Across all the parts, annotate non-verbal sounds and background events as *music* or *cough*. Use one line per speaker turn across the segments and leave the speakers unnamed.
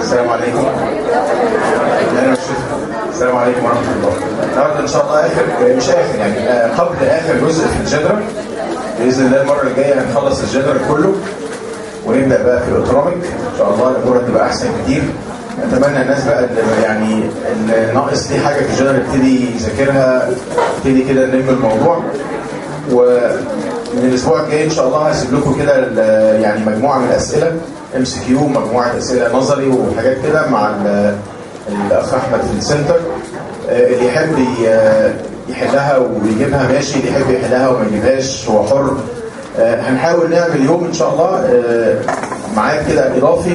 السلام عليكم. وسهلا السلام عليكم ورحمة الله. النهارده إن شاء الله اخر مش آخر يعني آه، قبل آخر جزء في الجدرة. بإذن الله المرة الجاية هنخلص الجدرة كله ونبدأ بقى في الاوتوميك إن شاء الله الأمور هتبقى أحسن كتير. اتمنى الناس بقى اللي يعني اللي ناقص دي حاجة في الجدرة يبتدي يذاكرها يبتدي كده نلم الموضوع. ومن الأسبوع الجاي إن شاء الله هسيب لكم كده يعني مجموعة من الأسئلة. MCQ مجموعة أسئلة نظري وحاجات كده مع ال- الأخ أحمد في ال center آه، اللي يحب ي- يحلها ويجيبها ماشي اللي يحب يحلها وما يجيبهاش هو حر. آه، هنحاول نعمل يوم إن شاء الله آه، ميعاد كده إضافي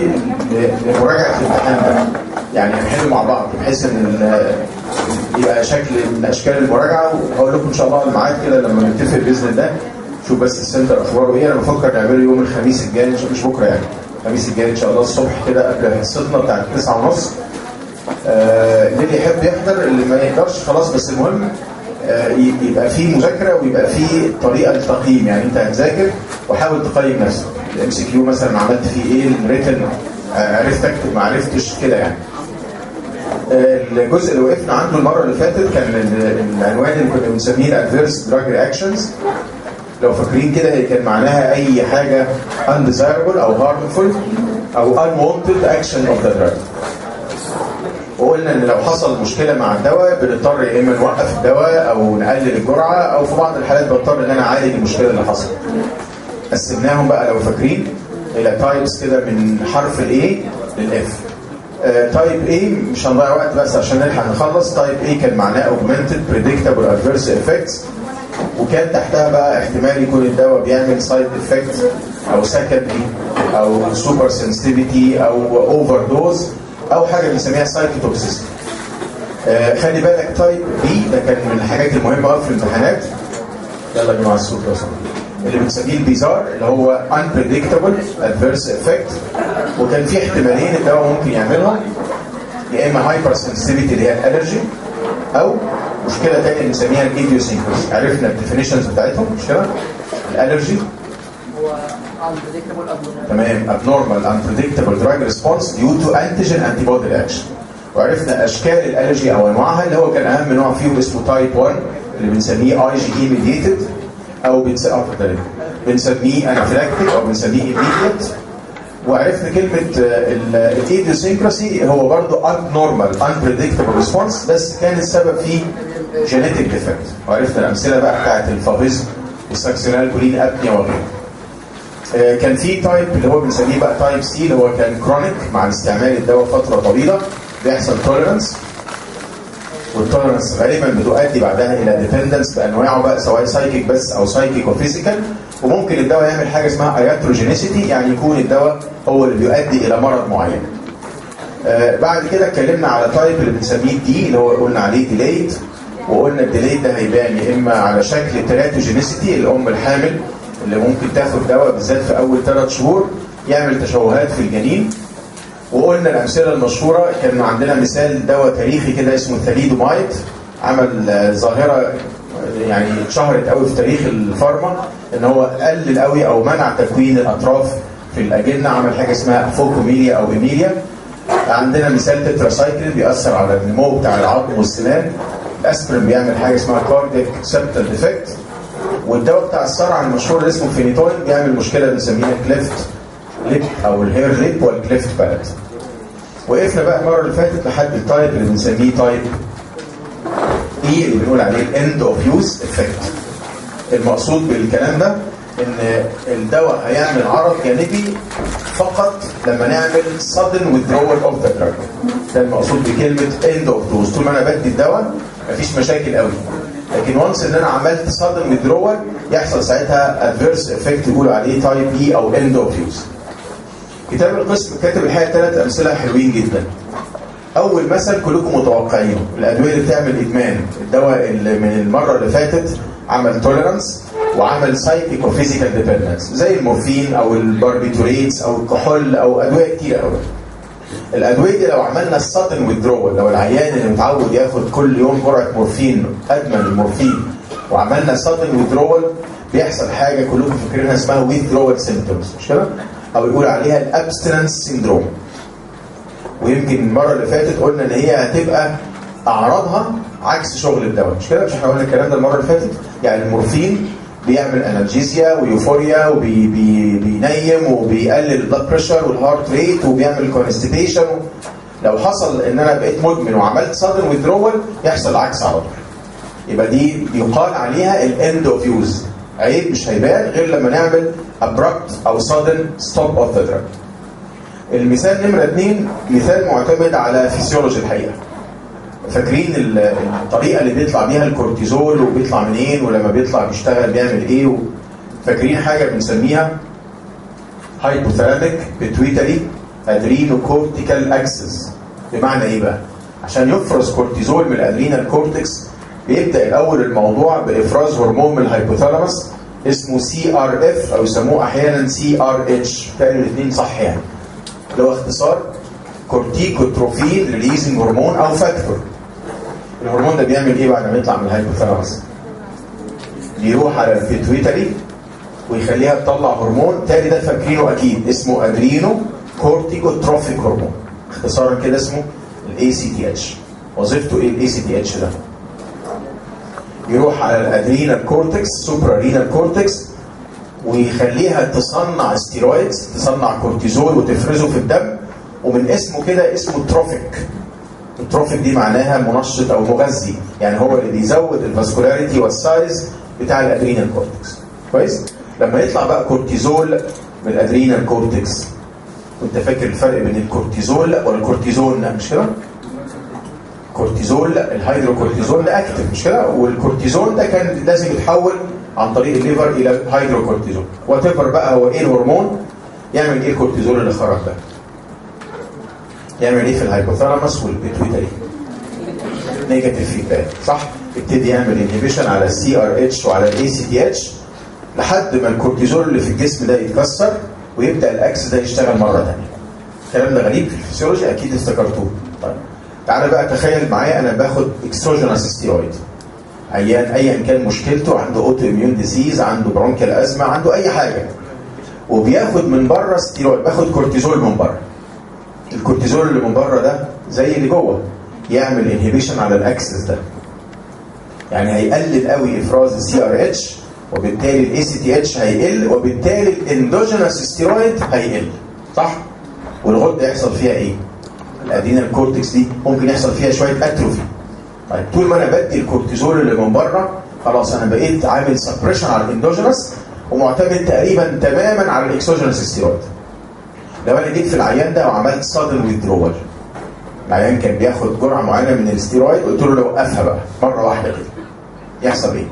لمراجعة الامتحان ده. يعني هنحل مع بعض بحيث إن يبقى شكل من أشكال المراجعة. وهقول لكم إن شاء الله الميعاد كده لما نتفق بإذن الله. شوف بس ال center أخباره إيه. أنا بفكر نعمله يوم الخميس الجاي مش بكرة يعني. الخميس الجاي إن شاء الله الصبح كده قبل حصتنا بتاعت 9 ونص. آه، اللي يحب يحضر اللي ما يقدرش خلاص بس المهم آه، يبقى في مذاكرة ويبقى في طريقة للتقييم. يعني أنت هتذاكر وحاول تقيم نفسك. ال MCQ مثلا عملت فيه إيه؟ ال written عرفت اكتب ما عرفتش كده يعني. آه، الجزء اللي وقفنا عنده المرة اللي فاتت كان ال- العنوان اللي كنا بنسميه ال adverse drug reactions لو فاكرين كده كان معناها أي حاجة undesirable أو harmful أو unwanted action of the drug وقلنا إن لو حصل مشكلة مع الدواء بنضطر يا إما نوقف الدواء أو نقلل الجرعة أو في بعض الحالات بضطر إن أنا أعالج المشكلة اللي حصلت. قسمناهم بقى لو فاكرين إلى types كده من حرف ال A لل F. type A مش هنضيع وقت بس عشان نلحق نخلص type A كان معناه augmented predictable adverse effects وكان تحتها بقى احتمال يكون الدواء بيعمل side effect أو secondary أو supersensitivity أو overdose أو حاجة بنسميها cytotoxicity آه خلي بالك type B ده كان من الحاجات المهمة قوي في الامتحانات. يلا يا جماعة الصوت سمحتوا. اللي بنسميه ال bizarre اللي هو unpredictable adverse effect. وكان في احتمالين الدواء ممكن يعملهم يا إما hypersensitivity اللي هي ال allergy أو مشكلة ثانية بنسميها ال idiosyncrasy عرفنا ال definitions بتاعتهم؟ مش كده؟
ال allergy هو
تمام. abnormal unpredictable drug response due to antigen antibody reaction. وعرفنا أشكال ال allergy أو أنواعها اللي هو كان أهم نوع فيهم اسمه type 1 اللي بنسميه IgE mediated أو بنسميه بنسميه anaphylactic أو بنسميه immediate. وعرفنا كلمة ال idiosyncrasy هو برضو abnormal unpredictable response بس كان السبب فيه genetic defect وعرفنا الأمثلة بقى بتاعت ال favism وال succinylcholine apnea وغيره. آه، كان في type اللي هو بنسميه بقى type C اللي هو كان chronic مع استعمال الدواء فترة طويلة. بيحصل tolerance وال tolerance غالبا بتؤدي بعدها إلى dependence بأنواعه بقى سواء psychic بس أو psychic و physical وممكن الدواء يعمل حاجة اسمها iatrogenicity يعني يكون الدواء هو اللي بيؤدي إلى مرض معين. آه بعد كده اتكلمنا على type اللي بنسميه D اللي هو قلنا عليه delayed وقلنا ال delayed ده هيبان يا إما على شكل teratogenicity الام الحامل اللي ممكن تاخد دواء بالذات في أول ثلاث شهور يعمل تشوهات في الجنين. وقلنا الأمثلة المشهورة كان عندنا مثال دواء تاريخي كده اسمه ثاليدومايد عمل ظاهرة يعني اتشهرت قوي في تاريخ ال pharma إن هو قلل قوي أو منع تكوين الأطراف في الأجنة عمل حاجة اسمها phocomelia أو amelia. عندنا مثال تتراسايكلين بيأثر على النمو بتاع العظم والسنان. الاسبرين بيعمل حاجة اسمها cardiac septal defect والدواء بتاع الصرع المشهور اللي اسمه فينيتوين بيعمل مشكلة بنسميها cleft lip أو ال hare lip وال cleft palate وقفنا بقى المرة اللي فاتت لحد ال type اللي بنسميه type E اللي بنقول عليه ال end of use effect المقصود بالكلام ده إن الدواء هيعمل عرض جانبي فقط لما نعمل sudden withdrawal of the drug. ده المقصود بكلمة end of dose طول ما أنا بدي الدواء مفيش مشاكل قوي. لكن once ان أنا عملت sudden withdrawal يحصل ساعتها adverse effect يقولوا عليه type E أو end of use كتاب القسم كاتب الحقيقة ثلاث أمثلة حلوين جدا. أول مثل كلكم متوقعينه. الأدوية اللي بتعمل إدمان. الدواء اللي من المرة اللي فاتت عمل tolerance وعمل psychic و physical dependence زي المورفين أو ال barbiturates أو الكحول أو أدوية كتير قوي. الأدوية دي لو عملنا ال sudden withdrawal لو العيان اللي متعود ياخد كل يوم جرعه مورفين ادمن المورفين وعملنا sudden withdrawal بيحصل حاجة كلكم فاكرينها اسمها withdrawal symptoms مش كده؟ أو يقول عليها ال abstinence syndrome ويمكن المرة اللي فاتت قلنا إن هي هتبقى أعراضها عكس شغل الدواء مش كده؟ مش إحنا قلنا الكلام ده المرة اللي فاتت؟ يعني المورفين بيعمل analgesia و euphoria وبينيم وبيقلل ال blood pressure وال heart rate وبيعمل constipation لو حصل إن أنا بقيت مدمن وعملت sudden withdrawal يحصل العكس على طول. يبقى دي يقال عليها ال end of use عيب مش هيبان غير لما نعمل abrupt أو sudden stop of the drug. المثال نمرة اثنين مثال معتمد على فيسيولوجي الحقيقة. فاكرين ال- الطريقة اللي بيطلع بيها الكورتيزول وبيطلع منين ولما بيطلع بيشتغل بيعمل إيه. فاكرين حاجة بنسميها hypothalamic pituitary adrenocortical axis بمعنى إيه بقى؟ عشان يفرز كورتيزول من ال adrenal cortex بيبدأ الأول الموضوع بإفراز هرمون من ال hypothalamus اسمه CRF أو يسموه أحيانا CRH تاني الاثنين صح يعني اللي هو اختصار corticotrophin releasing hormone أو factor الهرمون ده بيعمل إيه بعد ما يطلع من ال hypothalamus؟ بيروح على ال pituitary ويخليها تطلع هرمون تاني ده فاكرينه أكيد اسمه adrenocorticotrophic hormone اختصارا كده اسمه ال ACTH وظيفته إيه ال ACTH ده؟ يروح على ال adrenal cortex suprarenal cortex ويخليها تصنع steroids تصنع كورتيزول وتفرزه في الدم ومن اسمه كده اسمه trophic ال trophic دي معناها منشط أو مغذي. يعني هو اللي بيزود ال vascularity وال size بتاع ال adrenal cortex. كويس؟ لما يطلع بقى كورتيزول من ال adrenal cortex وانت فاكر الفرق بين الكورتيزول والكورتيزون مش كده؟ كورتيزول الهيدروكورتيزون ده active مش كده؟ والكورتيزون ده كان لازم يتحول عن طريق ال liver إلى هيدروكورتيزون وات بقى هو إيه الهرمون يعمل إيه الكورتيزول اللي خرج ده؟ يعمل إيه في ال hypothalamus وال pituitary negative feedback صح؟ يبتدي يعمل inhibition على ال CRH وعلى ال ACTH لحد ما الكورتيزول اللي في الجسم ده يتكسر ويبدأ ال axis ده يشتغل مرة ثانية الكلام ده غريب؟ في الفسيولوجي أكيد افتكرتوه. طيب تعالى بقى تخيل معايا أنا باخد exogenous steroid عيان ايا كان مشكلته عنده autoimmune disease عنده bronchial asthma عنده أي حاجة. وبياخد من بره ستيرويد باخد كورتيزول من بره. الكورتيزول اللي من بره ده زي اللي جوه يعمل inhibition على ال axis ده. يعني هيقلل قوي افراز ال CRH وبالتالي ال ACTH هيقل وبالتالي ال endogenous steroid هيقل. صح؟ والغده يحصل فيها إيه؟ ال adrenal cortex دي ممكن يحصل فيها شوية atrophy طيب طول ما أنا بدي الكورتيزول اللي من بره خلاص أنا بقيت عامل suppression على ال endogenous ومعتمد تقريبا تماما على ال exogenous steroid لو أنا جيت في العيان ده وعملت sudden withdrawal العيان كان بياخد جرعة معينة من الستيرويد قلت له لو وقفها بقى مرة واحدة كده يحصل إيه؟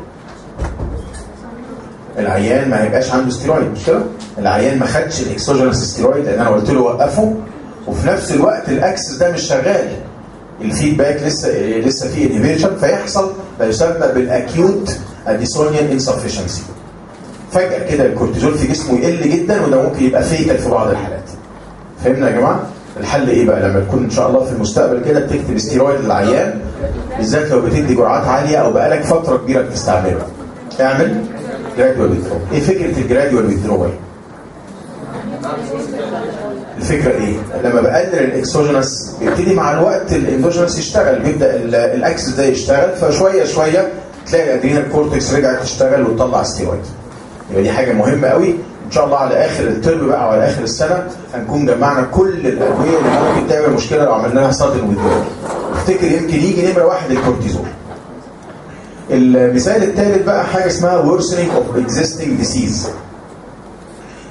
العيان ما هيبقاش عنده ستيرويد مش كده؟ العيان ما خدش ال exogenous steroid لأن أنا قلت له وقفه وفي نفس الوقت ال axis ده مش شغال ال feedback لسه لسه فيه inhibition فيحصل ما يسمى بال acute Addisonian insufficiency فجأة كده الكورتيزول في جسمه يقل جدا وده ممكن يبقى fatal في بعض الحالات فهمنا يا جماعة؟ الحل إيه بقى؟ لما تكون إن شاء الله في المستقبل كده بتكتب ستيرويد للعيان بالذات لو بتدي جرعات عالية أو بقالك فترة كبيرة بتستعملها اعمل gradual withdrawal إيه فكرة ال gradual withdrawal الفكرة إيه؟ لما بقلل ال exogenous بيبتدي مع الوقت ال endogenous يشتغل بيبدأ ال- الاكسس ده يشتغل فشوية شوية تلاقي ال adrenal cortex رجعت تشتغل وتطلع ستيرويد يبقى دي حاجة مهمة قوي إن شاء الله على آخر الترم بقى أو على آخر السنة هنكون جمعنا كل الأدوية اللي ممكن تعمل مشكلة لو عملنا لها sudden withdrawal افتكر يمكن يجي نمرة واحد الكورتيزول المثال الثالث بقى حاجة اسمها worsening of existing disease.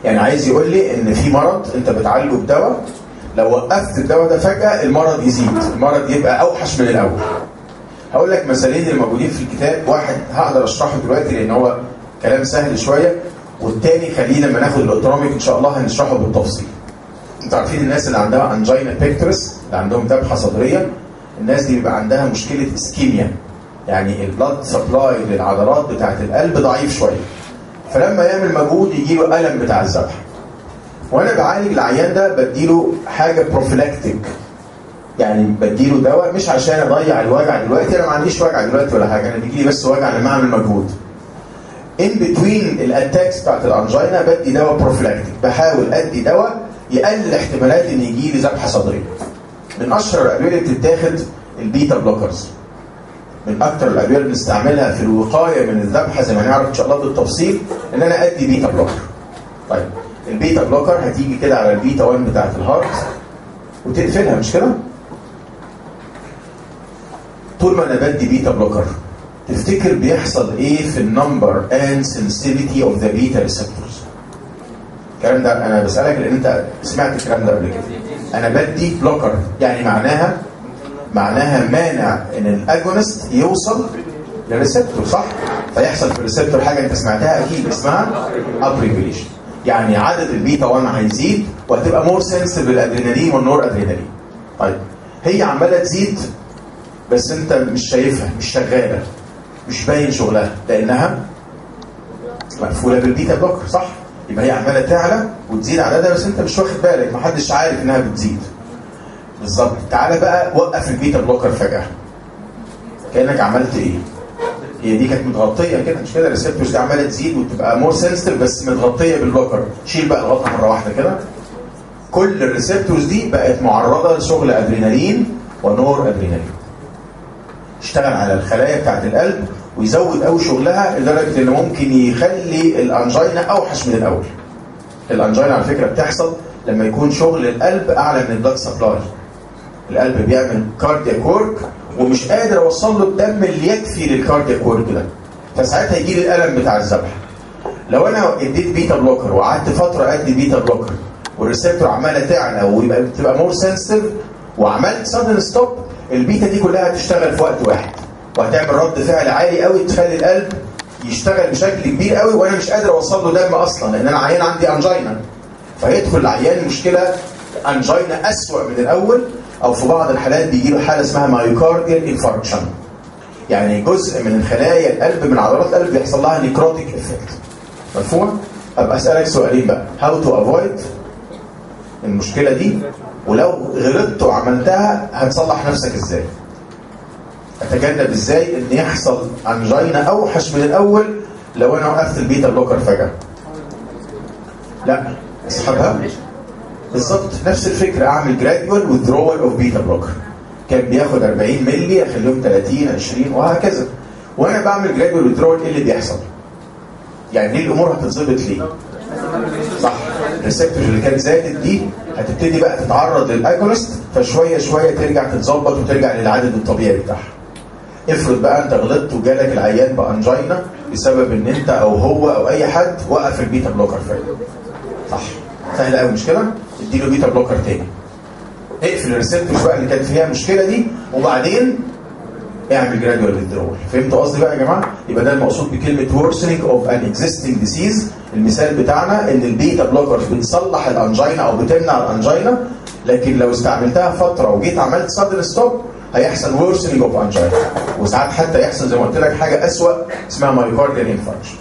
يعني عايز يقول لي إن في مرض أنت بتعالجه بدواء لو وقفت الدواء ده فجأة المرض يزيد المرض يبقى أوحش من الأول. هقول لك مثالين اللي موجودين في الكتاب واحد هقدر أشرحه دلوقتي لأن هو كلام سهل شوية. والتاني خلينا لما ناخد ال autonomic إن شاء الله هنشرحه بالتفصيل. أنتوا عارفين الناس اللي عندها angina pectoris اللي عندهم ذبحه صدرية الناس دي بيبقى عندها مشكلة ischemia يعني ال blood supply للعضلات بتاعة القلب ضعيف شوية. فلما يعمل مجهود يجي له ألم بتاع الذبحة وأنا بعالج العيان ده بديله حاجة prophylactic يعني بديله دواء مش عشان أضيع الوجع دلوقتي أنا ما عنديش وجع دلوقتي ولا حاجة أنا بيجي لي بس وجع لما أعمل مجهود. in between ال attacks بتاعت ال angina بدي دواء prophylactic بحاول أدي دواء يقلل احتمالات إن يجي لي ذبحه صدريه من أشهر الأدوية اللي بتتاخد ال beta blockers من أكتر الأدوية اللي بنستعملها في الوقاية من الذبحه زي ما هنعرف إن شاء الله بالتفصيل إن أنا أدي beta blocker طيب ال beta blocker هتيجي كده على البيتا 1 بتاعت ال heart وتقفلها مش كده؟ طول ما أنا بدي beta blocker تفتكر بيحصل إيه في ال number and sensitivity of the beta receptors الكلام ده أنا بسألك لأن أنت سمعت الكلام ده قبل كده. أنا بدي blocker يعني معناها معناها مانع إن ال agonist يوصل لل receptor صح؟ فيحصل في ال receptor حاجة أنت سمعتها أكيد اسمها upregulation يعني عدد البيتا 1 هيزيد وهتبقى more sensitive للأدرينالين والنور ادرينالين طيب هي عمالة تزيد بس أنت مش شايفها مش شغالة. مش باين شغلها. لأنها مقفولة بال beta blocker صح؟ يبقى هي عمالة تعلى وتزيد عددها بس أنت مش واخد بالك محدش عارف إنها بتزيد. بالظبط. تعالى بقى وقف ال beta blocker فجأة. كأنك عملت إيه؟ هي دي كانت متغطية كده مش كده؟ ال receptors دي عمالة تزيد وتبقى more sensitive بس متغطية بال blocker. شيل بقى الغطا مرة واحدة كده. كل ال receptors دي بقت معرضة لشغل أدرينالين ونور أدرينالين. اشتغل على الخلايا بتاعت القلب ويزود قوي شغلها لدرجة إنه ممكن يخلي ال angina أوحش من الأول. ال angina على فكرة بتحصل لما يكون شغل القلب أعلى من ال blood supply القلب بيعمل cardiac work ومش قادر أوصل له الدم اللي يكفي لل cardiac work ده. فساعتها يجي لي الألم بتاع الذبحة. لو أنا اديت beta blocker وقعدت فترة أدي beta blocker وال receptor عمالة تعلى ويبقى بتبقى more sensitive وعملت sudden stop ال beta دي كلها هتشتغل في وقت واحد. وهتعمل رد فعل عالي قوي تخلي القلب يشتغل بشكل كبير قوي وأنا مش قادر أوصل له دم أصلا لأن أنا عيان عندي angina فيدخل العيان مشكلة angina أسوأ من الأول أو في بعض الحالات بيجي له حالة اسمها myocardial infarction يعني جزء من خلايا القلب من عضلات القلب بيحصل لها necrotic effect مفهوم؟ أبقى أسألك سؤالين بقى. how to avoid المشكلة دي؟ ولو غلطت وعملتها هتصلح نفسك إزاي؟ أتجنب إزاي إن يحصل angina اوحش من الأول لو أنا وقفت ال beta blocker فجأة لا أسحبها بالظبط نفس الفكرة أعمل gradual withdrawal of beta blocker كان بياخد 40 مللي أخليهم 30 20 وهكذا وأنا بعمل gradual withdrawal إيه اللي بيحصل؟ يعني ليه الأمور هتتظبط ليه؟ صح ال receptor اللي كانت زادت دي هتبتدي بقى تتعرض لل agonist فشوية شوية ترجع تتظبط وترجع للعدد الطبيعي بتاعها. افرض بقى أنت غلطت وجالك العيان ب angina بسبب إن أنت أو هو أو أي حد وقف ال beta blocker فجاه صح؟ سهل قوي مش كده؟ اديله beta blocker تاني. اقفل ال receptors بقى اللي كانت فيها المشكلة دي وبعدين اعمل gradual withdrawal. فهمتوا قصدي بقى يا جماعة؟ يبقى ده المقصود بكلمة worsening of an existing disease المثال بتاعنا إن ال beta blockers بتصلح ال angina أو بتمنع ال angina لكن لو استعملتها فترة وجيت عملت sudden stop هيحصل worsening of angina. وساعات حتى يحصل زي ما قلت لك حاجة أسوأ اسمها
myocardial infarction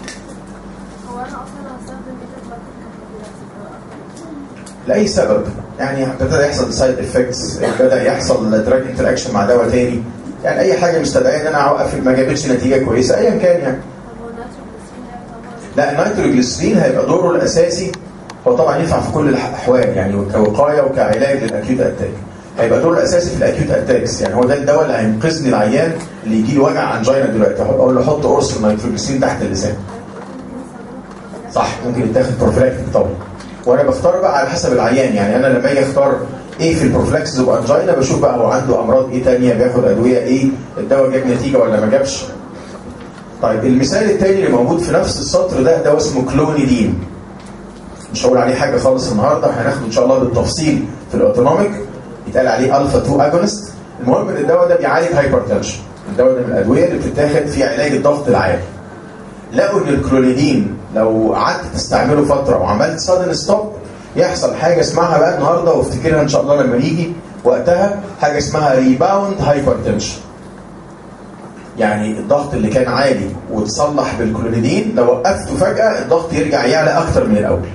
لأي سبب؟ يعني ابتدى يحصل side effects بدأ يحصل drug interaction مع دواء تاني. يعني أي حاجة مستدعية إن أنا أوقف ما جابتش نتيجة كويسة ايا كان يعني. لا النيتروجليسرين هيبقى دوره الأساسي هو طبعا ينفع في كل الاحوال يعني كوقاية وكعلاج لل acute attack. هيبقى دوره الأساسي في ال acute attacks يعني هو ده الدواء اللي هينقذني العيان اللي يجي له وجع angina دلوقتي. أقول له حط قرص النيتروجليسرين تحت اللسان. صح ممكن يتاخد prophylactic طبعا. وأنا بختار بقى على حسب العيان يعني أنا لما أجي أختار إيه في ال prophylaxis of angina بشوف بقى هو عنده أمراض إيه تانية بياخد أدوية إيه الدواء جاب نتيجة ولا ما جابش. طيب المثال التاني اللي موجود في نفس السطر ده دواء اسمه كلونيدين. مش هقول عليه حاجة خالص النهارده هناخده إن شاء الله بالتفصيل في ال autonomic يتقال عليه ألفا 2 agonist. المهم إن الدواء ده بيعالج hypertension الدواء ده من الأدوية اللي بتتاخد في علاج الضغط العالي. لقوا إن الكلونيدين لو قعدت تستعمله فترة وعملت sudden stop يحصل حاجة اسمها بقى النهارده وافتكرها إن شاء الله لما نيجي وقتها حاجة اسمها rebound hypertension يعني الضغط اللي كان عالي وتصلح بالكلونيدين لو وقفته فجأة الضغط يرجع يعلى أكتر من الأول.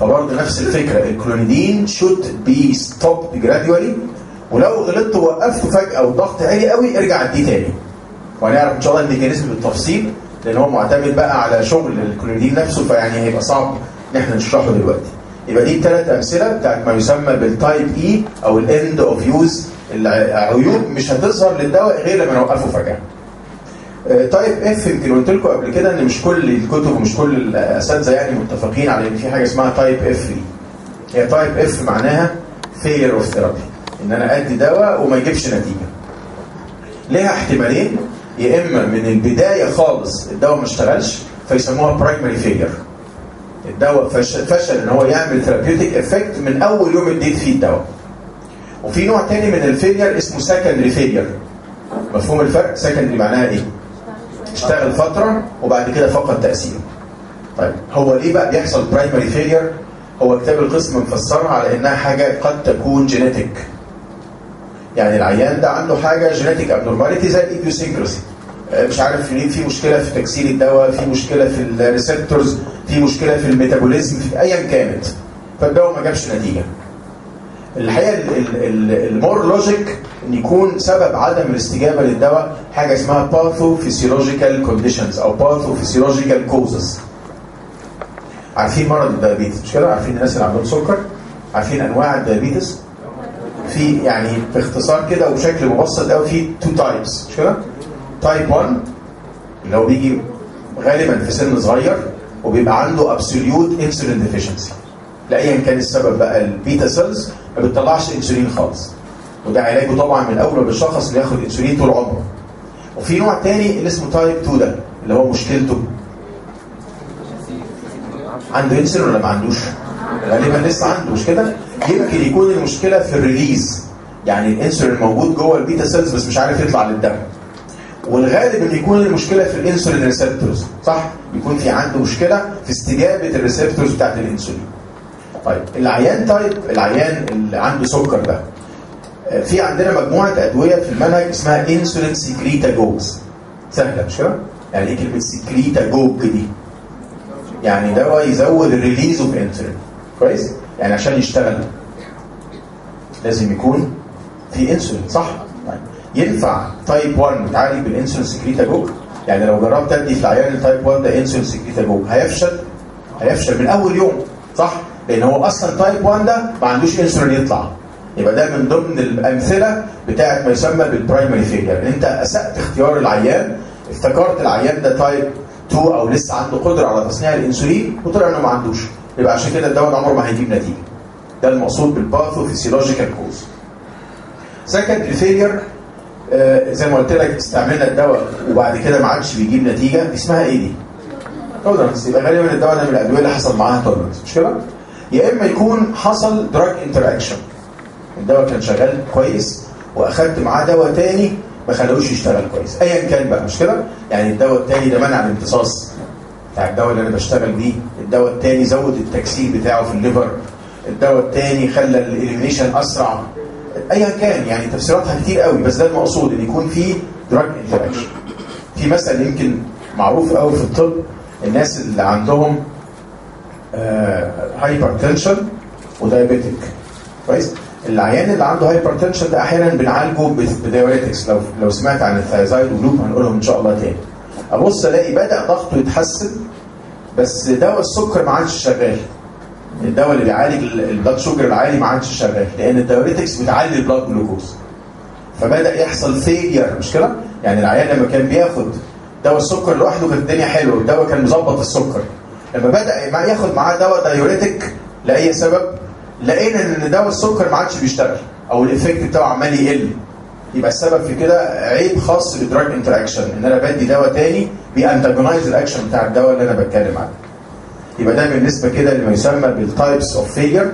فبرضه نفس الفكرة الكلونيدين should be stopped gradually. ولو غلطت ووقفته فجأة والضغط عالي قوي ارجع اديه تاني. وهنعرف إن شاء الله ال mechanism بالتفصيل لأن هو معتمد بقى على شغل الكلونيدين نفسه فيعني هيبقى صعب إن إحنا نشرحه دلوقتي. يبقى دي ثلاث أمثلة بتاعت ما يسمى بال type E أو ال end of use العيوب مش هتظهر للدواء غير لما نوقفه فجاه type F يمكن قلت لكم قبل كده إن مش كل الكتب ومش كل الأساتذة يعني متفقين على إن في حاجة اسمها type F هي type F معناها failure of therapy إن أنا أدي دواء وما يجيبش نتيجة. ليها احتمالين. يا إما من البداية خالص الدواء ما اشتغلش فيسموها primary failure الدواء فشل, فشل إن هو يعمل therapeutic effect من أول يوم اديت فيه الدواء. وفي نوع تاني من ال failure اسمه secondary failure مفهوم الفرق؟ secondary معناها إيه؟ اشتغل فترة وبعد كده فقد تأثيره. طيب هو ليه بقى بيحصل primary failure هو كتاب القسم مفسرها على إنها حاجة قد تكون genetic يعني العيان ده عنده حاجة genetic abnormality زي ال idiosyncrasy مش عارف ليه في مشكلة في تكسير الدواء في مشكلة في ال receptors في مشكلة في ال metabolism في ايا كانت. فالدواء ما جابش نتيجة. الحقيقة ال more logic إن يكون سبب عدم الاستجابة للدواء حاجة اسمها pathophysiological conditions أو pathophysiological causes عارفين مرض ال diabetes مش كده؟ عارفين الناس اللي عندهم سكر؟ عارفين أنواع ال diabetes في يعني باختصار كده وبشكل مبسط قوي في two types مش كده؟ type 1 اللي هو بيجي غالبا في سن صغير وبيبقى عنده absolute insulin deficiency لايا كان السبب بقى ال beta cells ما بتطلعش انسولين خالص وده علاجه طبعا من أول ما يتشخص اللي ياخد انسولين طول عمره وفي نوع تاني اللي اسمه type 2 ده اللي هو مشكلته عنده انسولين ولا ما عندوش؟ غالبا لسه عنده مش كده؟ يمكن يكون المشكلة في ال release يعني الانسولين موجود جوه ال beta cells بس مش عارف يطلع للدم والغالب ان يكون المشكلة في ال insulin receptors صح؟ يكون في عنده مشكلة في استجابة ال receptors بتاعت الانسولين طيب العيان type العيان اللي عنده سكر ده في عندنا مجموعة أدوية في المنهج اسمها insulin secretagogues سهلة مش كده؟ يعني إيه كلمة secretagogue دي؟ يعني دواء يزود ال release of insulin كويس؟ يعني عشان يشتغل لازم يكون في انسولين صح؟ طيب. ينفع type 1 يتعالج بال insulin secretagogue؟ يعني لو جربت أدي في العيان ال type 1 ده insulin secretagogue هيفشل هيفشل من أول يوم صح؟ لأن هو أصلا type 1 ده ما عندوش إنسولين يطلع. يبقى ده من ضمن الأمثلة بتاعت ما يسمى بال primary failure أنت أسأت اختيار العيان افتكرت العيان ده type 2 أو لسه عنده قدرة على تصنيع الإنسولين وطلع إنه ما عندوش. يبقى عشان كده الدواء عمره ما هيجيب نتيجة. ده المقصود بال pathophysiological cause secondary failure آه زي ما قلت لك استعملنا الدواء وبعد كده ما عادش بيجيب نتيجة اسمها إيه دي؟ tolerance يبقى غالبا الدواء ده من الأدوية اللي حصل معاها tolerance مش كده؟ يا إما يكون حصل drug interaction الدواء كان شغال كويس وأخدت معاه دواء تاني ما خلوش يشتغل كويس. ايا كان بقى مش كده؟ يعني الدواء التاني ده منع الامتصاص. بتاع الدواء اللي أنا بشتغل بيه الدواء التاني زود التكسير بتاعه في ال liver. الدواء التاني خلى ال elimination أسرع. ايا كان يعني تفسيراتها كتير قوي بس ده المقصود إن يكون في drug interaction في مثل يمكن معروف قوي في الطب الناس اللي عندهم hypertension و diabetic كويس؟ العيان اللي عنده hypertension ده أحيانا بنعالجه ب diuretics لو لو سمعت عن ال thiazide و loop هنقولهم إن شاء الله تاني. أبص ألاقي بدأ ضغطه يتحسن بس دواء السكر ما عادش شغال. الدواء اللي بيعالج ال blood sugar العالي ما عادش شغال لأن ال diuretics بتعلي ال blood glucose فبدأ يحصل failure مش كده؟ يعني العيان لما كان بياخد دواء السكر لوحده كانت الدنيا حلوة الدواء كان مظبط السكر. لما بدأ ياخد معاه دواء diuretic لأي سبب؟ لقينا إن دواء السكر ما عادش بيشتغل أو ال effect بتاعه عمال يقل. يبقى السبب في كده عيب خاص بال drug interaction إن أنا بدي دواء تاني بي antagonize ال action بتاع الدواء اللي أنا بتكلم عنه. يبقى ده بالنسبة كده لما يسمى بال types of failure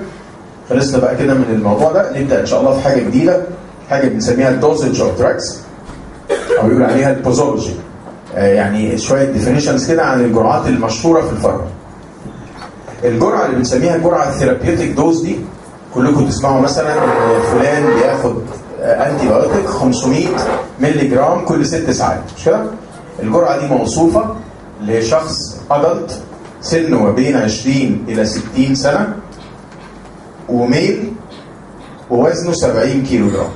خلصنا بقى كده من الموضوع ده. نبدأ إن شاء الله في حاجة جديدة حاجة بنسميها ال dosage of drugs أو يقول عليها ال posology يعني شوية definitions كده عن الجرعات المشهورة في ال pharma الجرعة اللي بنسميها الجرعه ال therapeutic dose دي كلكم تسمعوا مثلا ان فلان بياخد antibiotic 500 مللي جرام كل ست ساعات. مش كده؟ الجرعة دي موصوفة لشخص adult سنه ما بين 20 إلى 60 سنة و male ووزنه 70 كيلو جرام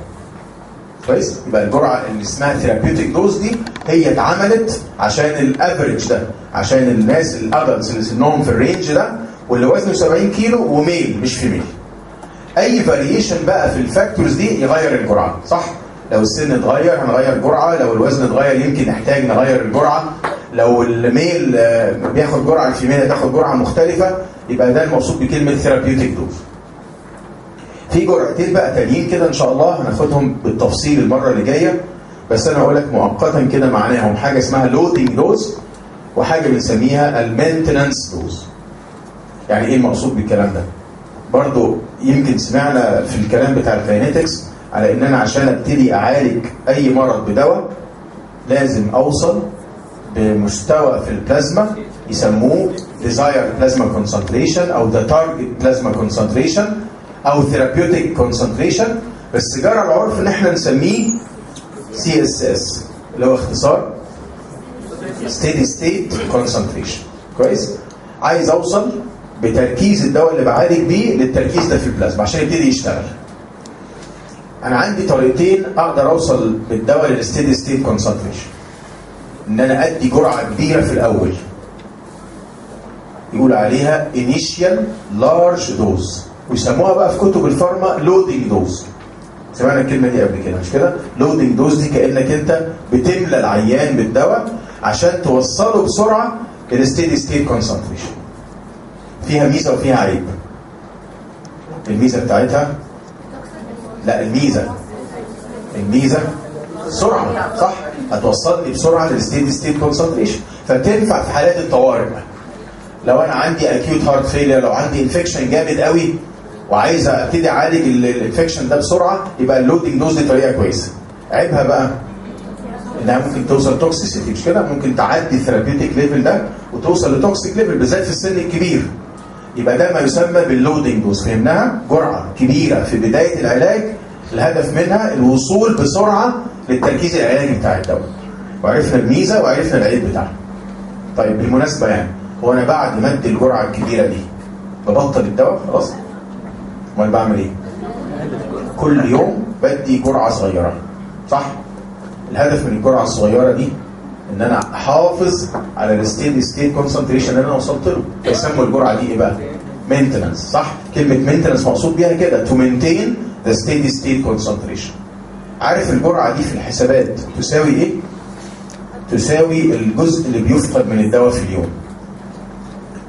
كويس؟ يبقى الجرعة اللي اسمها therapeutic dose دي هي اتعملت عشان ال average ده عشان الناس ال adults اللي سنهم في ال range ده واللي وزنه 70 كيلو و male مش female أي variation بقى في ال factors دي يغير الجرعة صح؟ لو السن اتغير هنغير جرعه لو الوزن اتغير يمكن نحتاج نغير الجرعة. لو ال male آه، بياخد جرعة ال female تاخد جرعة مختلفة يبقى ده المقصود بكلمة therapeutic dose في جرعتين بقى تانيين كده إن شاء الله هناخدهم بالتفصيل المرة اللي جاية. بس أنا هقول لك مؤقتا كده معناهم. حاجة اسمها loading dose وحاجة بنسميها ال maintenance dose يعني إيه المقصود بالكلام ده؟ برضو يمكن سمعنا في الكلام بتاع ال kinetics على إن أنا عشان أبتدي أعالج أي مرض بدواء لازم أوصل بمستوى في البلازما يسموه desired plasma concentration أو the target plasma concentration. أو concentration. بس جرى العرف ان إحنا نسميه CSS اللي هو اختصار steady state concentration. كويس؟ عايز أوصل بتركيز الدواء اللي بعالج بيه للتركيز ده في البلازما عشان يبتدي يشتغل. أنا عندي طريقتين أقدر أوصل بالدواء لل steady state concentration إن أنا أدي جرعة كبيرة في الأول. يقول عليها initial large dose. ويسموها بقى في كتب ال pharma loading dose. سمعنا الكلمة دي قبل كده مش كده؟ loading dose دي كأنك انت بتملى العيان بالدواء عشان توصله بسرعة لل steady state concentration فيها ميزة وفيها عيب. الميزة بتاعتها؟ لا الميزة. الميزة سرعة صح؟ هتوصلني بسرعة لل steady state concentration فتنفع في حالات الطوارئ لو أنا عندي acute heart failure لو عندي infection جامد قوي وعايز ابتدي اعالج ال infection ده بسرعة يبقى ال loading dose دي طريقة كويسة. عيبها بقى إنها ممكن توصل toxicity مش كده؟ ممكن تعدي ال therapeutic level ده وتوصل ل toxic level بالذات في السن الكبير. يبقى ده ما يسمى بال loading dose فهمناها؟ جرعة كبيرة. في بداية العلاج الهدف منها الوصول بسرعة للتركيز العلاجي بتاع الدواء. وعرفنا الميزة وعرفنا العيب بتاعها. طيب بالمناسبة يعني هو أنا بعد ما أدي الجرعة الكبيرة دي ببطل الدواء؟ خلاص؟ امال بعمل إيه؟ كل يوم بدي جرعة صغيرة صح؟ الهدف من الجرعة الصغيرة دي إن أنا أحافظ على ال steady state concentration اللي أنا وصلت له. يسموا الجرعة دي إيه بقى؟ maintenance صح؟ كلمة maintenance مقصود بيها كده to maintain the steady state concentration عارف الجرعة دي في الحسابات تساوي إيه؟ تساوي الجزء اللي بيفقد من الدواء في اليوم.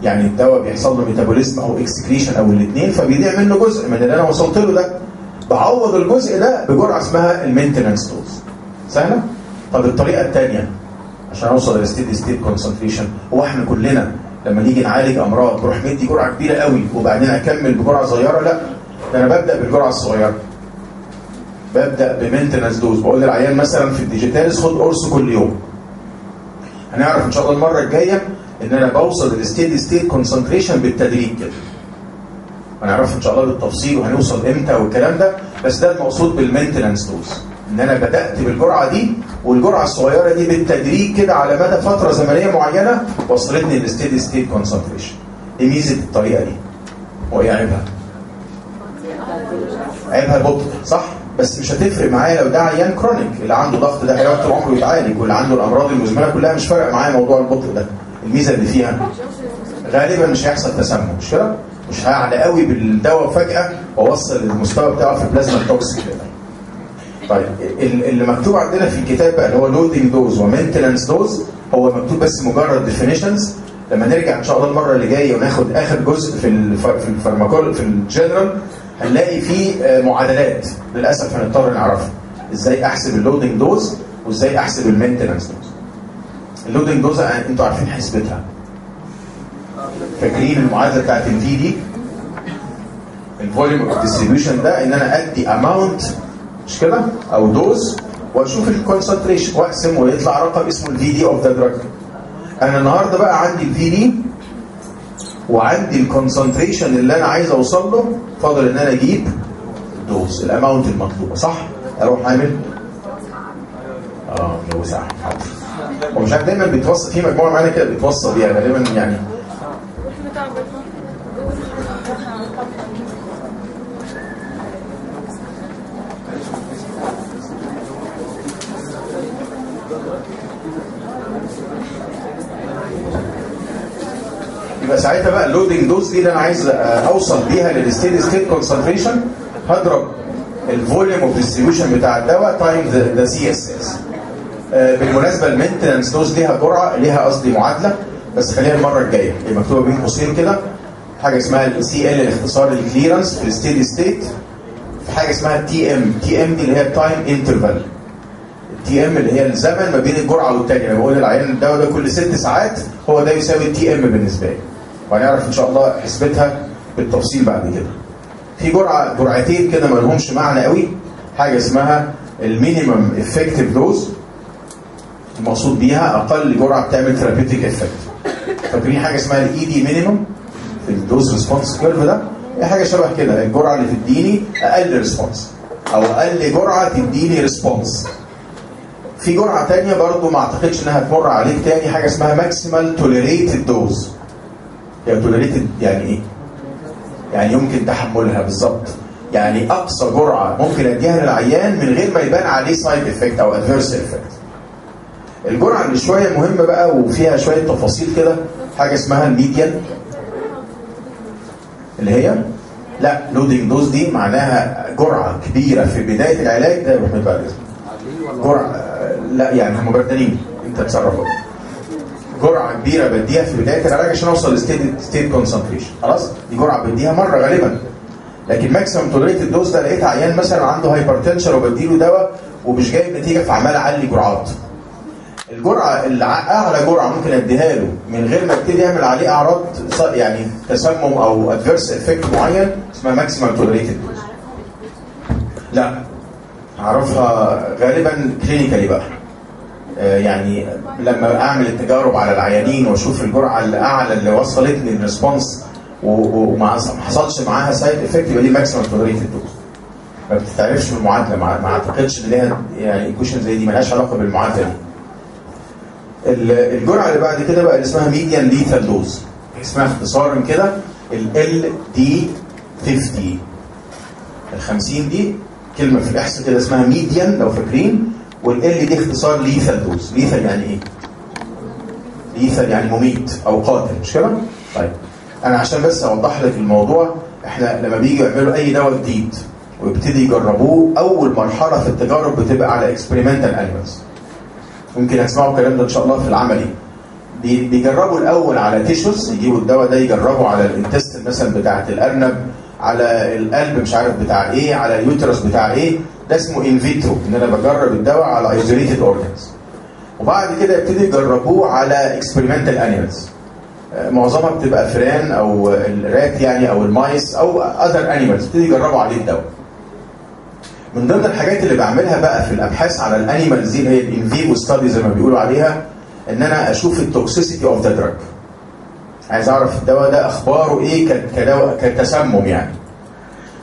يعني الدواء بيحصل له metabolism أو excretion أو الاثنين فبيضيع منه جزء. من اللي أنا وصلت له ده بعوض الجزء ده بجرعة اسمها ال maintenance dose. سهلة؟ طب الطريقة الثانية عشان أوصل لل steady state concentration هو إحنا كلنا لما نيجي نعالج أمراض بروح مدي جرعة كبيرة قوي وبعدين أكمل بجرعة صغيرة؟ لا ده أنا ببدأ بالجرعة الصغيرة. ببدأ ب maintenance dose. بقول للعيان مثلا في ال digitalis خد قرص كل يوم. هنعرف إن شاء الله المرة الجاية إن أنا بوصل لل steady state concentration بالتدريج كده. هنعرف إن شاء الله بالتفصيل وهنوصل إمتى والكلام ده بس ده المقصود بال maintenance dose إن أنا بدأت بالجرعة دي والجرعة الصغيرة دي بالتدريج كده على مدى فترة زمنية معينة وصلتني لل steady state concentration دي ميزة الطريقة دي. وايه عيبها؟ عيبها بطء صح؟ بس مش هتفرق معايا لو ده عيان chronic اللي عنده ضغط ده هيقعد طول عمره يتعالج واللي عنده الأمراض المزمنة كلها مش فارق معايا موضوع البطء ده. الميزة اللي فيها. غالبا مش هيحصل تسمم. مش كده؟ مش هعلى قوي بالدواء فجأة وأوصل المستوى بتاعه في البلازما ال toxic طيب اللي مكتوب عندنا في الكتاب بقى اللي هو loading dose و maintenance dose هو مكتوب بس مجرد definitions لما نرجع إن شاء الله المرة اللي جاية وناخد آخر جزء في الف... في ال pharmacol في الجنرال هنلاقي فيه معادلات. للأسف هنضطر نعرفها. إزاي أحسب ال loading dose وإزاي أحسب ال maintenance dose ال loading dose أنتوا عارفين حسبتها. فاكرين المعادلة بتاعت ال VD ال volume of distribution ده إن أنا أدي amount مش كده؟ أو dose وأشوف ال concentration واقسم ويطلع رقم اسمه ال VD of the drug أنا النهارده بقى عندي ال VD وعندي ال concentration اللي أنا عايز أوصل له فاضل إن أنا أجيب ال dose ال amount المطلوبة صح؟ أروح أعمل؟ آه جو ساعه حاضر. ومش عارف دايما بيتوصى في مجموعة معانا كده بيتوصى بيها غالبا يعني. يبقى ساعتها بقى ال loading dose دي اللي أنا عايز آه، أوصل بيها لل steady state concentration هضرب ال volume of distribution بتاع الدواء times the CSS بالمناسبة ال maintenance dose ليها جرعة ليها قصدي معادلة بس خليها المرة الجاية. هي مكتوبة بين قوسين كده. حاجة اسمها ال CL الاختصار ال clearance في ال steady state في حاجة اسمها TM TM دي اللي هي ال time interval ال TM اللي هي الزمن ما بين الجرعة والتانيه أنا بقول للعيان الدواء ده كل ست ساعات هو ده يساوي ال TM بالنسبة لي. وهنعرف إن شاء الله حسبتها بالتفصيل بعد كده. في جرعة جرعتين كده ما لهمش معنى قوي. حاجة اسمها ال minimum effective dose المقصود بيها أقل جرعة بتعمل therapeutic effect فاكرين حاجة اسمها ال ED minimum في ال dose response curve ده؟ هي حاجة شبه كده الجرعة اللي تديني أقل response أو أقل جرعة تديني response في جرعة تانية برضو ما أعتقدش إنها تمر عليك تاني حاجة اسمها maximal tolerated dose هي tolerated يعني إيه؟ يعني يمكن تحملها بالظبط. يعني أقصى جرعة ممكن أديها للعيان من غير ما يبان عليه side effect أو adverse effect الجرعة اللي شوية مهمة بقى وفيها شوية تفاصيل كده حاجة اسمها ال median اللي هي؟ لا loading dose دي معناها جرعة كبيرة في بداية العلاج. ده حميد بعد اذنك جرعة لا يعني هم بردانين انت تصرف. جرعة كبيرة بديها في بداية العلاج عشان اوصل ل steady state concentration خلاص؟ دي جرعة بديها مرة غالبا. لكن maximum tolerated dose ده لقيت عيان مثلا عنده hypertension وبديله دواء ومش جايب نتيجة فعمال اعلي جرعات. الجرعة اللي أعلى جرعة ممكن أديها له من غير ما ابتدي يعمل عليه أعراض يعني تسمم أو adverse effect معين اسمها maximum tolerated لا أعرفها غالبا clinically بقى. آه، يعني لما أعمل التجارب على العيانين وأشوف الجرعة الاعلى اللي وصلتني ال response وما حص- ما حصلش معاها side effect يبقى دي maximum tolerated dose ما بتتعرفش بالمعادلة ما أعتقدش إن ليها يعني equation زي دي مالهاش علاقة بالمعادلة دي. الجرعة اللي بعد كده بقى اللي اسمها median lethal dose اسمها اختصارا كده LD 50 ال 50 دي كلمة في الاحصاء كده اسمها median لو فاكرين وال L دي اختصار lethal dose lethal يعني إيه؟ lethal يعني مميت أو قاتل. مش كده؟ طيب. أنا عشان بس أوضح لك الموضوع إحنا لما بيجي يعملوا أي دواء جديد ويبتدي يجربوه أول مرحلة في التجارب بتبقى على experimental animals ممكن هتسمعوا الكلام ده إن شاء الله في العملي. بي- بيجربوا الأول على tissues يجيبوا الدواء ده يجربوا على ال intestine مثلا بتاعة الأرنب على القلب مش عارف بتاع إيه على ال uterus بتاع إيه. ده اسمه in vitro إن أنا بجرب الدواء على isolated organs وبعد كده يبتدي يجربوه على experimental animals معظمها بتبقى فئران أو ال rat يعني أو ال mice أو other animals يبتدي يجربوا عليه الدواء. من ضمن الحاجات اللي بعملها بقى في الأبحاث على ال animals اللي هي ال animal study زي ما بيقولوا عليها إن أنا أشوف ال toxicity of the drug عايز أعرف الدواء ده أخباره إيه كدواء كتسمم يعني.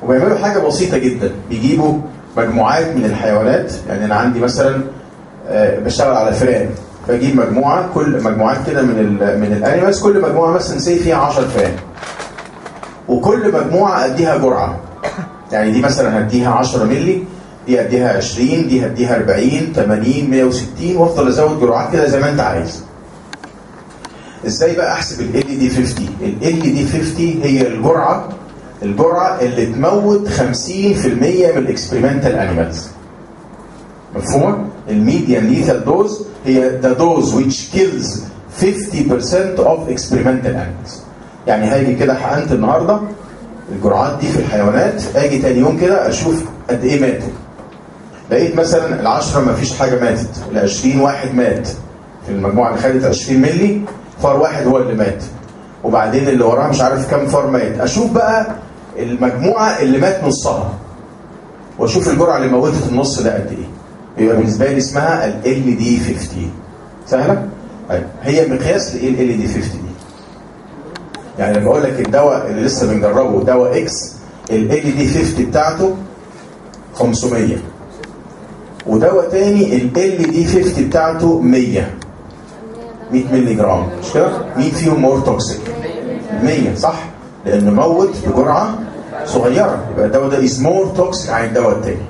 وبيعملوا حاجة بسيطة جدا. بيجيبوا مجموعات من الحيوانات يعني أنا عندي مثلا آه، بشتغل على فئران. فاجيب مجموعة كل مجموعات كده من ال من ال animals كل مجموعة مثلا say فيها 10 فئران. وكل مجموعة أديها جرعة. يعني دي مثلا هديها 10 مللي دي هديها 20 دي هديها 40 80 160 وأفضل أزود جرعات كده زي ما أنت عايز. إزاي بقى أحسب ال دي 50 ال دي 50 هي الجرعة الجرعة اللي تموت 50% من ال experimental animals مفهومة؟ ال median lethal dose هي the dose which kills 50% of experimental animals. يعني هاجي كده حقنت النهارده الجرعات دي في الحيوانات. آجي تاني يوم كده أشوف قد إيه ماتوا لقيت مثلا العشرة ما فيش حاجة ماتت ال 20 واحد مات. في المجموعة اللي خدت 20 مللي فار واحد هو اللي مات. وبعدين اللي وراها مش عارف كام فار مات. أشوف بقى المجموعة اللي مات نصها. وأشوف الجرعة اللي موتت النص ده قد إيه. يبقى بالنسبة لي اسمها ال دي 50 سهلة؟ طيب هي مقياس لايه ال دي 50 دي؟ يعني لما أقول لك الدواء اللي لسه بنجربه دواء إكس ال دي 50 بتاعته 500 ودواء تاني ال LD50 بتاعته 100 100 مللي جرام. مش كده؟ مين فيهم more toxic؟ 100 صح؟ لأنه موت بجرعة صغيرة. يبقى الدواء ده is more toxic عن الدواء التاني.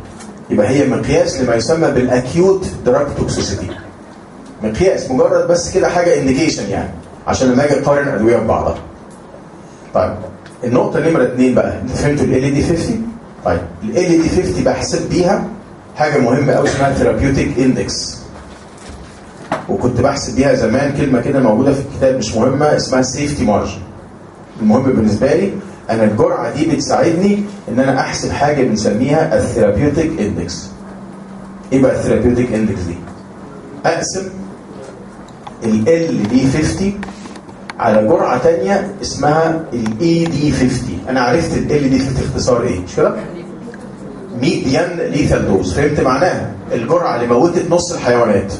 يبقى هي مقياس لما يسمى بال acute drug toxicity مقياس مجرد بس كده حاجة indication يعني عشان لما أجي أقارن أدوية ببعضها. طيب. النقطة نمرة اثنين بقى. انت فهمتوا ال دي 50 طيب. ال دي 50 بحسب بيها حاجة مهمة قوي اسمها therapeutic index وكنت بحسب بيها زمان كلمة كده موجودة في الكتاب مش مهمة اسمها safety margin المهم بالنسبة لي أنا الجرعة دي بتساعدني إن أنا أحسب حاجة بنسميها ال therapeutic index إيه بقى ال therapeutic index دي؟ أقسم ال LD50 على جرعة تانية اسمها ال ED50 أنا عرفت ال LD50 اختصار إيه. مش كده؟ median lethal dose. فهمت معناها؟ الجرعة اللي موتت نص الحيوانات.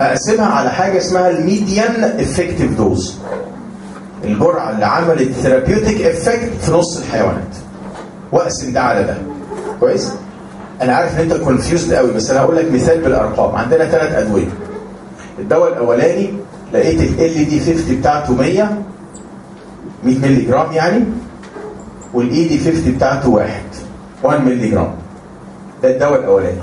أقسمها على حاجة اسمها ال median effective dose الجرعة اللي عملت therapeutic effect في نص الحيوانات. وأقسم ده على ده. كويس؟ أنا عارف إن أنت confused قوي بس أنا هقول لك مثال بالأرقام. عندنا ثلاث أدوية. الدواء الأولاني لقيت ال LD50 بتاعته 100 100 مللي جرام يعني وال ED50 بتاعته 1 1 مللي جرام ده الدواء الأولاني.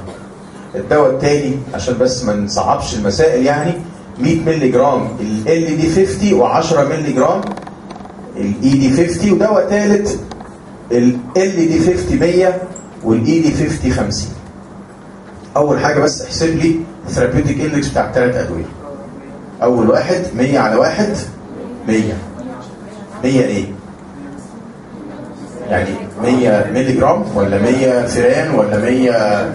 الدواء الثاني عشان بس ما نصعبش المسائل يعني 100 مللي جرام ال LD50 و10 مللي جرام ال ED50 ودواء ثالث ال LD50 100 وال ED50 50 أول حاجة بس احسب لي ال therapeutic index بتاع الثلاث أدوية. أول واحد 100 على واحد 100 100 إيه؟ يعني 100 مللي جرام ولا 100 فران ولا 100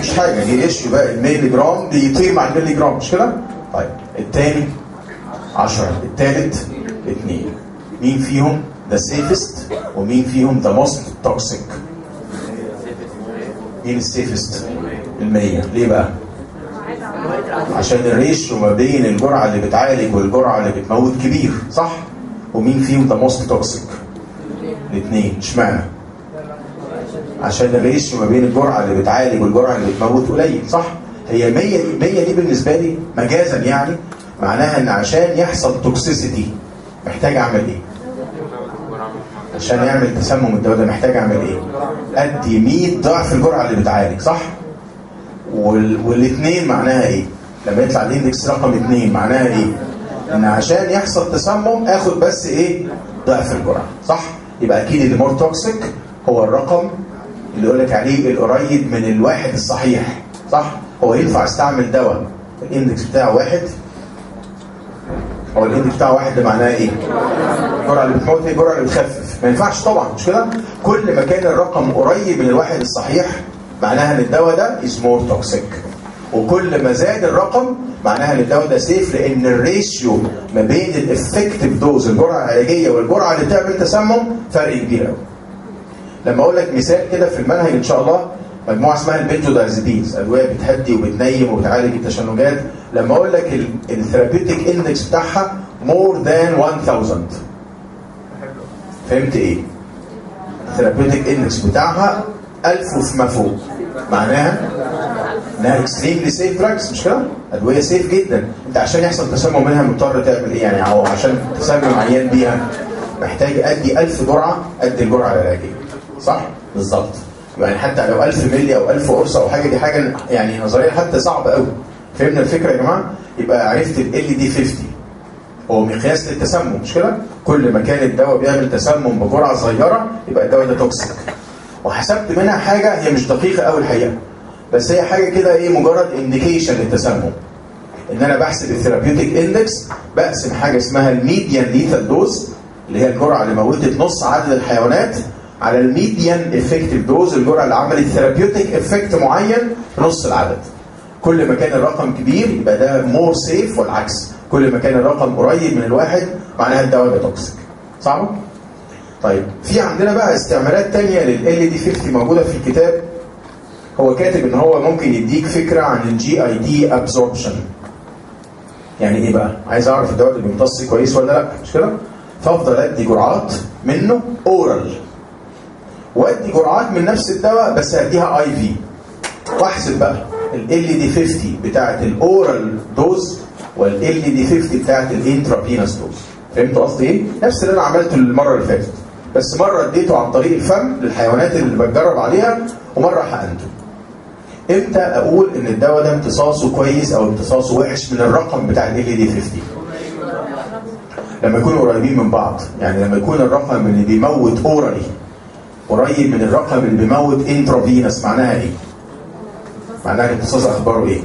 مش حاجة دي إيش بقى المللي جرام بيطير مع المللي جرام مش كده؟ طيب الثاني 10 الثالث 2 مين فيهم the safest ومين فيهم the most toxic مين ال safest المية. ليه بقى؟ عشان ال ratio ما بين الجرعة اللي بتعالج والجرعة اللي بتموت كبير. صح؟ ومين فيهم the most toxic الاثنين اشمعنى؟ عشان ال ratio ما بين الجرعة اللي بتعالج والجرعة اللي بتموت قليل. صح؟ هي 100 دي 100 دي بالنسبة لي مجازا يعني. معناها إن عشان يحصل toxicity محتاج أعمل إيه؟ عشان يعمل تسمم الدواء ده محتاج أعمل إيه؟ أدي 100 ضعف الجرعة اللي بتعالج. صح؟ وال... والاثنين معناها إيه؟ لما يطلع ال index رقم اثنين معناها إيه؟ إن عشان يحصل تسمم آخد بس إيه؟ ضعف الجرعة صح؟ يبقى أكيد اللي more toxic هو الرقم اللي يقول لك عليه القريب من الواحد الصحيح صح؟ هو ينفع أستعمل دواء ال index بتاعه واحد. هو ال index بتاعه واحد ده معناه إيه؟ الجرعه اللي بتموت هي الجرعه اللي بتخفف. ما ينفعش طبعا مش كده؟ كل ما كان الرقم قريب من الواحد الصحيح معناها إن الدواء ده is more toxic وكل ما زاد الرقم معناها إن الدواء ده safe لأن ال ratio ما بين ال effective dose الجرعة العلاجية والجرعة اللي بتعمل تسمم فرق كبير قوي لما أقول لك مثال كده في المنهج إن شاء الله مجموعة اسمها ال benzodiazepines أدوية بتهدي وبتنيم وبتعالج التشنجات. لما أقول لك ال therapeutic index بتاعها more than 1000 فهمت إيه؟ ال therapeutic index بتاعها 1000 وفما فوق. معناها انها extremely safe drugs مش كده؟ أدوية safe جدا أنت عشان يحصل تسمم منها مضطر تعمل إيه يعني أو عشان تسمم عيان بيها محتاج أدي 1000 جرعة قد الجرعة العلاجيه صح؟ بالظبط يعني حتى لو 1000 مللي أو 1000 قرصة أو حاجة دي حاجة يعني نظريا حتى صعبة قوي فهمنا الفكرة يا جماعة؟ يبقى عرفت ال LD50 هو مقياس للتسمم مش كده؟ كل ما كان الدواء بيعمل تسمم بجرعة صغيرة يبقى الدواء ده toxic. وحسبت منها حاجة هي مش دقيقة قوي الحقيقة. بس هي حاجة كده إيه مجرد indication للتسمم. إن أنا بحسب ال therapeutic index بقسم حاجة اسمها ال median lethal dose اللي هي الجرعة اللي موتت نص عدد الحيوانات على ال median effective dose الجرعة اللي عملت therapeutic effect معين في نص العدد. كل ما كان الرقم كبير يبقى ده more safe والعكس كل ما كان الرقم قريب من الواحد معناها الدواء ده toxic صعب؟ طيب في عندنا بقى استعمالات تانية لل LD50 موجودة في الكتاب هو كاتب إن هو ممكن يديك فكرة عن ال GIT absorption يعني إيه بقى؟ عايز أعرف الدواء ده بيمتص كويس ولا لأ. مش كده؟ فأفضل أدي جرعات منه oral وأدي جرعات من نفس الدواء بس هديها IV وأحسب بقى ال LD 50 بتاعت ال oral dose وال LD 50 بتاعت ال intravenous dose فهمت قصدي إيه؟ نفس اللي أنا عملته المرة اللي فاتت. بس مرة اديته عن طريق الفم للحيوانات اللي بتجرب عليها ومرة حقنته. إمتى أقول ان الدواء ده امتصاصه كويس أو امتصاصه وحش من الرقم بتاع ال LD 50 لما يكونوا قريبين من بعض يعني لما يكون الرقم اللي بيموت orally قريب من الرقم اللي بيموت intravenous معناها إيه؟ معناها الامتصاص اخباره إيه؟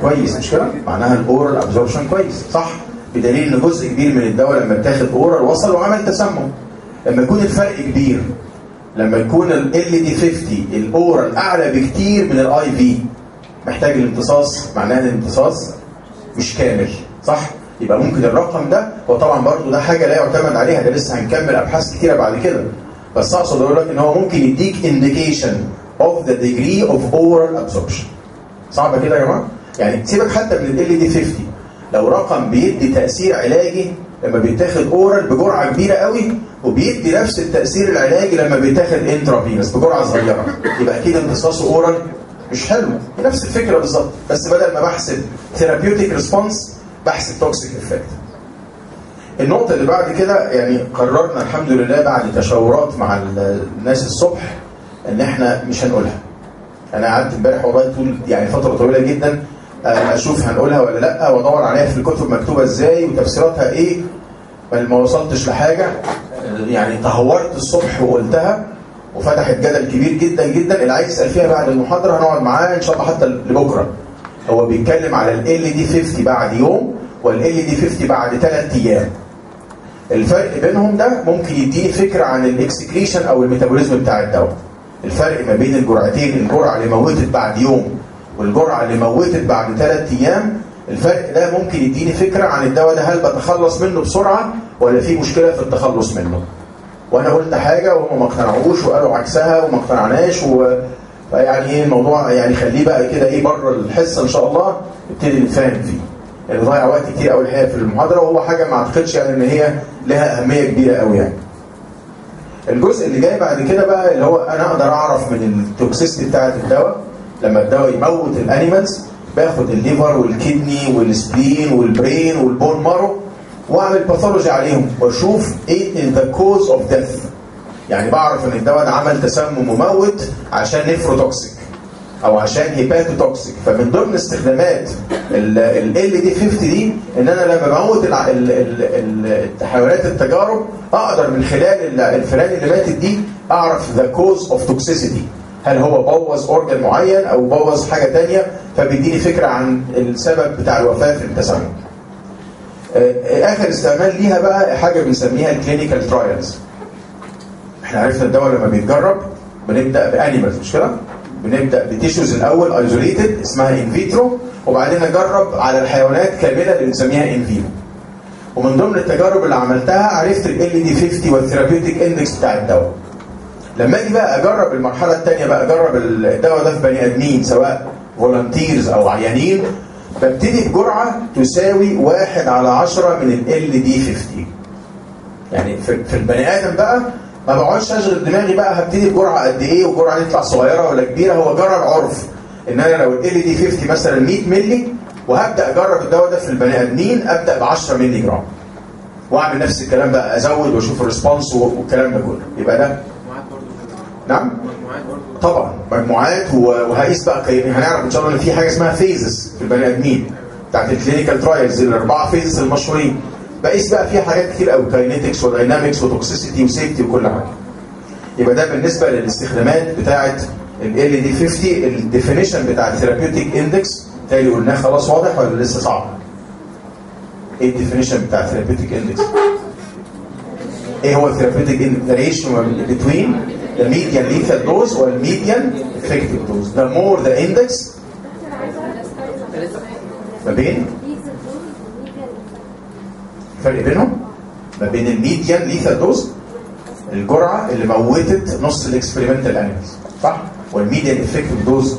كويس مش كده؟ معناها ال oral absorption كويس صح؟ بدليل ان جزء كبير من الدواء لما اتاخد oral وصل وعمل تسمم لما يكون الفرق كبير لما يكون ال LD 50 ال oral اعلى بكتير من ال IV محتاج الامتصاص معناه ان الامتصاص مش كامل صح؟ يبقى ممكن الرقم ده وطبعا برضو ده حاجة لا يعتمد عليها ده لسه هنكمل أبحاث كتيرة بعد كده بس أقصد أقول لك إن هو ممكن يديك indication of the degree of oral absorption صعبة كده يا جماعة؟ يعني سيبك حتى من ال LD 50 لو رقم بيدي تأثير علاجي لما بيتاخد oral بجرعة كبيرة قوي وبيدي نفس التأثير العلاجي لما بيتاخد intravenous بجرعة صغيرة. يبقى أكيد امتصاصه oral مش حلو. نفس الفكرة بالظبط. بس بدل ما بحسب therapeutic response بحسب toxic effect النقطة اللي بعد كده يعني قررنا الحمد لله بعد تشاورات مع الناس الصبح إن إحنا مش هنقولها. أنا قعدت امبارح والله طول يعني فترة طويلة جدا أشوف هنقولها ولا لأ وأدور عليها في الكتب مكتوبه إزاي وتفسيراتها إيه ما وصلتش لحاجة. يعني تهورت الصبح وقلتها وفتحت جدل كبير جدا جدا. اللي عايز يسأل فيها بعد المحاضرة هنقعد معاه إن شاء الله حتى لبكرة. هو بيتكلم على ال دي 50 بعد يوم وال دي 50 بعد ثلاث أيام. الفرق بينهم ده ممكن يديني فكرة عن الاكسكريشن أو الميتابوليزم بتاع الدواء. الفرق ما بين الجرعتين الجرعة اللي موتت بعد يوم والجرعة اللي موتت بعد ثلاث أيام الفرق ده ممكن يديني فكرة عن الدواء ده هل بتخلص منه بسرعة ولا في مشكلة في التخلص منه. وأنا قلت حاجة وهم ما اقتنعوش وقالوا عكسها وما اقتنعناش و فيعني إيه الموضوع يعني خليه بقى كده إيه بره الحصة إن شاء الله نبتدي نتفاهم فيه. يعني ضيع وقت كتير قوي الحقيقة في المحاضرة وهو حاجة ما أعتقدش يعني إن هي لها أهمية كبيرة قوي يعني. الجزء اللي جاي بعد كده بقى اللي هو أنا أقدر أعرف من ال toxicity بتاعة الدواء لما الدواء يموت ال animals باخد الليفر والكدني والسبلين والبرين والبون مارو وأعمل pathology عليهم. وأشوف إيه the cause of death يعني بعرف إن الدواء عمل تسمم مموت عشان nephrotoxic أو عشان hepatotoxic فمن ضمن استخدامات ال LD 50 دي إن أنا لما بموت الع- ال- ال- ال- الحيوانات التجارب أقدر من خلال ال- الفئران اللي ماتت دي أعرف the cause of toxicity هل هو بوظ organ معين أو بوظ حاجة تانية فبيديني فكرة عن السبب بتاع الوفاة في التسمم. آه، آخر استعمال ليها بقى حاجة بنسميها ال clinical trials إحنا عرفنا الدواء لما بيتجرب بنبدأ ب animals مش كده؟ بنبدأ ب tissues الأول isolated اسمها in vitro وبعدين نجرب على الحيوانات كاملة اللي بنسميها in vivo ومن ضمن التجارب اللي عملتها عرفت ال LD 50 وال therapeutic index بتاع الدواء. لما أجي بقى اجرب المرحلة الثانية بقى اجرب الدواء ده في بني آدمين سواء volunteers أو عيانين ببتدي بجرعة تساوي واحد على عشرة من ال LD 50 يعني في, في البني آدم بقى ما بقعدش أشغل دماغي بقى هبتدي بجرعة قد إيه وجرعة تطلع صغيرة ولا كبيرة هو جرى العرف إن أنا لو ال LD 50 مثلا 100 مللي وهبدأ أجرب الدواء ده في البني آدمين أبدأ ب 10 مللي جرام. وأعمل نفس الكلام بقى أزود وأشوف ال response والكلام ده كله. يبقى ده نعم طبعا مجموعات وهقيس بقى قيم- هنعرف إن شاء الله إن في حاجة اسمها فيزز في البني آدمين بتاعت ال clinical trials الاربعه phases المشهورين بقيس بقى فيها حاجات كتير قوي kinetics و dynamics و toxicity و safety وكل حاجة يبقى ده بالنسبة للاستخدامات بتاعت ال LD 50 ال definition بتاع ال therapeutic index تاني قلناه خلاص واضح ولا لسه صعب؟ إيه ال definition بتاع ال therapeutic index؟ إيه هو ال therapeutic index؟ ratio between the median lethal dose وال median effective dose. The more the index ما بين الفرق بينهم ما بين ال median lethal dose الجرعه اللي موتت نص ال experimental animals صح وال median effective dose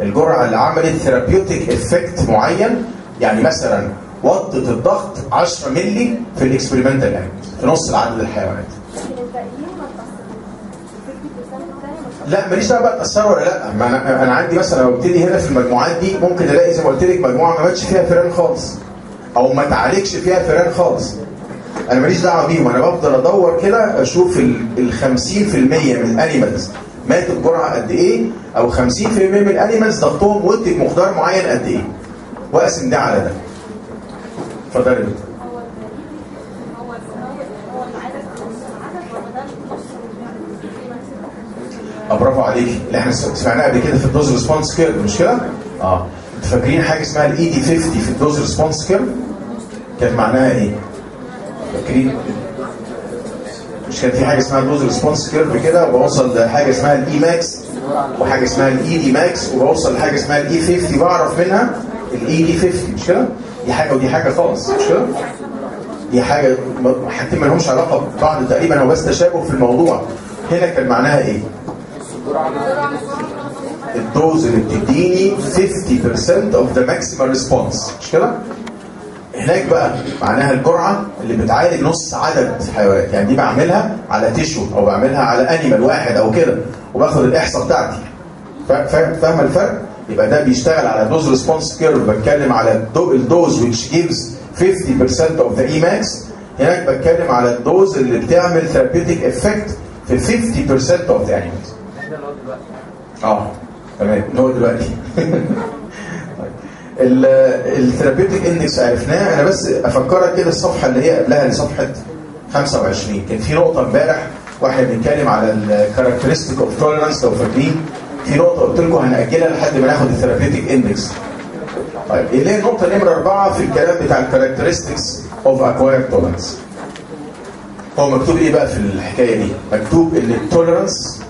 الجرعه اللي عملت therapeutic effect معين يعني مثلا وطت الضغط 10 مللي في ال experimental animals في نص العدد الحيوانات لا ماليش دعوة بقى تاثر ولا لأ. ما أنا أنا عندي مثلا لو ابتدي هنا في المجموعات دي ممكن ألاقي زي ما قلت لك مجموعة ما ماتش فيها فيران خالص. أو ما تعالجش فيها فيران خالص. أنا ماليش دعوة بيهم. أنا بفضل أدور كده أشوف ال 50% من ال animals ماتوا بجرعه قد إيه أو 50% من ال animals ضغطهم وطي بمقدار معين قد إيه. وأقسم ده على ده. اتفضل يا دكتور.
هو الغريب هو
آه برافو عليك اللي إحنا سمعناها قبل كده في ال dose response curve مش كده؟ آه أنتوا فاكرين حاجة اسمها ال ED 50 في ال dose response curve؟ كان معناها إيه؟ فاكرين؟ مش كان في حاجة اسمها ال dose response curve كده وبوصل لحاجة اسمها ال E max وحاجة اسمها ال ED max وبوصل لحاجة اسمها ال E 50 بعرف منها ال ED 50 مش كده؟ دي حاجة ودي حاجة خالص مش كده؟ دي حاجة حاجتين ما لهمش علاقة ببعض تقريبا هو بس تشابه في الموضوع هنا كان معناها إيه؟ ال dose اللي بتديني 50% of the maximal response. مش كده؟ هناك بقى معناها الجرعة اللي بتعالج نص عدد حيوانات. يعني دي بعملها على tissue أو بعملها على animal واحد أو كده وباخد الإحصاء بتاعتي. فا- فا- فاهمه الفرق؟ يبقى ده بيشتغل على dose response curve بتكلم على ال do- ال dose which gives 50% of the Emax. هناك بتكلم على ال dose اللي بتعمل therapeutic effect في 50% of the animals آه تمام. اللي هو دلوقتي. *laughs* ال therapeutic index عرفناه. أنا بس أفكرك كده الصفحة اللي هي قبلها لصفحه 25 كان في نقطة امبارح وإحنا بنتكلم على ال characteristic of tolerance لو فاكرين في نقطة قلت لكم هنأجلها لحد ما ناخد ال therapeutic index طيب اللي هي النقطة نمرة أربعة في الكلام بتاع ال characteristics of acquired tolerance هو مكتوب إيه بقى في الحكاية دي؟ مكتوب إن ال tolerance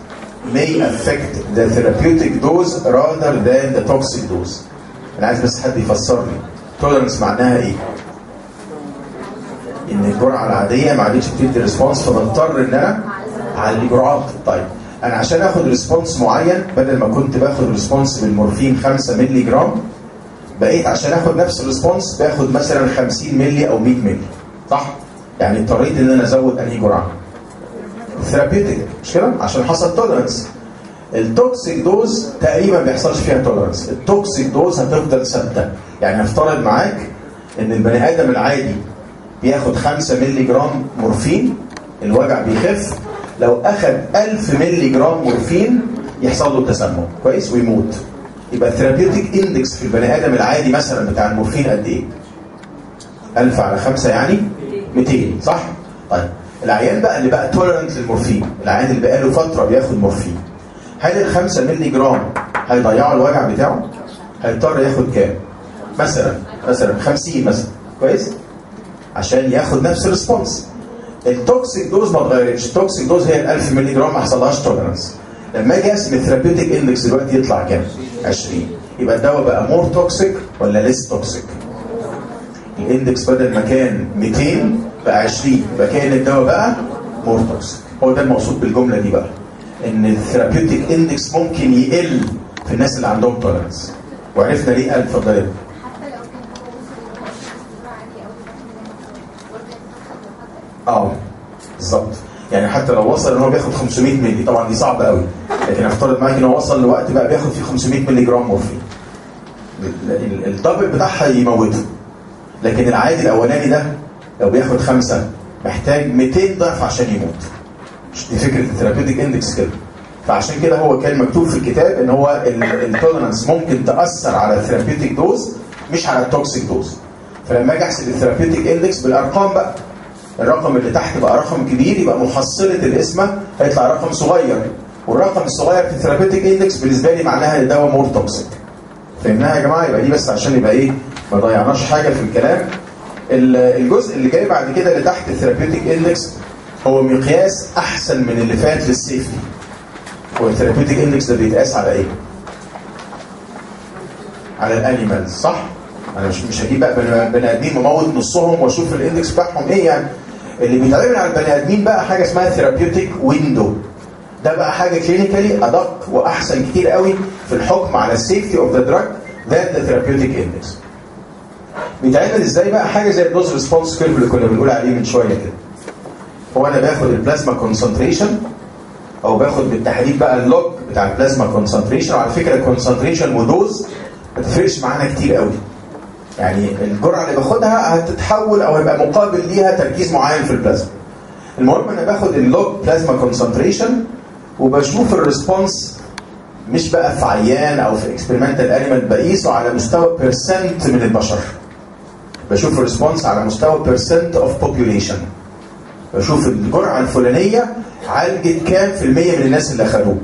may affect the therapeutic dose rather than the toxic dose. أنا عايز بس حد يفسر لي tolerance معناها إيه؟ إن الجرعة العادية ما عادتش بتدي response فبضطر إن أنا على الجرعات طيب أنا عشان آخد response معين بدل ما كنت باخد response بالمورفين 5 مللي جرام بقيت عشان آخد نفس ال response باخد مثلا 50 مللي أو 100 مللي صح؟ يعني اضطريت إن أنا أزود أنهي جرعة؟ therapeutic مش كده؟ عشان حصل tolerance ال toxic dose تقريبا ما بيحصلش فيها tolerance ال toxic dose هتفضل ثابتة. يعني هفترض معاك إن البني آدم العادي بياخد 5 مللي جرام مورفين الوجع بيخف. لو أخد 1000 مللي جرام مورفين يحصل له تسمم. كويس؟ ويموت. يبقى ال therapeutic index في البني آدم العادي مثلا بتاع المورفين قد إيه؟ 1000 على 5 يعني 200 صح؟ طيب. العيان بقى اللي بقى tolerant للمورفين. العيان اللي بقى له فترة بياخد مورفين. هل ال 5 مللي جرام هيضيعوا الوجع بتاعه؟ هيضطر ياخد كام؟ مثلا مثلا 50 مثلا. كويس؟ عشان ياخد نفس ال response ال toxic dose ما اتغيرتش. ال toxic dose هي ال 1000 مللي جرام ما حصلهاش tolerance لما أجي اقسم ال therapeutic index دلوقتي يطلع كام؟ 20 يبقى الدواء بقى more toxic ولا less toxic ال index بدل ما كان 200 بقى 20 يبقى كان الدواء بقى more toxic هو ده المقصود بالجملة دي بقى إن ال therapeutic index ممكن يقل في الناس اللي عندهم tolerance وعرفنا ليه قال اتفضل آه بالظبط. يعني حتى لو وصل إن هو بياخد 500 مللي طبعا دي صعبة قوي لكن أفترض معاك إن هو وصل لوقت بقى بياخد فيه 500 مللي جرام مورفين. ال- ال- ال double بتاعها يموته. لكن العادي الأولاني ده لو بياخد خمسة محتاج 200 ضعف عشان يموت. دي فكرة ال therapeutic index كده. فعشان كده هو كان مكتوب في الكتاب إن هو ال tolerance ممكن تأثر على ال therapeutic dose مش على ال toxic dose فلما أجي أحسب ال therapeutic index بالأرقام بقى الرقم اللي تحت بقى رقم كبير يبقى محصلة القسمه هيطلع رقم صغير. والرقم الصغير في ال therapeutic index بالنسبة لي معناها إن الدواء more toxic فهمناها يا جماعة؟ يبقى دي بس عشان يبقى إيه ما ضيعناش حاجة في الكلام. ال- الجزء اللي جاي بعد كده اللي تحت ال therapeutic index هو مقياس أحسن من اللي فات لل safety هو ال therapeutic index ده بيتقاس على إيه؟ على ال animals صح؟ أنا مش مش هجيب بقى بني- آدمين مموت نصهم وأشوف ال index بتاعهم إيه يعني اللي بيتعمل على البني آدمين بقى حاجة اسمها therapeutic window ده بقى حاجة clinically أدق وأحسن كتير قوي في الحكم على ال safety of the drug than the therapeutic index بيتعمل إزاي بقى؟ حاجة زي ال dose response curve اللي كنا بنقول عليه من شوية كده. هو أنا باخد ال plasma concentration أو باخد بالتحديد بقى ال log بتاع ال plasma concentration. وعلى فكرة ال concentration و dose ما تفرقش معانا كتير قوي. يعني الجرعة اللي باخدها هتتحول أو هيبقى مقابل ليها تركيز معين في البلازما. المهم أنا باخد ال log plasma concentration وبشوف ال response مش بقى في عيان أو في experimental animal بقيسه على مستوى percent من البشر. بشوف ال response على مستوى percent of population بشوف الجرعة الفلانية عالجت كام في المية من الناس اللي أخدوه.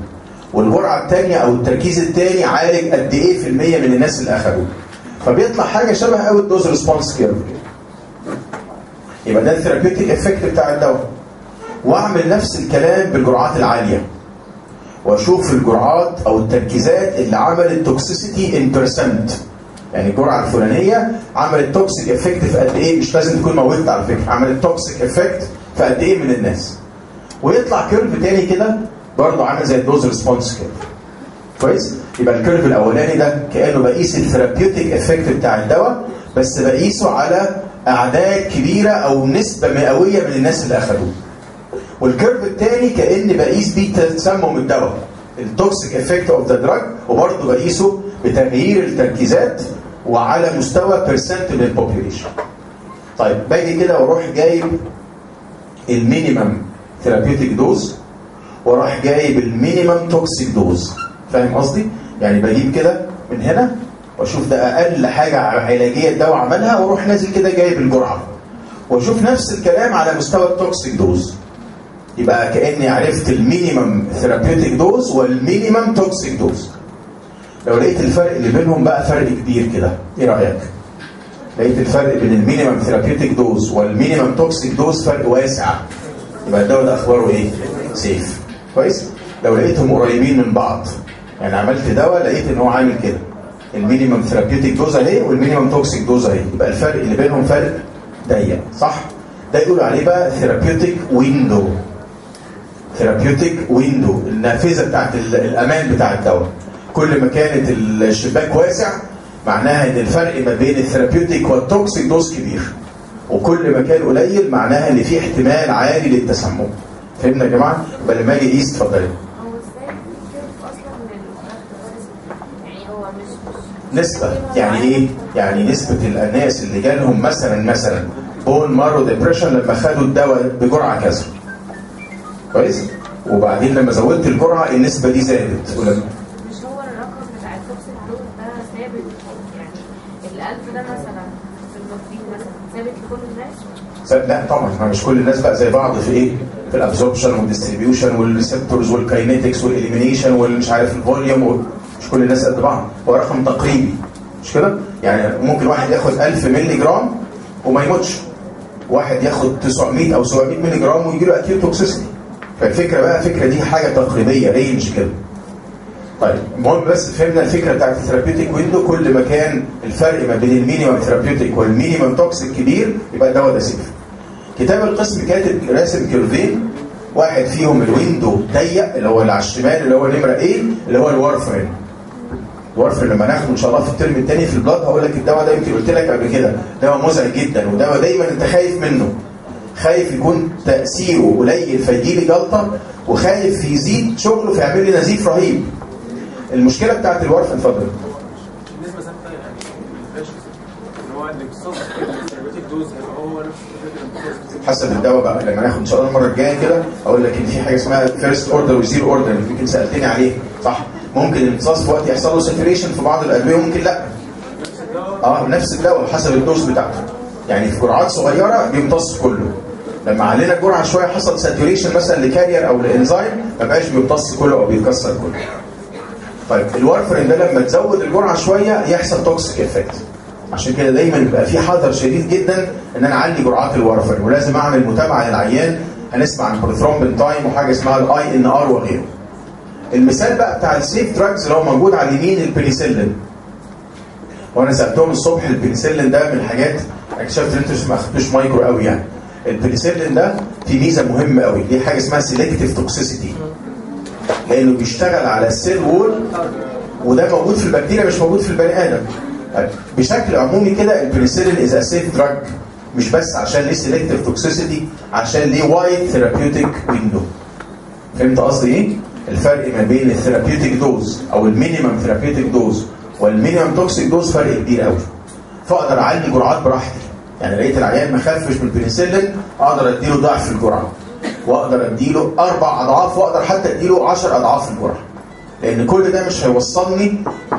والجرعة الثانية أو التركيز الثاني عالج قد إيه في المية من الناس اللي اخذوه فبيطلع حاجة شبه قوي ال dose response curve يبقى ده ال therapeutic effect بتاع الدواء. وأعمل نفس الكلام بالجرعات العالية. وأشوف الجرعات أو التركيزات اللي عملت toxicity in percent يعني الجرعة الفلانية عملت toxic effect في قد إيه؟ مش لازم تكون موتت على فكرة عملت toxic effect في قد إيه من الناس. ويطلع curve تاني كده برضه عامل زي ال dose response curve كويس؟ يبقى ال curve الأولاني ده كأنه بقيس ال therapeutic effect بتاع الدواء بس بقيسه على أعداد كبيرة أو نسبة مئوية من الناس اللي اخذوه وال curve الثاني كاني بقيس بيه تسمم الدواء ال toxic effect of the drug وبرضه بقيسه بتغيير التركيزات وعلى مستوى percent من ال population طيب باجي كده وأروح جايب ال minimum therapeutic dose وراح جايب ال minimum toxic dose فاهم قصدي؟ يعني بجيب كده من هنا وأشوف ده أقل حاجة علاجية الدواء عملها وأروح نازل كده جايب الجرعة. وأشوف نفس الكلام على مستوى ال toxic dose يبقى كأني عرفت ال minimum therapeutic dose وال minimum toxic dose لو لقيت الفرق اللي بينهم بقى فرق كبير كده إيه رأيك؟ لقيت الفرق بين ال minimum therapeutic dose وال minimum toxic dose فرق واسع. يبقى الدواء ده أخباره إيه؟ safe كويس؟ لو لقيتهم قريبين من بعض يعني عملت دواء لقيت إن هو عامل كده. ال minimum therapeutic dose أهي وال minimum toxic dose أهي. يبقى الفرق اللي بينهم فرق ضيق صح؟ ده يقولوا عليه بقى therapeutic window therapeutic window النافذة بتاعت الأمان بتاع الدواء. كل ما كانت الشباك واسع معناها إن الفرق ما بين ال therapeutic وال toxic dose كبير وكل ما كان قليل معناها إن في احتمال عالي للتسمم فهمنا يا جماعة يبقى لما أجي اقيس اتفضلي
يعني
نسبة يعني إيه؟ يعني نسبة الناس اللي جالهم مثلا مثلا bone marrow depression لما خدوا الدواء بجرعة كذا. كويس؟ وبعدين لما زودت الجرعة النسبة دي زادت ولما
مش هو الرقم بتاع ال toxic dose ده ثابت يعني ده مثلا في مثلا ثابت لكل الناس؟
لا طبعا ما مش كل الناس بقى زي بعض في إيه؟ في الابزوربشن والديستريبيوشن والريسبتورز والكاينetics والاليمينيشن والمش عارف ال volume مش كل الناس قد بعض. هو رقم تقريبي. مش كده؟ يعني ممكن واحد ياخد 1000 مللي جرام وما يموتش. واحد ياخد 900 أو 700 مللي جرام ويجي له acute toxicity فالفكرة بقى الفكرة دي حاجة تقريبية range كده. طيب المهم بس فهمنا الفكرة بتاعت ال therapeutic window كل ما كان الفرق ما بين ال minimum therapeutic وال minimum toxic كبير يبقى الدواء ده safe كتاب القسم كاتب راسم curve ين واحد فيهم ال window ضيق اللي هو اللي على الشمال اللي هو نمره A اللي هو ال warfarin ال warfarin لما ناخده إن شاء الله في الترم الثاني في ال blood هقول لك الدواء ده يمكن قلت لك قبل كده. دواء مزعج جدا ودواء دايما أنت خايف منه. خايف يكون تأثيره قليل فيجي لي جلطة وخايف يزيد شغله فيعمل لي نزيف رهيب. المشكلة بتاعت ال warfarin
اتفضل بالنسبة يعني هو الامتصاص ال therapeutic dose هيبقى هو
حسب الدواء بقى لما ناخد ان شاء الله المرة الجاية كده أقول لك إن في حاجة اسمها first order و zero order يمكن سالتني عليه صح؟ ممكن الامتصاص في وقت يحصل له saturation في بعض الأدوية ممكن لأ. آه نفس الدواء حسب ال dose بتاعته. يعني في جرعات صغيرة بيمتص كله. لما علينا جرعه شوية حصل saturation مثلا ل carrier أو لإنزيم ما بقاش بيمتص كله أو بيتكسر كله. طيب ال warfarin ده لما تزود الجرعة شوية يحصل toxic effect عشان كده دايما بيبقى في حذر شديد جدا إن أنا أعلي جرعات ال warfarin ولازم أعمل متابعة للعيان. هنسمع عن prothrombin time وحاجة اسمها ال INR وغيره. المثال بقى بتاع ال safe drugs اللي هو موجود على اليمين البنسلين وأنا سألتهم الصبح البنسلين ده من الحاجات اكتشفت إن أنتوا ما اخدتوش مايكرو قوي يعني. البنسلين ده في ميزة مهمة قوي دي حاجة اسمها selective toxicity لأنه بيشتغل على ال cell wall وده موجود في البكتيريا مش موجود في البني آدم. بشكل عمومي كده البنسلين is safe drug مش بس عشان ليه selective toxicity عشان ليه wide therapeutic window فهمت قصدي إيه؟ الفرق ما بين ال therapeutic dose أو ال minimum therapeutic dose وال minimum toxic dose فرق كبير قوي فأقدر اعلي جرعات براحتي. يعني لقيت العيان ما خفش من البنسلين أقدر أديله ضعف الجرعة. واقدر اديله أربع اضعاف واقدر حتى اديله 10 اضعاف الجرعة. لأن كل ده مش هيوصلني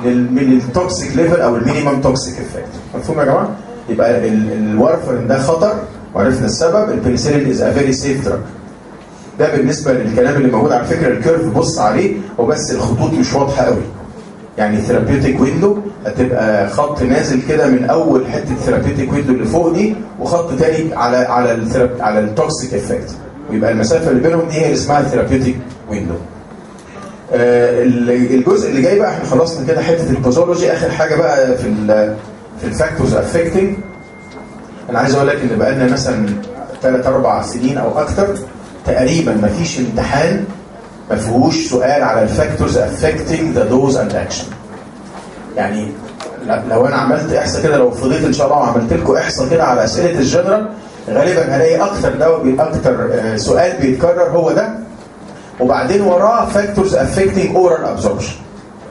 لل- من ال toxic level أو ال minimum toxic effect مفهوم يا جماعة؟ يبقى ال- الـ warfarin ده خطر وعرفنا السبب. البنسلين is a very safe drug ده بالنسبة للكلام اللي موجود على فكرة ال curve بص عليه وبس الخطوط مش واضحة قوي. يعني ال therapeutic window هتبقى خط نازل كده من أول حتة ال therapeutic window اللي فوق دي وخط تاني على على على ال toxic effect ويبقى المسافة اللي بينهم دي هي اللي اسمها ال therapeutic window. آه، الجزء اللي جاي بقى إحنا خلصنا كده حتة ال pathology. آخر حاجة بقى في في ال factors affecting أنا عايز أقول لك إن بقى لنا مثلا ثلاث أربع سنين أو أكتر تقريبا ما فيش امتحان ما فيهوش سؤال على ال factors affecting the dose and action يعني لو أنا عملت إحصاء كده لو فضيت إن شاء الله وعملت لكم إحصاء كده على أسئلة الجنرال غالبا هلاقي أكتر بي- أكتر آه، سؤال بيتكرر هو ده. وبعدين وراه factors affecting oral absorption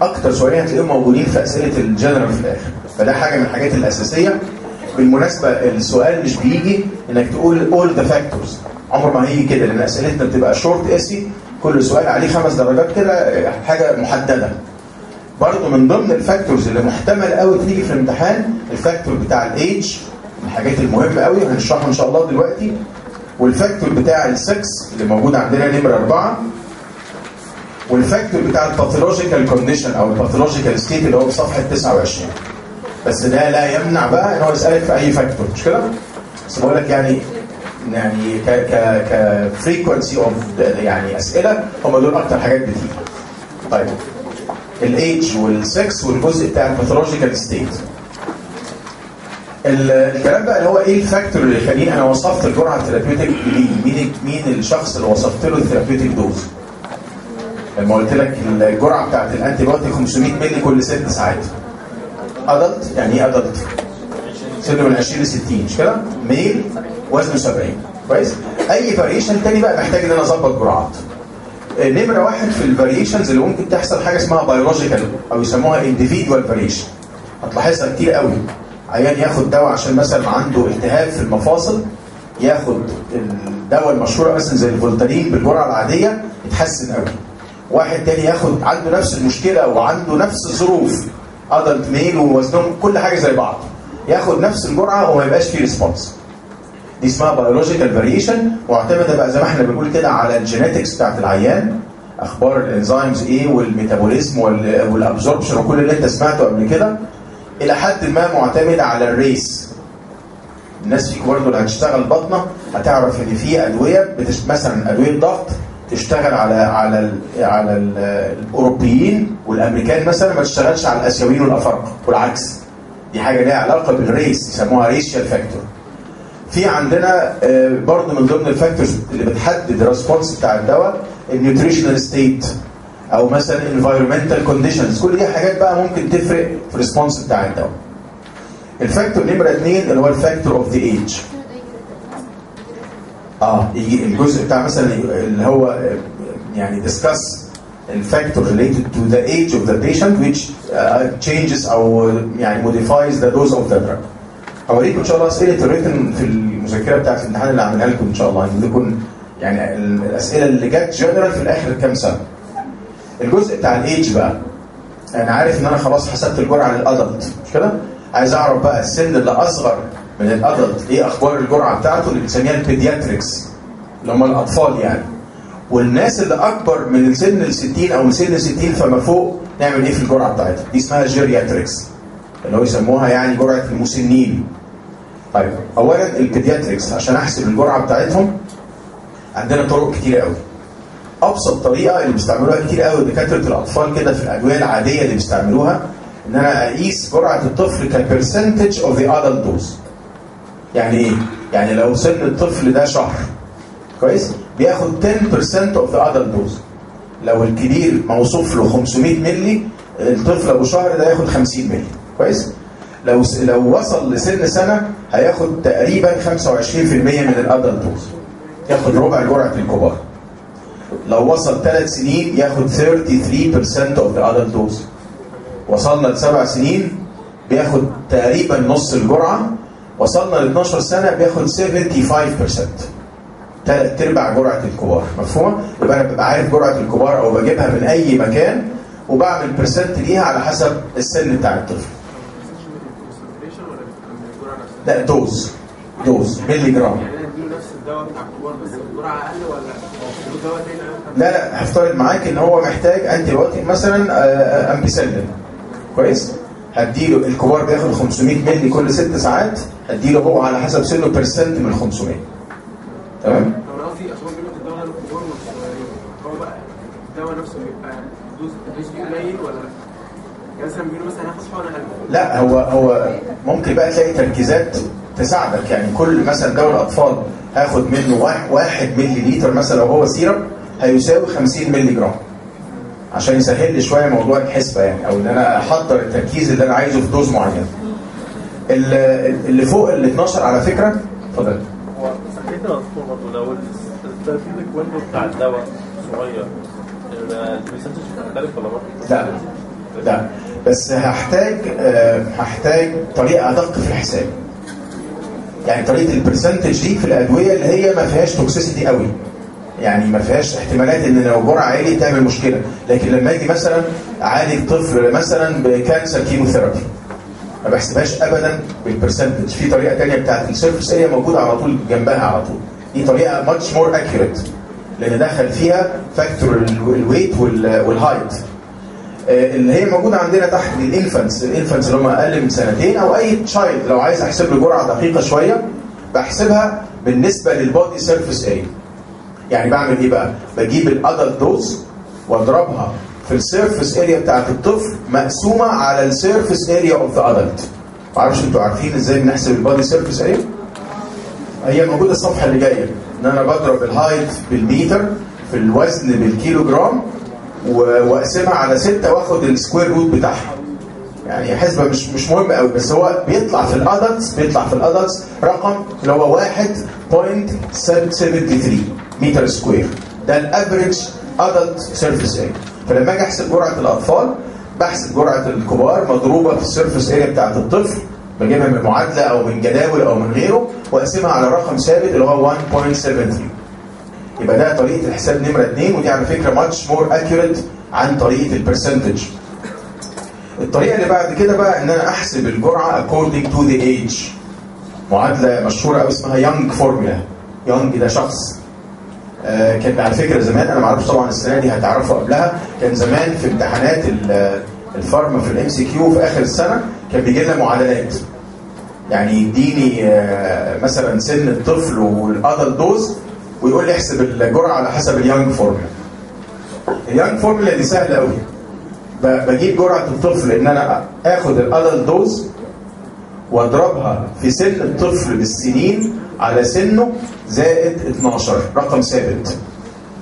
أكتر سؤالين هتلاقيهم موجودين في أسئلة الجنرال في الآخر. فده حاجة من الحاجات الأساسية. بالمناسبة السؤال مش بيجي إنك تقول all the factors عمر ما هيجي كده لأن أسئلتنا بتبقى short essay كل سؤال عليه خمس درجات كده حاجة محددة. برضه من ضمن ال factors اللي محتمل قوي تيجي في الامتحان ال factor بتاع الايدج الحاجات المهمة قوي هنشرحها إن شاء الله دلوقتي وال factor بتاع ال sex اللي موجود عندنا نمرة أربعة وال factor بتاع ال pathological condition أو ال pathological state اللي هو في صفحة 29 بس ده لا يمنع بقى إن هو يسألك في أي factor مش كده؟ بس بقول لك يعني يعني ك ك ك frequency of يعني أسئلة هم دول أكتر حاجات بتيجي. طيب ال age وال sex والجزء بتاع ال pathological state. الكلام بقى اللي هو إيه ال factor اللي يخليني أنا وصفت الجرعة ال therapeutic لمين؟ مين مين الشخص اللي وصفت له ال therapeutic dose؟ لما قلت لك الجرعة بتاعت ال antibiotic 500 مللي كل ست ساعات. adult يعني إيه adult؟ سنه من 20 ل 60 مش كده؟ male وزنه 70 كويس؟ أي variation تاني بقى محتاج إن أنا أظبط جرعات. آه، نمرة واحد في ال variations اللي ممكن تحصل حاجة اسمها biological أو يسموها individual variation. هتلاحظها كتير قوي. عيان ياخد دواء عشان مثلا عنده التهاب في المفاصل ياخد الدواء المشهوره مثلا زي الفولتارين بالجرعه العادية يتحسن قوي. واحد تاني ياخد عنده نفس المشكلة وعنده نفس الظروف adult male ووزنهم كل حاجة زي بعض ياخد نفس الجرعة وما يبقاش فيه response دي اسمها biological variation معتمده بقى زي ما إحنا بنقول كده على ال genetics بتاعت العيان. أخبار ال enzymes إيه وال metabolism وال- وال absorption وكل اللي انت سمعته قبل كده. إلى حد ما معتمدة على ال race. الناس فيكم برضه اللي هتشتغل بطنة هتعرف إن في أدوية بتش... مثلا أدوية ضغط تشتغل على على ال على ال الأوروبيين والأمريكان مثلا ما تشتغلش على الآسيويين والأفارقة والعكس. دي حاجة ليها علاقة بال race يسموها racial factor في عندنا آه، برضه من ضمن ال factors اللي بتحدد ال response بتاع الدواء ال nutritional state أو مثلا environmental conditions كل دي حاجات بقى ممكن تفرق في ال response بتاع الدواء ال factor نمرة اثنين اللي هو ال factor of the age آه الجزء بتاع مثلا اللي هو آه، يعني discuss ال factor related to the age of the patient which uh, أو يعني modifies the dose of the drug. هوريكم إن شاء الله أسئلة ال written في المذكره بتاعت الامتحان اللي عاملها لكم إن شاء الله يكون يعني الأسئلة اللي جت جنرال في الآخر كام سنة. الجزء بتاع الايدج بقى أنا عارف إن أنا خلاص حسبت الجرعة لل adult مش كده؟ عايز أعرف بقى السن اللي أصغر من ال adult إيه أخبار الجرعة بتاعته اللي بنسميها ال pediatrics اللي هم الأطفال يعني والناس اللي أكبر من سن ال 60 أو من سن 60 فما فوق نعمل إيه في الجرعة بتاعتها؟ دي اسمها geriatrics اللي هو يسموها يعني جرعة المسنين. طيب اولا ال pediatrics عشان أحسب الجرعة بتاعتهم عندنا طرق كتير قوي. أبسط طريقة اللي بيستعملوها كتير قوي دكاترة الأطفال كده في الادويه العادية اللي بيستعملوها ان أنا أقيس جرعه الطفل ك percentage of the adult dose. يعني إيه؟ يعني لو سن الطفل ده شهر كويس؟ بياخد 10% of the adult dose. لو الكبير موصوف له 500 مللي الطفل أبو شهر ده ياخد 50 مللي كويس؟ لو لو وصل لسن سنة هياخد تقريبا 25% من ال adult dose. ياخد ربع جرعة الكبار. لو وصل ثلاث سنين ياخد 33% of the adult dose. وصلنا لسبع سنين بياخد تقريبا نص الجرعة وصلنا ل 12 سنة بياخد 75% ثلاث ارباع جرعة الكبار مفهومه؟ يبقى أنا ببقى عارف جرعة الكبار أو بجيبها من أي مكان وبعمل percent ليها على حسب السن بتاع الطفل. لا dose dose ملي جرام
يعني أنا اديله نفس الدواء بتاع الكبار بس الجرعه أقل ولا دواء تاني؟
لا لا هفترض معاك إن هو محتاج antibiotic مثلا آه، امبيسلين كويس؟ هديله الكبار بياخد 500 مللي كل ست ساعات هديله هو على حسب سنه percent من 500 تمام؟
طب أنا قصدي هو بيقول لك الدواء والصغيرين هو بقى الدواء نفسه بيبقى dose فيه قليل ولا؟ لا؟ يعني مثلا بيقولوا مثلا هاخد قلب
لا هو هو ممكن بقى تلاقي تركيزات تساعدك. يعني كل مثلا دواء الاطفال هاخد منه واحد, ملي لتر مثلا لو هو syrup هيساوي 50 ملي جرام عشان يسهل لي شوية موضوع الحسبة يعني أو إن أنا أحضر التركيز اللي أنا عايزه في dose معين. ال- اللي فوق ال 12 على فكرة اتفضل.
هو أكيد مذكور برضه لو ال therapeutic window بتاع الدواء صغير ال percentage مختلف ولا برضه؟
لا. لا. بس هحتاج آه، هحتاج طريقة أدق في الحساب. يعني طريقة ال percentage دي في الأدوية اللي هي ما فيهاش toxicity قوي. يعني ما فيهاش احتمالات إن لو جرعة عالي تعمل مشكلة. لكن لما أجي مثلا اعالج طفل مثلا ب cancer chemotherapy ما بحسبهاش ابدا بال percentage في طريقة تانية بتاعت ال surface area موجودة على طول جنبها على طول. دي طريقة much more accurate لأن دخل فيها factor ال weight وال height اللي هي موجودة عندنا تحت ال infants ال infants اللي هم أقل من سنتين أو أي child لو عايز أحسب له جرعة دقيقة شوية بحسبها بالنسبة لل body surface area يعني بعمل إيه بقى؟ بجيب ال adult dose وأضربها في ال surface area بتاعت الطفل مقسومة على ال surface area of the adult معرفش أنتوا عارفين إزاي بنحسب ال body surface area هي موجودة الصفحة اللي جاية. إن أنا بضرب ال height بالمتر في الوزن بالكيلو جرام وأقسمها على 6 وآخد ال square root بتاعها. يعني حسبة مش مش مهم قوي بس هو بيطلع في ال adults بيطلع في ال adults رقم اللي هو 1.773 متر square ده ال average adult surface area فلما أجي أحسب جرعة الأطفال بحسب جرعة الكبار مضروبة في ال surface area بتاعت الطفل بجيبها من معادلة أو من جداول أو من غيره وأقسمها على رقم ثابت اللي هو 1.73 يبقى ده طريقة الحساب نمرة 2 ودي على فكرة much more accurate عن طريقة ال percentage الطريقة اللي بعد كده بقى إن أنا أحسب الجرعة according to the age. معادلة مشهورة قوي اسمها Young formula Young ده شخص. آه كان على فكرة زمان أنا ما أعرفش طبعا السنة دي هتعرفوا قبلها. كان زمان في امتحانات ال- ال pharma في ال MCQ في آخر السنة كان بيجي لنا معادلات. يعني يديني آه، مثلا سن الطفل وال adult dose ويقول لي احسب الجرعة على حسب ال Young formula ال Young formula دي سهلة قوي بجيب جرعة الطفل إن أنا آخد ال adult dose وأضربها في سن الطفل بالسنين على سنه زائد 12 رقم ثابت.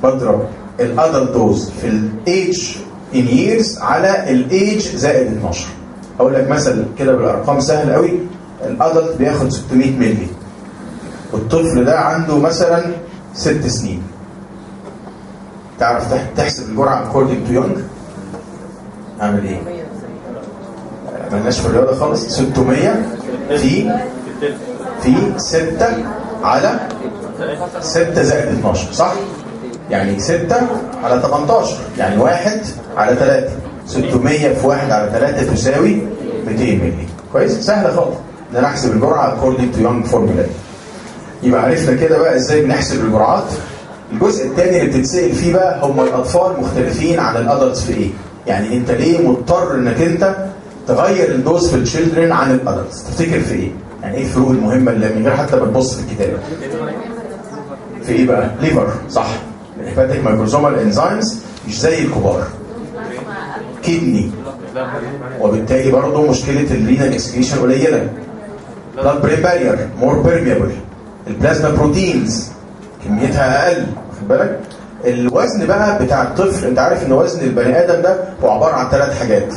بضرب ال adult dose في ال age in years على الايج زائد 12 أقول لك مثلا كده بالأرقام سهل قوي ال adult بياخد 600 مللي. والطفل ده عنده مثلا ست سنين. تعرف تح- تحسب الجرعة according to Young؟ أعمل إيه؟ ملناش في الرياضة خالص. 600 في
في التلت
في 6 على 6 زائد 12 صح؟ يعني 6 على 18 يعني 1 على 3 600 في 1 على 3 تساوي 200 مللي. كويس؟ سهلة خالص. ان أنا احسب الجرعه according to Young formula يبقى عرفنا كده بقى إزاي بنحسب الجرعات الجزء الثاني اللي بتتسأل فيه بقى هم الأطفال مختلفين عن الأدلتس في إيه؟ يعني انت ليه مضطر انك انت تغير ال dose في ال children عن ال adults؟ تفتكر في إيه؟ يعني إيه الفروق المهمة اللي من غير حتى ما تبص في الكتاب؟ في إيه بقى؟ liver صح ال hepatic microsomal enzymes مش زي الكبار kidney وبالتالي برضه مشكلة ال renal excretion قليلة blood brain barrier more permeable ال plasma proteins كميتها أقل واخد بالك؟ الوزن بقى بتاع الطفل أنت عارف إن وزن البني آدم ده هو عبارة عن ثلاث حاجات.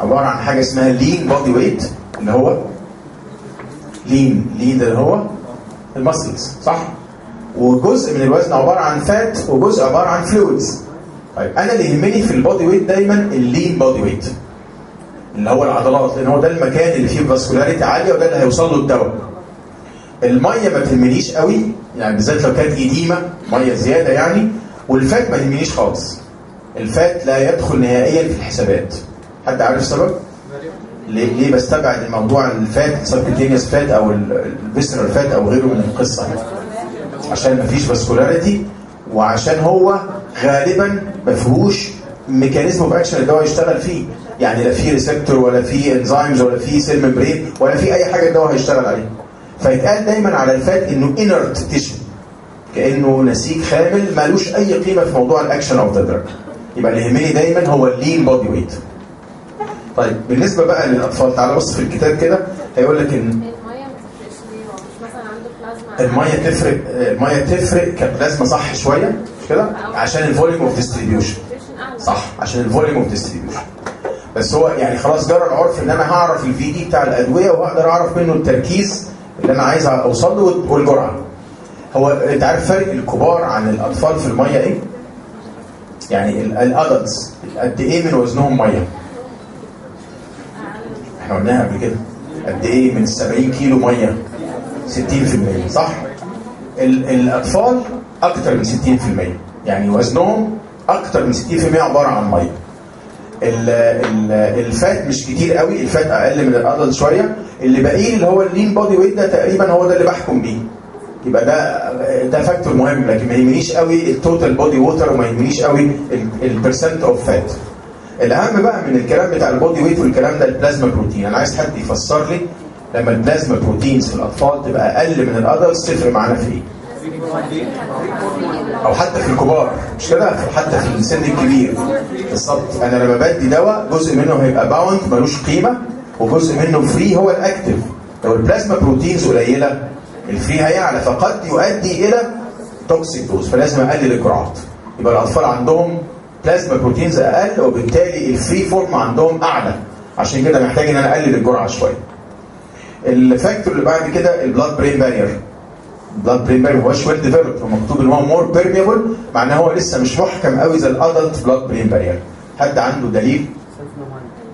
عبارة عن حاجة اسمها lean body weight اللي هو lean lean ده اللي هو ال muscles صح؟ وجزء من الوزن عبارة عن fat وجزء عبارة عن fluids طيب أنا اللي يهمني في ال body weight دايما ال lean body weight اللي هو العضلات لأن هو ده المكان اللي فيه vascularity عالية وده اللي هيوصل له الدواء. المية ما تهمنيش قوي يعني بالذات لو كانت قديمة مية زيادة يعني وال fat ما يهمنيش خالص. ال fat لا يدخل نهائيا في الحسابات. حد عارف السبب؟ ليه, ليه بستبعد الموضوع ال fat subcutaneous fat أو ال visceral fat أو غيره من القصة؟ عشان مفيش vascularity وعشان هو غالبا ما فيهوش mechanism of action الدواء يشتغل فيه. يعني لا في receptor ولا في enzymes ولا في cell ولا في أي حاجة الدواء هيشتغل عليها. فيتقال دايما على ال fat إنه inert tissue كأنه نسيج خامل ملوش أي قيمة في موضوع ال action of the drug يبقى اللي يهمني دايما هو ال lean body weight طيب بالنسبة بقى للأطفال تعالى بص في الكتاب كده. هيقول لك
إن
المية تفرق المية تفرق كبلازما صح شوية مش كده؟ عشان ال volume of
distribution
صح عشان ال volume of distribution بس هو يعني خلاص جرى العرف إن أنا هعرف ال VD بتاع الأدوية وهقدر أعرف منه التركيز اللي أنا عايز أوصل له والجرعة هو أنت عارف فرق الكبار عن الأطفال في المية إيه؟ يعني الأدلتس قد إيه من وزنهم مية؟ إحنا قلناها قبل كده قد إيه من 70 كيلو مية 60% صح؟ ال- الأطفال أكتر من 60% يعني وزنهم أكتر من 60% عبارة عن مية ال- ال- الفات مش كتير قوي الفات أقل من الأدلت شوية اللي باقي اللي هو ال lean body weight ده تقريبا هو ده اللي بحكم بيه. يبقى ده ده factor مهم لكن ما يهمنيش قوي ال total body water وما يهمنيش قوي ال percent of fat الأهم بقى من الكلام بتاع ال body weight والكلام ده ال plasma protein أنا عايز حد يفسر لي لما ال plasma proteins في الأطفال تبقى أقل من ال adults تفرق معانا في إيه؟ أو حتى في الكبار. مش كده؟ حتى في السن الكبير. بالظبط. أنا لما بدي دواء جزء منه هيبقى bound ملوش قيمة. وجزء منه free هو ال active لو ال plasma proteins قليلة ال free هيعلى فقد يؤدي إلى toxic dose فلازم أقلل الجرعات. يبقى الأطفال عندهم plasma proteins أقل وبالتالي ال free form عندهم أعلى. عشان كده محتاج إن أنا أقلل الجرعة شوية. ال factor اللي بعد كده ال blood brain barrier ال blood brain barrier ما هوش well developed هو مكتوب إن هو more permeable معناه هو لسه مش محكم قوي زي ال adult blood brain barrier حد عنده دليل؟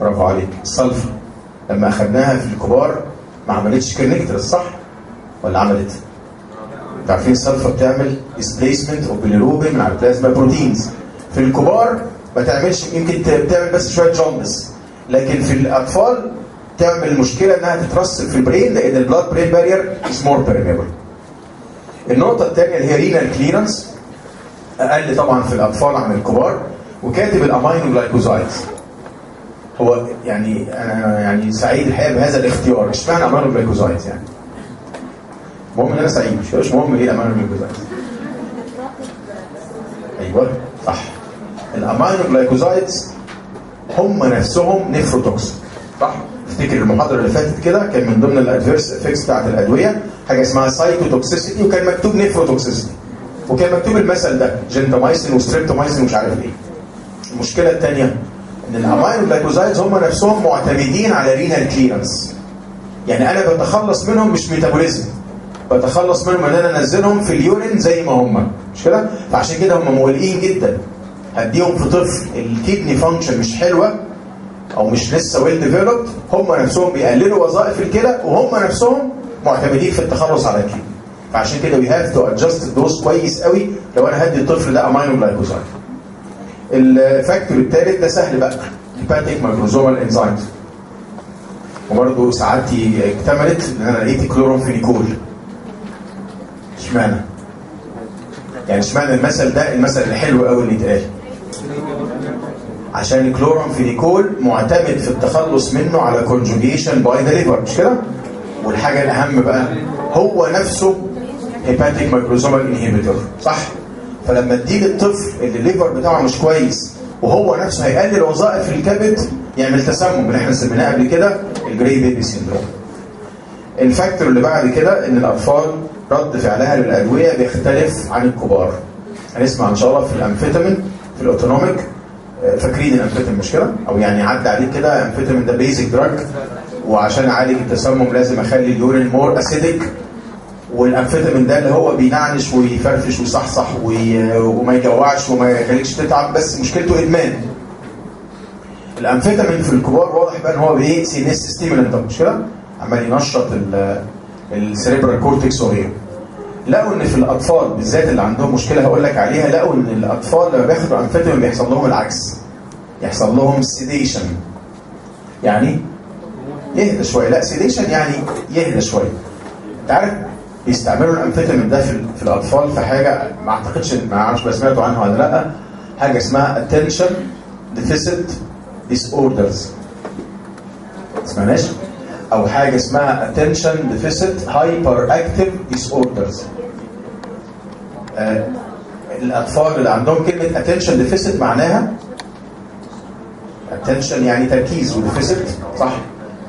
برافو عليك. السلفر لما أخذناها في الكبار ما عملتش kernicterus صح؟ ولا عملت؟ أنتوا عارفين السلفر بتعمل displacement of bilirubin على ال plasma proteins في الكبار ما تعملش يمكن بتعمل بس شوية jaundice لكن في الأطفال تعمل مشكلة إنها تترسب في ال brain لأن ال blood brain barrier is more permeable النقطة الثانية اللي هي renal clearance أقل طبعا في الأطفال عن الكبار وكاتب ال aminoglycosides هو يعني أنا يعني سعيد الحقيقة بهذا الاختيار. اشمعنى aminoglycosides يعني؟ المهم إن أنا سعيد مش مهم إيه ال aminoglycosides أيوه صح. ال aminoglycosides هم نفسهم nephrotoxic صح؟ أفتكر المحاضرة اللي فاتت كده كان من ضمن ال adverse effects بتاعت الأدوية حاجة اسمها cytotoxicity وكان مكتوب nephrotoxicity. وكان مكتوب المثل ده gentamicin و streptomycin ومش عارف إيه. المشكلة الثانية ان ال aminoglycosides هم نفسهم معتمدين على renal clearance يعني أنا بتخلص منهم مش metabolism بتخلص منهم إن أنا أنزلهم في ال urine زي ما هم. مش كده؟ فعشان كده هم مولئين جدا. هديهم في طفل ال kidney function مش حلوة أو مش لسه well developed هم نفسهم بيقللوا وظائف الكلى وهم نفسهم معتمدين في التخلص على الكلى فعشان كده we have to adjust ال dose كويس قوي. لو أنا هدي الطفل ده aminoglycoside ال factor الثالث ده سهل بقى hepatic microsomal enzymes وبرضه سعادتي اكتملت إن أنا لقيت كلورامفينيكول اشمعنى؟ يعني اشمعنى المثل ده المثل الحلو قوي اللي اتقال عشان الكلورامفينيكول معتمد في التخلص منه على conjugation by the liver مش كده؟ والحاجة الأهم بقى هو نفسه hepatic microsomal inhibitor صح؟ فلما اديه للطفل اللي ال liver بتاعه مش كويس وهو نفسه هيقلل وظائف الكبد يعمل تسمم اللي إحنا سميناه قبل كده ال gray baby syndrome. ال factor اللي بعد كده إن الأطفال رد فعلها للأدوية بيختلف عن الكبار. هنسمع إن شاء الله في الأمفيتامين في ال autonomic فاكرين الأمفيتامين مش كده؟ أو يعني عدى عليك كده أمفيتامين ده basic drug وعشان أعالج التسمم لازم أخلي ال urine more acidic وال amphetamine ده اللي هو بينعنش ويفرفش ويصحصح وي... وما يجوعش وما يخليكش تتعب بس مشكلته إدمان. الامفيتامين في الكبار واضح بقى إن هو بايه CNS stimulant مش كده؟ عمال ينشط ال cerebral cortex وغيره. لقوا إن في الأطفال بالذات اللي عندهم مشكلة هقول لك عليها لقوا إن الأطفال لما بياخدوا امفيتامين بيحصل لهم العكس. يحصل لهم sedation. يعني يهدى شوية لا sedation يعني يهدى شوية. أنت عارف بيستعملوا الامفيتامين ده في, في الأطفال في حاجة ما أعتقدش ما أعرفش بقى سمعتوا عنها ولا لأ. حاجة اسمها attention deficit disorders. سمعناش؟ أو حاجة اسمها attention deficit hyperactive disorders. آه الأطفال اللي عندهم كلمة attention deficit معناها attention يعني تركيز و deficit صح؟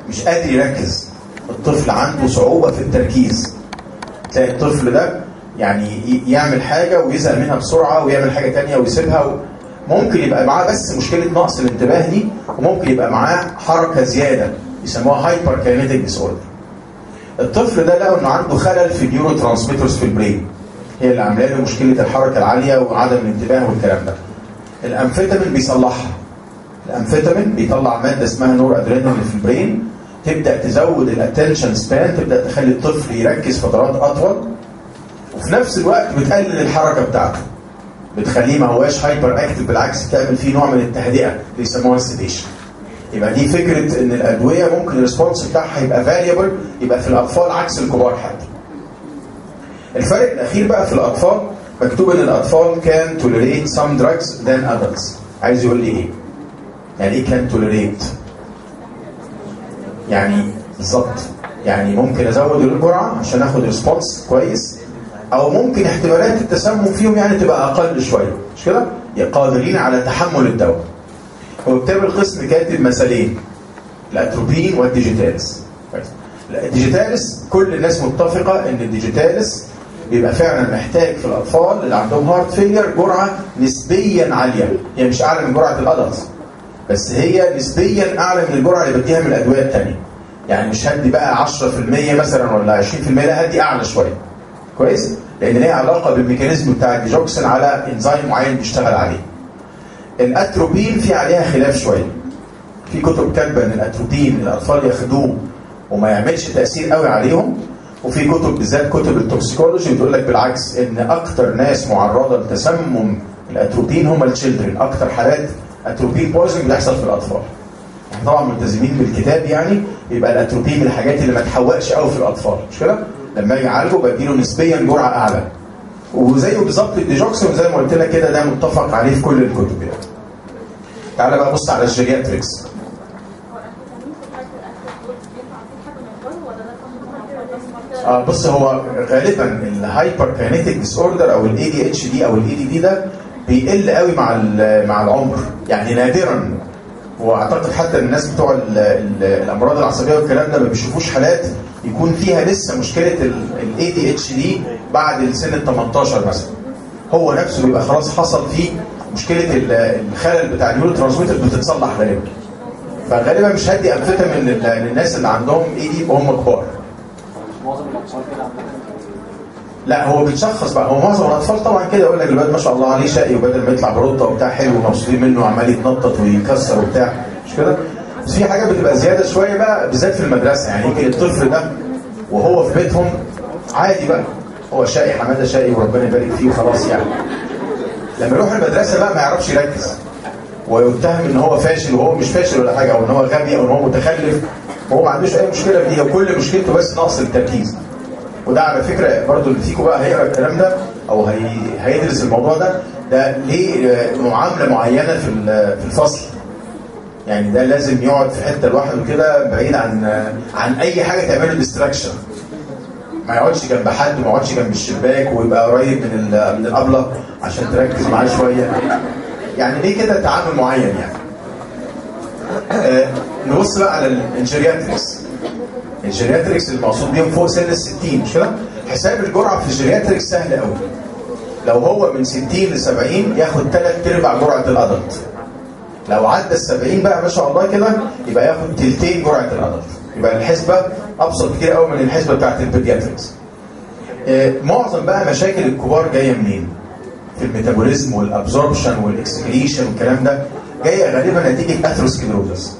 مش قادر يركز. الطفل عنده صعوبة في التركيز. تلاقي الطفل ده يعني يعمل حاجة ويزهق منها بسرعة ويعمل حاجة تانية ويسيبها. ممكن يبقى معاه بس مشكلة نقص الانتباه دي وممكن يبقى معاه حركة زيادة يسموها hyperkinetic disorder الطفل ده لقوا إنه عنده خلل في ال neurotransmitters في ال brain هي اللي عاملة له مشكلة الحركة العالية وعدم الانتباه والكلام ده. الامفيتامين بيصلحها. الامفيتامين بيطلع مادة اسمها نور ادرينالين في ال brain تبدأ تزود ال attention span تبدأ تخلي الطفل يركز فترات أطول وفي نفس الوقت بتقلل الحركة بتاعته. بتخليه ما هواش hyperactive بالعكس بتعمل فيه نوع من التهدئة اللي يسموها ال sedation يبقى دي فكرة إن الأدوية ممكن ال response بتاعها يبقى variable يبقى في الأطفال عكس الكبار حتى. الفرق الأخير بقى في الأطفال مكتوب إن الأطفال can tolerate some drugs than adults. عايز يقول لي إيه؟ يعني إيه can tolerate يعني بالظبط. يعني ممكن أزود الجرعة عشان آخد response كويس أو ممكن احتمالات التسمم فيهم يعني تبقى أقل شوية. مش كده؟ قادرين على تحمل الدواء. هو كتاب القسم كاتب مثالين ال atropine وال digitalis. ال digitalis كل الناس متفقة إن ال digitalis بيبقى فعلا محتاج في الأطفال اللي عندهم heart failure جرعة نسبيا عالية. هي مش أعلى من جرعة ال adults بس هي نسبيا أعلى من الجرعة اللي بديها من الادويه الثانية يعني مش هدي بقى 10% مثلا ولا 20% لا هدي أعلى شوية. كويس؟ لأن ليها علاقة بال mechanism بتاع الديجوكسين على إنزيم معين بيشتغل عليه. الأتروبين في عليها خلاف شوية. في كتب كاتبة إن الأتروبين الأطفال ياخدوه وما يعملش تأثير قوي عليهم وفي كتب بالذات كتب ال toxicology بتقول لك بالعكس إن أكتر ناس معرضة لتسمم الأتروبين هم ال children أكتر حالات atropine poisoning بتحصل في الأطفال. إحنا طبعا ملتزمين بالكتاب يعني يبقى الأتروبين من الحاجات اللي ما تحوقش قوي في الأطفال. مش كده؟ لما أجي اعالجه بديله نسبيا جرعة أعلى. وزيه بالظبط الديجوكسين زي ما قلت لك كده ده متفق عليه في كل الكتب يعني. تعالى بقى بص على ال geriatrics. آه بص هو غالبا ال hyperkinetic disorder أو ال ADHD أو ال ADD ده بيقل قوي مع مع العمر. يعني نادرا. وأعتقد حتى الناس بتوع ال- ال- الأمراض العصبية والكلام ده ما بيشوفوش حالات يكون فيها لسه مشكلة ال ADHD بعد سن ال 18 مثلا. هو نفسه بيبقى خلاص حصل فيه مشكلة ال- الخلل بتاع ال neurotransmitter بتتصلح غالبا. فغالبا مش هدي امفيتامين لل- للناس اللي عندهم AD وهم كبار.
معظم الاطفال كده
لا هو بيتشخص بقى. هو معظم الأطفال طبعا كده يقول لك الواد ما شاء الله عليه شقي وبدل ما يطلع برده وبتاع حلو ومبسوطين منه عمال يتنطط ويكسر وبتاع. مش كده؟ بس في حاجات بتبقى زيادة شوية بقى بالذات في المدرسة. يعني يمكن الطفل ده وهو في بيتهم عادي بقى. هو شقي حمادة شقي وربنا يبارك فيه وخلاص يعني. لما يروح المدرسة بقى ما يعرفش يركز. ويتهم إن هو فاشل وهو مش فاشل ولا حاجة أو إن هو غبي أو إن هو متخلف. وهو ما عندوش أي مشكلة في دي وكل مشكلته بس نقص التركيز. وده على فكرة برضو اللي فيكم بقى هيقرأ الكلام ده أو هي... هيدرس الموضوع ده ده ليه معاملة معينة في في الفصل. يعني ده لازم يقعد في حتة لوحده كده بعيد عن عن أي حاجة تعمله distraction ما يقعدش جنب حد وما يقعدش جنب الشباك ويبقى قريب من من الأبلة عشان تركز معاه شوية. يعني ليه كده تعامل معين يعني؟ آه، نبص بقى على ال geriatrics ال geriatrics المقصود بيهم فوق سن ال 60 مش كده؟ حساب الجرعة في ال geriatrics سهل قوي. لو هو من 60 ل 70 ياخد ثلاث أرباع جرعة ال adult. لو عدى ال 70 بقى ما شاء الله كده يبقى ياخد تلتين جرعة ال adult. يبقى الحسبة أبسط كتير قوي من الحسبة بتاعت ال pediatrics. آه، معظم بقى مشاكل الكبار جاية منين؟ في ال metabolism وال absorption وال excretion والكلام ده جاية غالبا نتيجة atherosclerosis.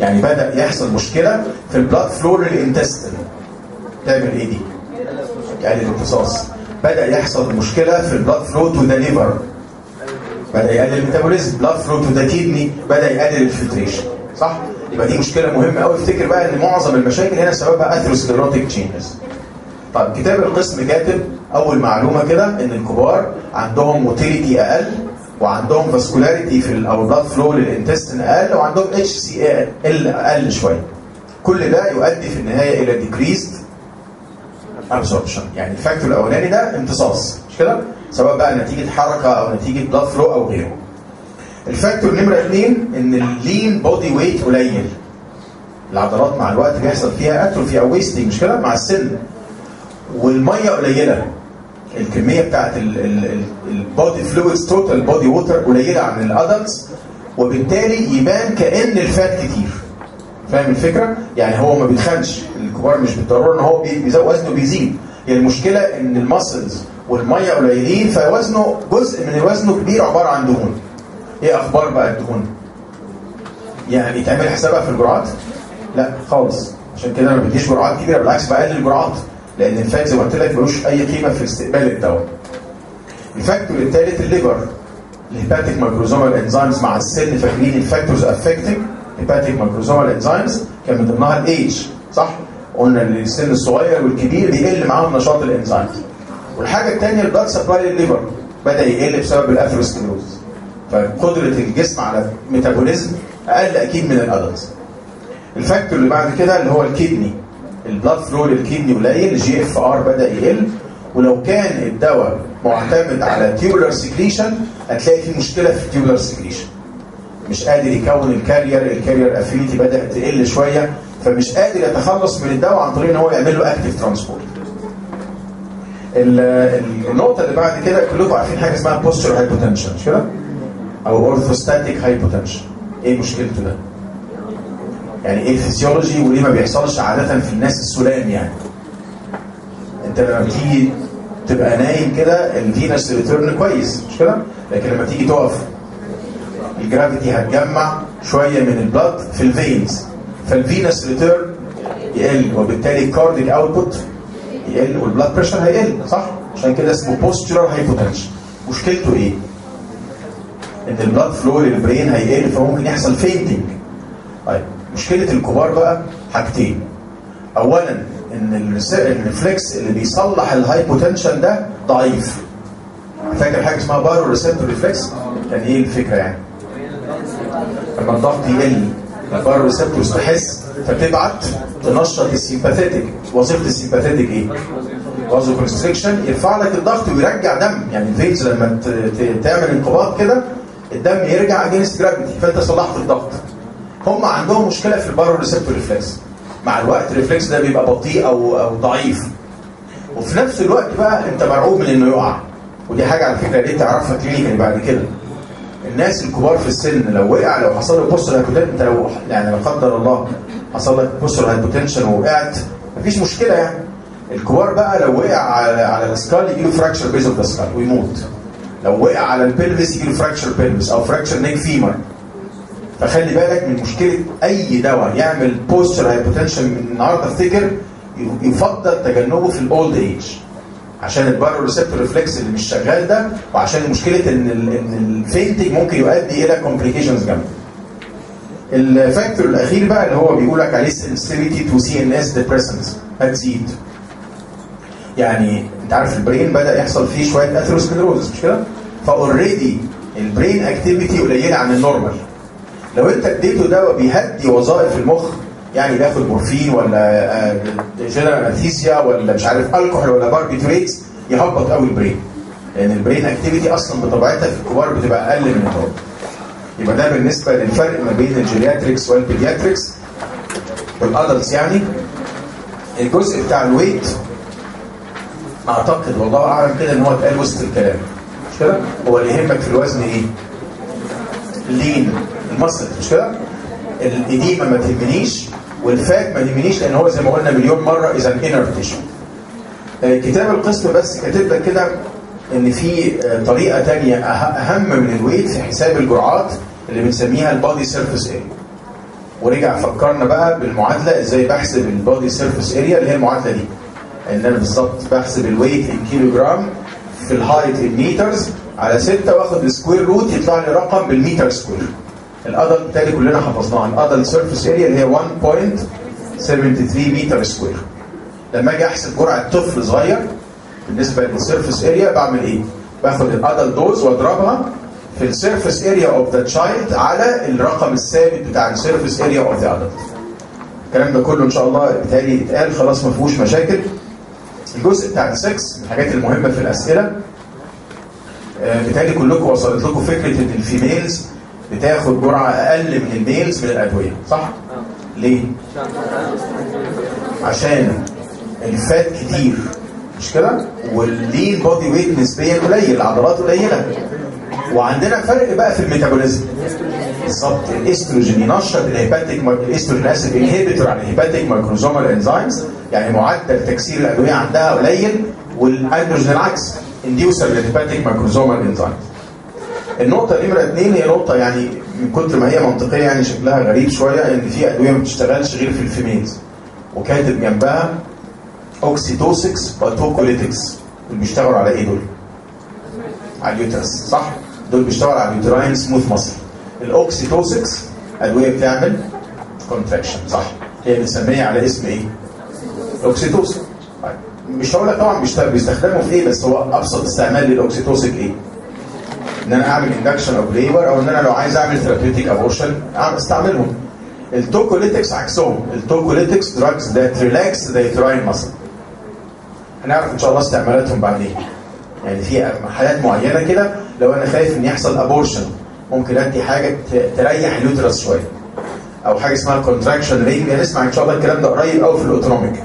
يعني بدأ يحصل مشكلة في ال blood flow لل intestine تعمل إيه دي؟ يعني الامتصاص. بدأ يحصل مشكلة في ال blood flow to the liver بدأ يقلل ال metabolism. blood flow to the kidney بدأ يقلل ال filtration صح؟ يبقى دي مشكلة مهمة قوي افتكر بقى إن معظم المشاكل هنا سببها atherosclerotic changes طيب كتاب القسم كاتب أول معلومة كده إن الكبار عندهم motility أقل. وعندهم vascularity في أو blood flow لل intestine أقل وعندهم اتش سي ال أقل شوية. كل ده يؤدي في النهاية إلى decreased absorption يعني ال factor الأولاني ده امتصاص. مش كده؟ سواء بقى نتيجة حركة أو نتيجة blood flow أو غيره. ال factor نمره اثنين إن ال lean body weight قليل. العضلات مع الوقت بيحصل فيها atrophy أو wasting مش كده؟ مع السن. والمية قليلة. الكمية بتاعت ال body fluids total body water قليلة عن ال adults وبالتالي يبان كأن ال fat كتير فاهم الفكرة؟ يعني هو ما بيتخنش الكبار مش بالضرورة إن هو بي- بيزود وزنه بيزيد هي المشكلة إن ال muscles والمية قليلين فوزنه جزء من وزنه كبير عبارة عن دهون إيه أخبار بقى الدهون؟ يعني يتعمل حسابها في الجرعات؟ لا خالص عشان كده ما بديش جرعات كبيره بالعكس بقلل الجرعات لأن ال fat زي ما قلت لك ملوش أي قيمة في استقبال الدواء. ال factor الثالث ال liver ال hepatic microsomal enzymes مع السن فاكرين ال factors affecting hepatic microsomal enzymes كان من ضمنها الايج صح؟ قلنا السن الصغير والكبير بيقل معاهم نشاط ال enzymes. والحاجة الثانية ال blood supply لل liver بدأ يقل بسبب ال atherosclerosis. فقدرة الجسم على metabolism أقل أكيد من ال adults. ال factor اللي بعد كده اللي هو ال kidney ال blood flow لل kidney قليل ال GFR بدأ يقل. ولو كان الدواء معتمد على tubular secretion هتلاقي في مشكلة في ال tubular secretion مش قادر يكون ال carrier ال carrier affinity بدأت تقل شوية فمش قادر يتخلص من الدواء عن طريق إن هو يعمل له active transport النقطة اللي بعد كده كلكم عارفين حاجة اسمها postural hypotension مش كده؟ أو orthostatic hypotension إيه مشكلته ده؟ يعني إيه الفسيولوجي وليه ما بيحصلش عادة في الناس السلام يعني؟ أنت لما بتيجي تبقى نايم كده ال venous return كويس مش كده؟ لكن لما تيجي تقف ال gravity هتجمع شوية من ال blood في ال veins فال venous return يقل وبالتالي ال cardiac output يقل وال blood pressure هيقل صح؟ عشان كده اسمه postural hypotension مشكلته إيه؟ إن ال blood flow لل brain هيقل فممكن يحصل fainting طيب مشكلة الكبار بقى حاجتين. اولا إن ال reflex اللي بيصلح ال hypotension ده ضعيف. فاكر حاجة اسمها baroreceptor reflex كان إيه الفكرة يعني؟ لما الضغط يقل ال baroreceptors تحس فتبعت تنشط ال sympathetic وظيفة ال sympathetic إيه؟ vasoconstriction يرفع لك الضغط ويرجع دم. يعني ال veins لما تعمل انقباض كده الدم يرجع against gravity فأنت صلحت الضغط. هم عندهم مشكلة في ال baroreceptor reflex. مع الوقت ال reflex ده بيبقى بطيء أو أو ضعيف. وفي نفس الوقت بقى أنت مرعوب من إنه يقع. ودي حاجة على فكرة دي تعرفها clinically بعد كده. الناس الكبار في السن لو وقع لو حصل له postural hypotension انت لو يعني لا قدر الله حصل لك postural hypotension ووقعت مفيش مشكلة يعني. الكبار بقى لو وقع على على ال skull يجي له fracture base of the skull ويموت. لو وقع على ال pelvis يجي له fracture pelvis أو fracture neck femur فخلي بالك من مشكلة أي دواء يعمل postural hypotension من النهارده افتكر يفضل تجنبه في ال old age عشان ال baroreceptor reflex اللي مش شغال ده وعشان مشكلة إن إن ال fainting ممكن يؤدي إلى complications جامده. ال factor الأخير بقى اللي هو بيقول لك عليه sensitivity to CNS depressants هتزيد. يعني أنت عارف ال brain بدأ يحصل فيه شوية atherosclerosis مش كده؟ ف already ال brain activity قليلة عن ال normal. لو انت اديته دواء بيهدي وظائف المخ يعني بياخد مورفين ولا general anesthesia ولا مش عارف الكحول ولا barbiturates يهبط قوي ال brain لأن ال brain activity أصلا بطبيعتها في الكبار بتبقى أقل من ال normal يبقى ده بالنسبة للفرق ما بين geriatrics وال pediatrics وال adults يعني الجزء بتاع ال weight أعتقد والله أعلم كده إن هو اتقال وسط الكلام. مش كده؟ هو اللي يهمك في الوزن إيه؟ ال lean muscle مش كده؟ ال edema ما تهمنيش وال fat ما يهمنيش لأن هو زي ما قلنا مليون مرة إذا inert tissue. كتاب القسم بس كاتب لك كده إن في آه، طريقة تانية أه- أهم من ال weight في حساب الجرعات اللي بنسميها ال body surface area. ورجع فكرنا بقى بالمعادلة إزاي بحسب ال body surface area اللي هي المعادلة دي. ان أنا بالظبط بحسب ال weight in kilogram في ال height in على 6 واخد ال square root يطلع لي رقم بال meter square. ال adult بالتالي كلنا حفظناها ال adult surface area اللي هي 1.73 meter square لما أجي أحسب جرعة طفل صغير بالنسبة لل surface area بعمل إيه؟ باخد ال adult dose وأضربها في ال surface area of the child على الرقم الثابت بتاع ال surface area of the adult. الكلام ده كله إن شاء الله بالتالي اتقال خلاص ما فيهوش مشاكل. الجزء بتاع السكس من الحاجات المهمة في الأسئلة آه، بالتالي كلكم وصلت لكم فكرة إن ال females بتاخد جرعة أقل من ال males من الأدوية صح؟ ليه؟ عشان ال fat كتير مش كده؟ وال lean body weight نسبيا قليل العضلات قليلة وعندنا فرق بقى في ال metabolism بالظبط الإستروجين ينشط ال hepatic ال estrogen acid inhibitor على ال hepatic microsomal enzymes يعني معدل تكسير الأدوية عندها قليل والاندروجين العكس inducer لل hepatic microsomal enzymes النقطة نمرة اثنين هي نقطة يعني من كتر ما هي منطقية يعني شكلها غريب شوية إن في أدوية ما بتشتغلش غير في ال females وكاتب جنبها oxytocics و tocolytics دول بيشتغلوا على إيه دول؟ على ال uterus صح؟ دول بيشتغلوا على ال uterine smooth muscle ال oxytocics أدوية بتعمل contraction صح؟ هي بنسميها على اسم إيه؟ oxytocin طيب مش هقول لك طبعا بيستخدموا في إيه بس هو أبسط استعمال لل oxytocic إيه؟ إن أنا أعمل induction of labor أو إن أنا لو عايز أعمل therapeutic abortion أستعملهم. ال tocolytics عكسهم. ال tocolytics drugs that relax the uterine muscle هنعرف إن شاء الله استعمالاتهم بعدين. يعني في حالات معينة كده لو أنا خايف إن يحصل abortion ممكن أدي حاجة تريح ال uterus شوية. أو حاجة اسمها ال contraction ring هنسمع إن شاء الله الكلام ده قريب قوي في ال autonomic.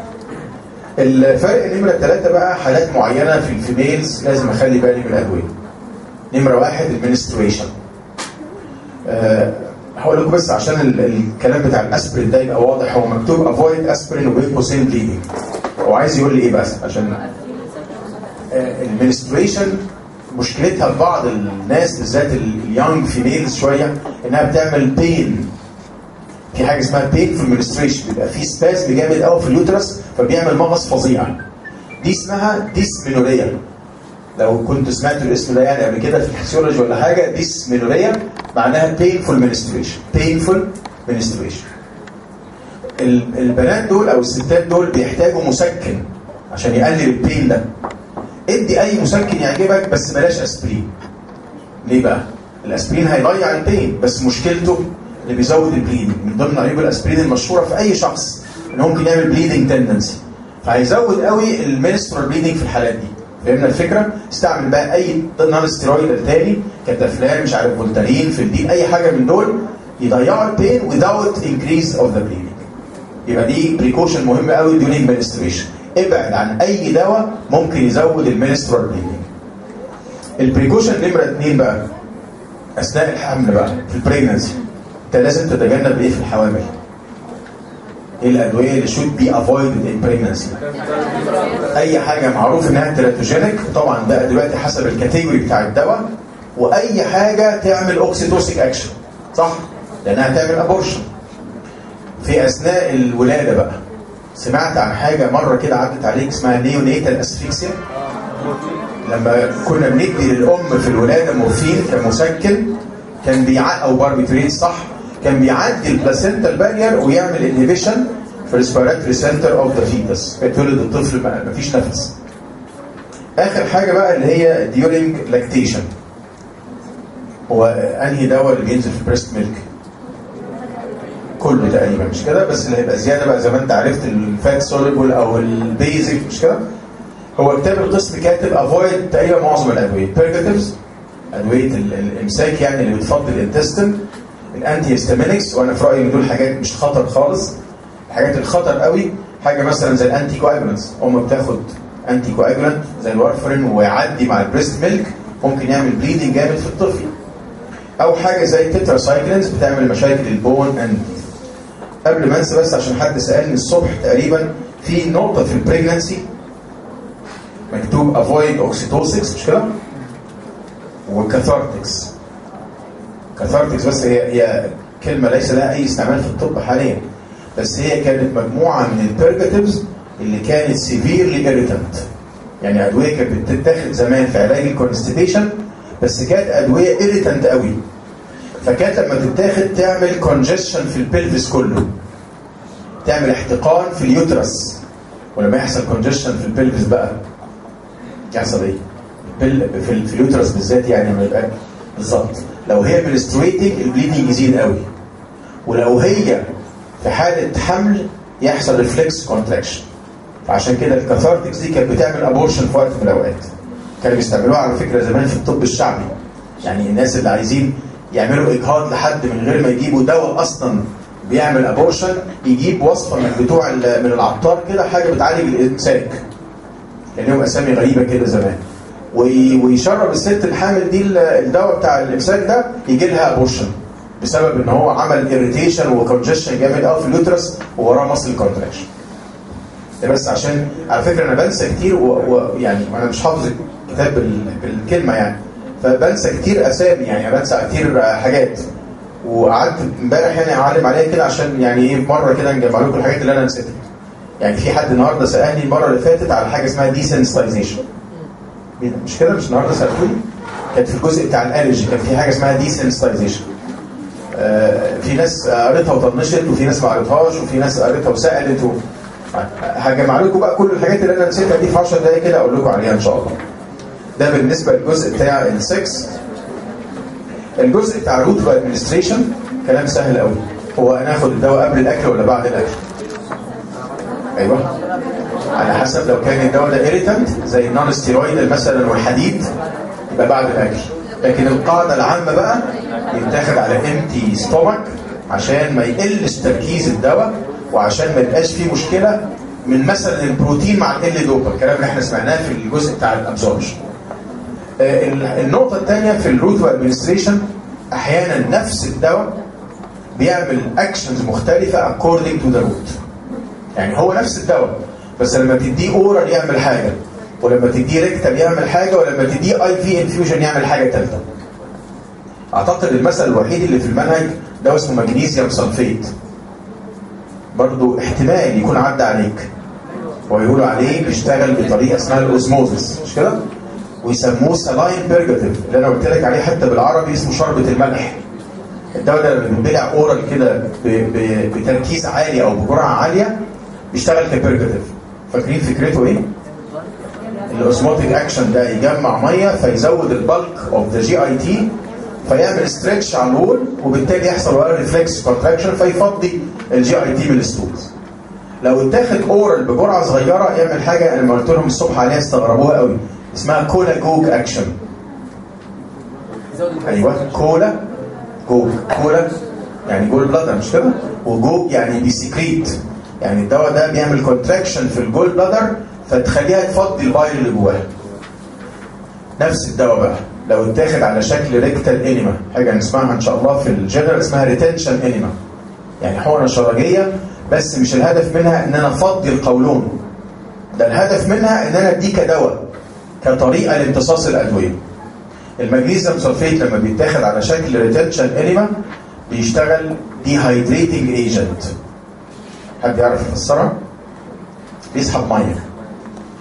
الفرق نمره ثلاثة بقى حالات معينة في ال females لازم أخلي بالي من الأدوية. نمرة واحد ال menstruation أه هقول لكم بس عشان ال- الكلام بتاع الأسبرين ده يبقى واضح هو مكتوب avoid aspirin وبين قوسين bleeding هو عايز يقول لي إيه بس عشان آه، ال menstruation مشكلتها لبعض الناس بالذات ال young females شوية إنها بتعمل pain في حاجة اسمها pain في ال menstruation بيبقى في spasm جامد قوي في ال uterus فبيعمل مغص فظيع. دي اسمها dysmenorrhea لو كنت سمعت الاسم ده يعني قبل كده في الفسيولوجي ولا حاجة dysmenorrhea معناها painful menstruation painful menstruation. ال- البنات دول أو الستات دول بيحتاجوا مسكن عشان يقلل ال pain ده. ادي أي مسكن يعجبك بس بلاش اسبرين ليه بقى؟ الاسبرين هيضيع ال pain بس مشكلته اللي بيزود ال bleeding. من ضمن عيوب الاسبرين المشهورة في أي شخص ان ممكن يعمل bleeding tendency فهيزود قوي ال menstrual bleeding في الحالات دي. فهمنا الفكرة؟ استعمل بقى أي non-steroid تاني كتافلام مش عارف فولتارين فيلدين أي حاجة من دول يضيعوا ال pain without increase of the bleeding. يبقى دي precaution مهم قوي during menstruation. ابعد عن أي دواء ممكن يزود ال menstrual bleeding ال precaution نمرة اثنين بقى أثناء الحمل بقى في ال pregnancy أنت لازم تتجنب إيه في الحوامل؟ الأدوية اللي should be avoided in pregnancy؟ أي حاجة معروف إنها teratogenic طبعا ده دلوقتي حسب ال category بتاع الدواء وأي حاجة تعمل oxytocic action صح؟ لأنها تعمل abortion في أثناء الولادة بقى سمعت عن حاجة مرة كده عدت عليك اسمها neonatal asphyxia لما كنا بندي للأم في الولادة مورفين كمسكن كان بيع أو باربيتريت صح كان بيعدي ال placental barrier ويعمل inhibition في ال respiratory center of the fetus فيتولد الطفل ما ما فيش نفس. آخر حاجة بقى اللي هي during lactation هو أنهي دواء اللي بينزل في ال breast milk كله تقريبا مش كده؟ بس اللي هيبقى زيادة بقى زي ما انت عرفت ال fat soluble أو ال basic مش كده؟ هو كتاب القسم كاتب avoid تقريبا معظم الأدوية. purgatives أدوية ال- الإمساك يعني اللي بتفضي ال intestine. ال antihistaminics وأنا في رأيي إن دول حاجات مش خطر خالص. الحاجات الخطر قوي حاجة مثلا زي ال anticoagulants أم بتاخد anticoagulant زي ال warfarin ويعدي مع ال breast milk ممكن يعمل bleeding جامد في الطفل. أو حاجة زي ال tetracyclines بتعمل مشاكل ال bone and قبل ما أنسى بس عشان حد سألني الصبح تقريبا في نقطة في ال pregnancy مكتوب avoid oxytocics مش كده؟ و cathartics. cathartics بس هي هي كلمة ليس لها أي استعمال في الطب حاليا. بس هي كانت مجموعة من ال purgatives اللي كانت severely irritant. يعني أدوية كانت بتتاخد زمان في علاج ال constipation بس كانت أدوية irritant قوي. فكانت لما تتاخد تعمل congestion في ال pelvis كله. تعمل احتقان في ال uterus. ولما يحصل congestion في ال pelvis بقى يحصل إيه؟ في ال uterus بالذات يعني لما يبقى بالظبط. لو هي menstruating ال bleeding يزيد قوي. ولو هي في حالة حمل يحصل reflex contraction فعشان كده ال cathartics دي كانت بتعمل abortion في وقت من الأوقات. كانوا بيستعملوها على فكرة زمان في الطب الشعبي. يعني الناس اللي عايزين يعملوا إجهاض لحد من غير ما يجيبوا دواء أصلا بيعمل abortion يجيب وصفة من بتوع من العطار كده حاجة بتعالج الامساك كان لهم أسامي غريبة كده زمان. ويشرب الست الحامل دي ال- الدواء بتاع الامساك ده يجي لها abortion بسبب إن هو عمل irritation و congestion جامد قوي في ال uterus ووراه muscle contraction ده بس عشان على فكرة أنا بنسى كتير ويعني وأنا مش حافظ الكتاب بال- بالكلمة يعني. فبنسى كتير أسامي يعني بنسى كتير حاجات. وقعدت امبارح يعني أعلم عليها كده عشان يعني إيه مرة كده نجمع لكم الحاجات اللي أنا نسيتها. يعني في حد النهارده سألني المرة اللي فاتت على حاجة اسمها desensitization مش كده مش النهارده سالتوني كانت في الجزء بتاع ال allergy كان في حاجة اسمها desensitization في ناس قريتها وطنشت وفي ناس ما قريتهاش وفي ناس قريتها وسألت و... هجمع لكم بقى كل الحاجات اللي أنا نسيتها دي في 10 دقايق كده أقول لكم عليها إن شاء الله. ده بالنسبة للجزء بتاع السكس الجزء بتاع ال route administration كلام سهل قوي هو هناخد الدواء قبل الأكل ولا بعد الأكل؟ أيوه. على حسب لو كان الدواء ده irritant زي ال non-steroid مثلا والحديد يبقى بعد الأكل. لكن القاعدة العامة بقى يتاخد على empty stomach عشان ما يقلش تركيز الدواء وعشان ما يبقاش فيه مشكلة من مثلا البروتين مع L-dopa الكلام اللي إحنا سمعناه في الجزء بتاع ال absorption النقطة الثانية في ال route administration أحيانا نفس الدواء بيعمل actions مختلفة according to the route يعني هو نفس الدواء. بس لما تديه oral يعمل حاجة ولما تديه rectal يعمل حاجة ولما تديه IV infusion يعمل حاجة ثالثه أعتقد المثل الوحيد اللي في المنهج ده اسمه magnesium sulfate برضو احتمال يكون عدى عليك. ويقولوا عليه بيشتغل بطريقة اسمها ال osmosis. مش كده؟ ويسموه saline purgative اللي أنا قلت لك عليه حتى بالعربي اسمه شربة الملح. الدواء ده لما بيتبلع oral كده بتركيز عالي أو بجرعة عالية بيشتغل ك purgative فاكرين فكرته إيه؟ ال osmotic action ده يجمع مية فيزود ال bulk of the GIT فيعمل stretch على ال wall وبالتالي يحصل وراه reflex contraction فيفضي ال GIT من ال stools لو اتاخد oral بجرعة صغيرة يعمل حاجة أنا قلت لهم الصبح عليها استغربوها قوي اسمها cholagogue action أيوه cholagogue chola يعني gall bladder مش كده؟ وجوج يعني بي secrete. يعني الدواء ده بيعمل contraction في ال gall bladder فتخليها تفضي ال bile اللي جواها نفس الدواء بقى لو اتاخد على شكل rectal enema حاجة نسمعها إن شاء الله في الجنرال اسمها retention enema يعني حقنة شرجيه بس مش الهدف منها إن أنا أفضي القولون. ده الهدف منها إن أنا أديك دواء كطريقة لامتصاص الأدوية. ال magnesium sulfate لما بيتاخد على شكل retention enema بيشتغل dehydrating agent حد يعرف يفسرها؟ بيسحب مية.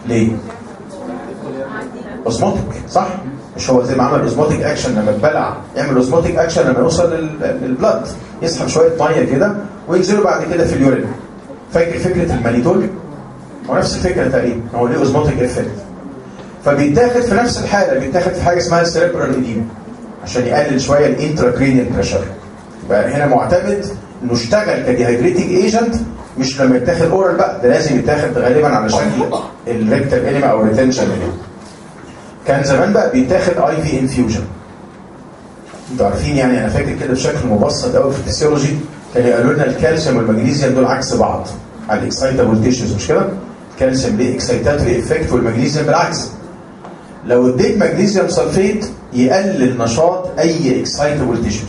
ليه؟ osmotic صح؟ مش هو زي ما عمل osmotic action لما اتبلع. يعمل osmotic action لما يوصل لل- لل blood يسحب شوية مية كده وينزلوا بعد كده في ال urine. فاكر فكرة المانيتول؟ هو نفس الفكرة تقريبا. هو ليه osmotic effect فبيتاخد في نفس الحالة. بيتاخد في حاجة اسمها ال cerebral edema عشان يقلل شوية ال intracranial pressure يبقى هنا معتمد إنه اشتغل ك dehydrating agent مش لما يتاخد oral بقى ده لازم يتاخد غالبا على شكل ال rectal enema أو retention enema كان زمان بقى بيتاخد IV infusion أنتوا عارفين يعني أنا فاكر كده بشكل مبسط قوي في الفسيولوجي كانوا يقولوا لنا الكالسيوم والمغنيسيوم دول عكس بعض على ال excitable tissues مش كده؟ الكالسيوم ليه excitatory effect والمغنيسيوم بالعكس. لو اديت magnesium sulfate يقلل نشاط أي excitable tissue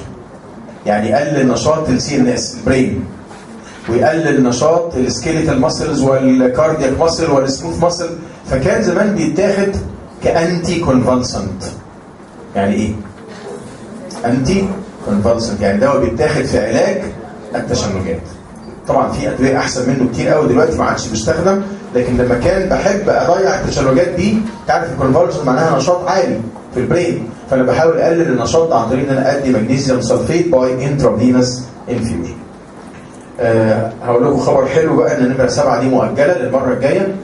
يعني يقلل نشاط ال CNS ال brain ويقلل نشاط ال skeletal muscles وال cardiac muscle وال smooth muscle فكان زمان بيتاخد ك anticonvulsant يعني إيه؟ anticonvulsant يعني دواء بيتاخد في علاج التشنجات. طبعا في أدوية أحسن منه كتير قوي دلوقتي ما عادش بيستخدم لكن لما كان بحب أضيع التشنجات دي تعرف ال convulsant معناها نشاط عالي في ال brain فأنا بحاول أقلل النشاط عن طريق إن أنا أدي magnesium sulfate by intravenous infusion هقول لكم خبر حلو بقى إن نمرة سبعة دي مؤجلة للمرة الجاية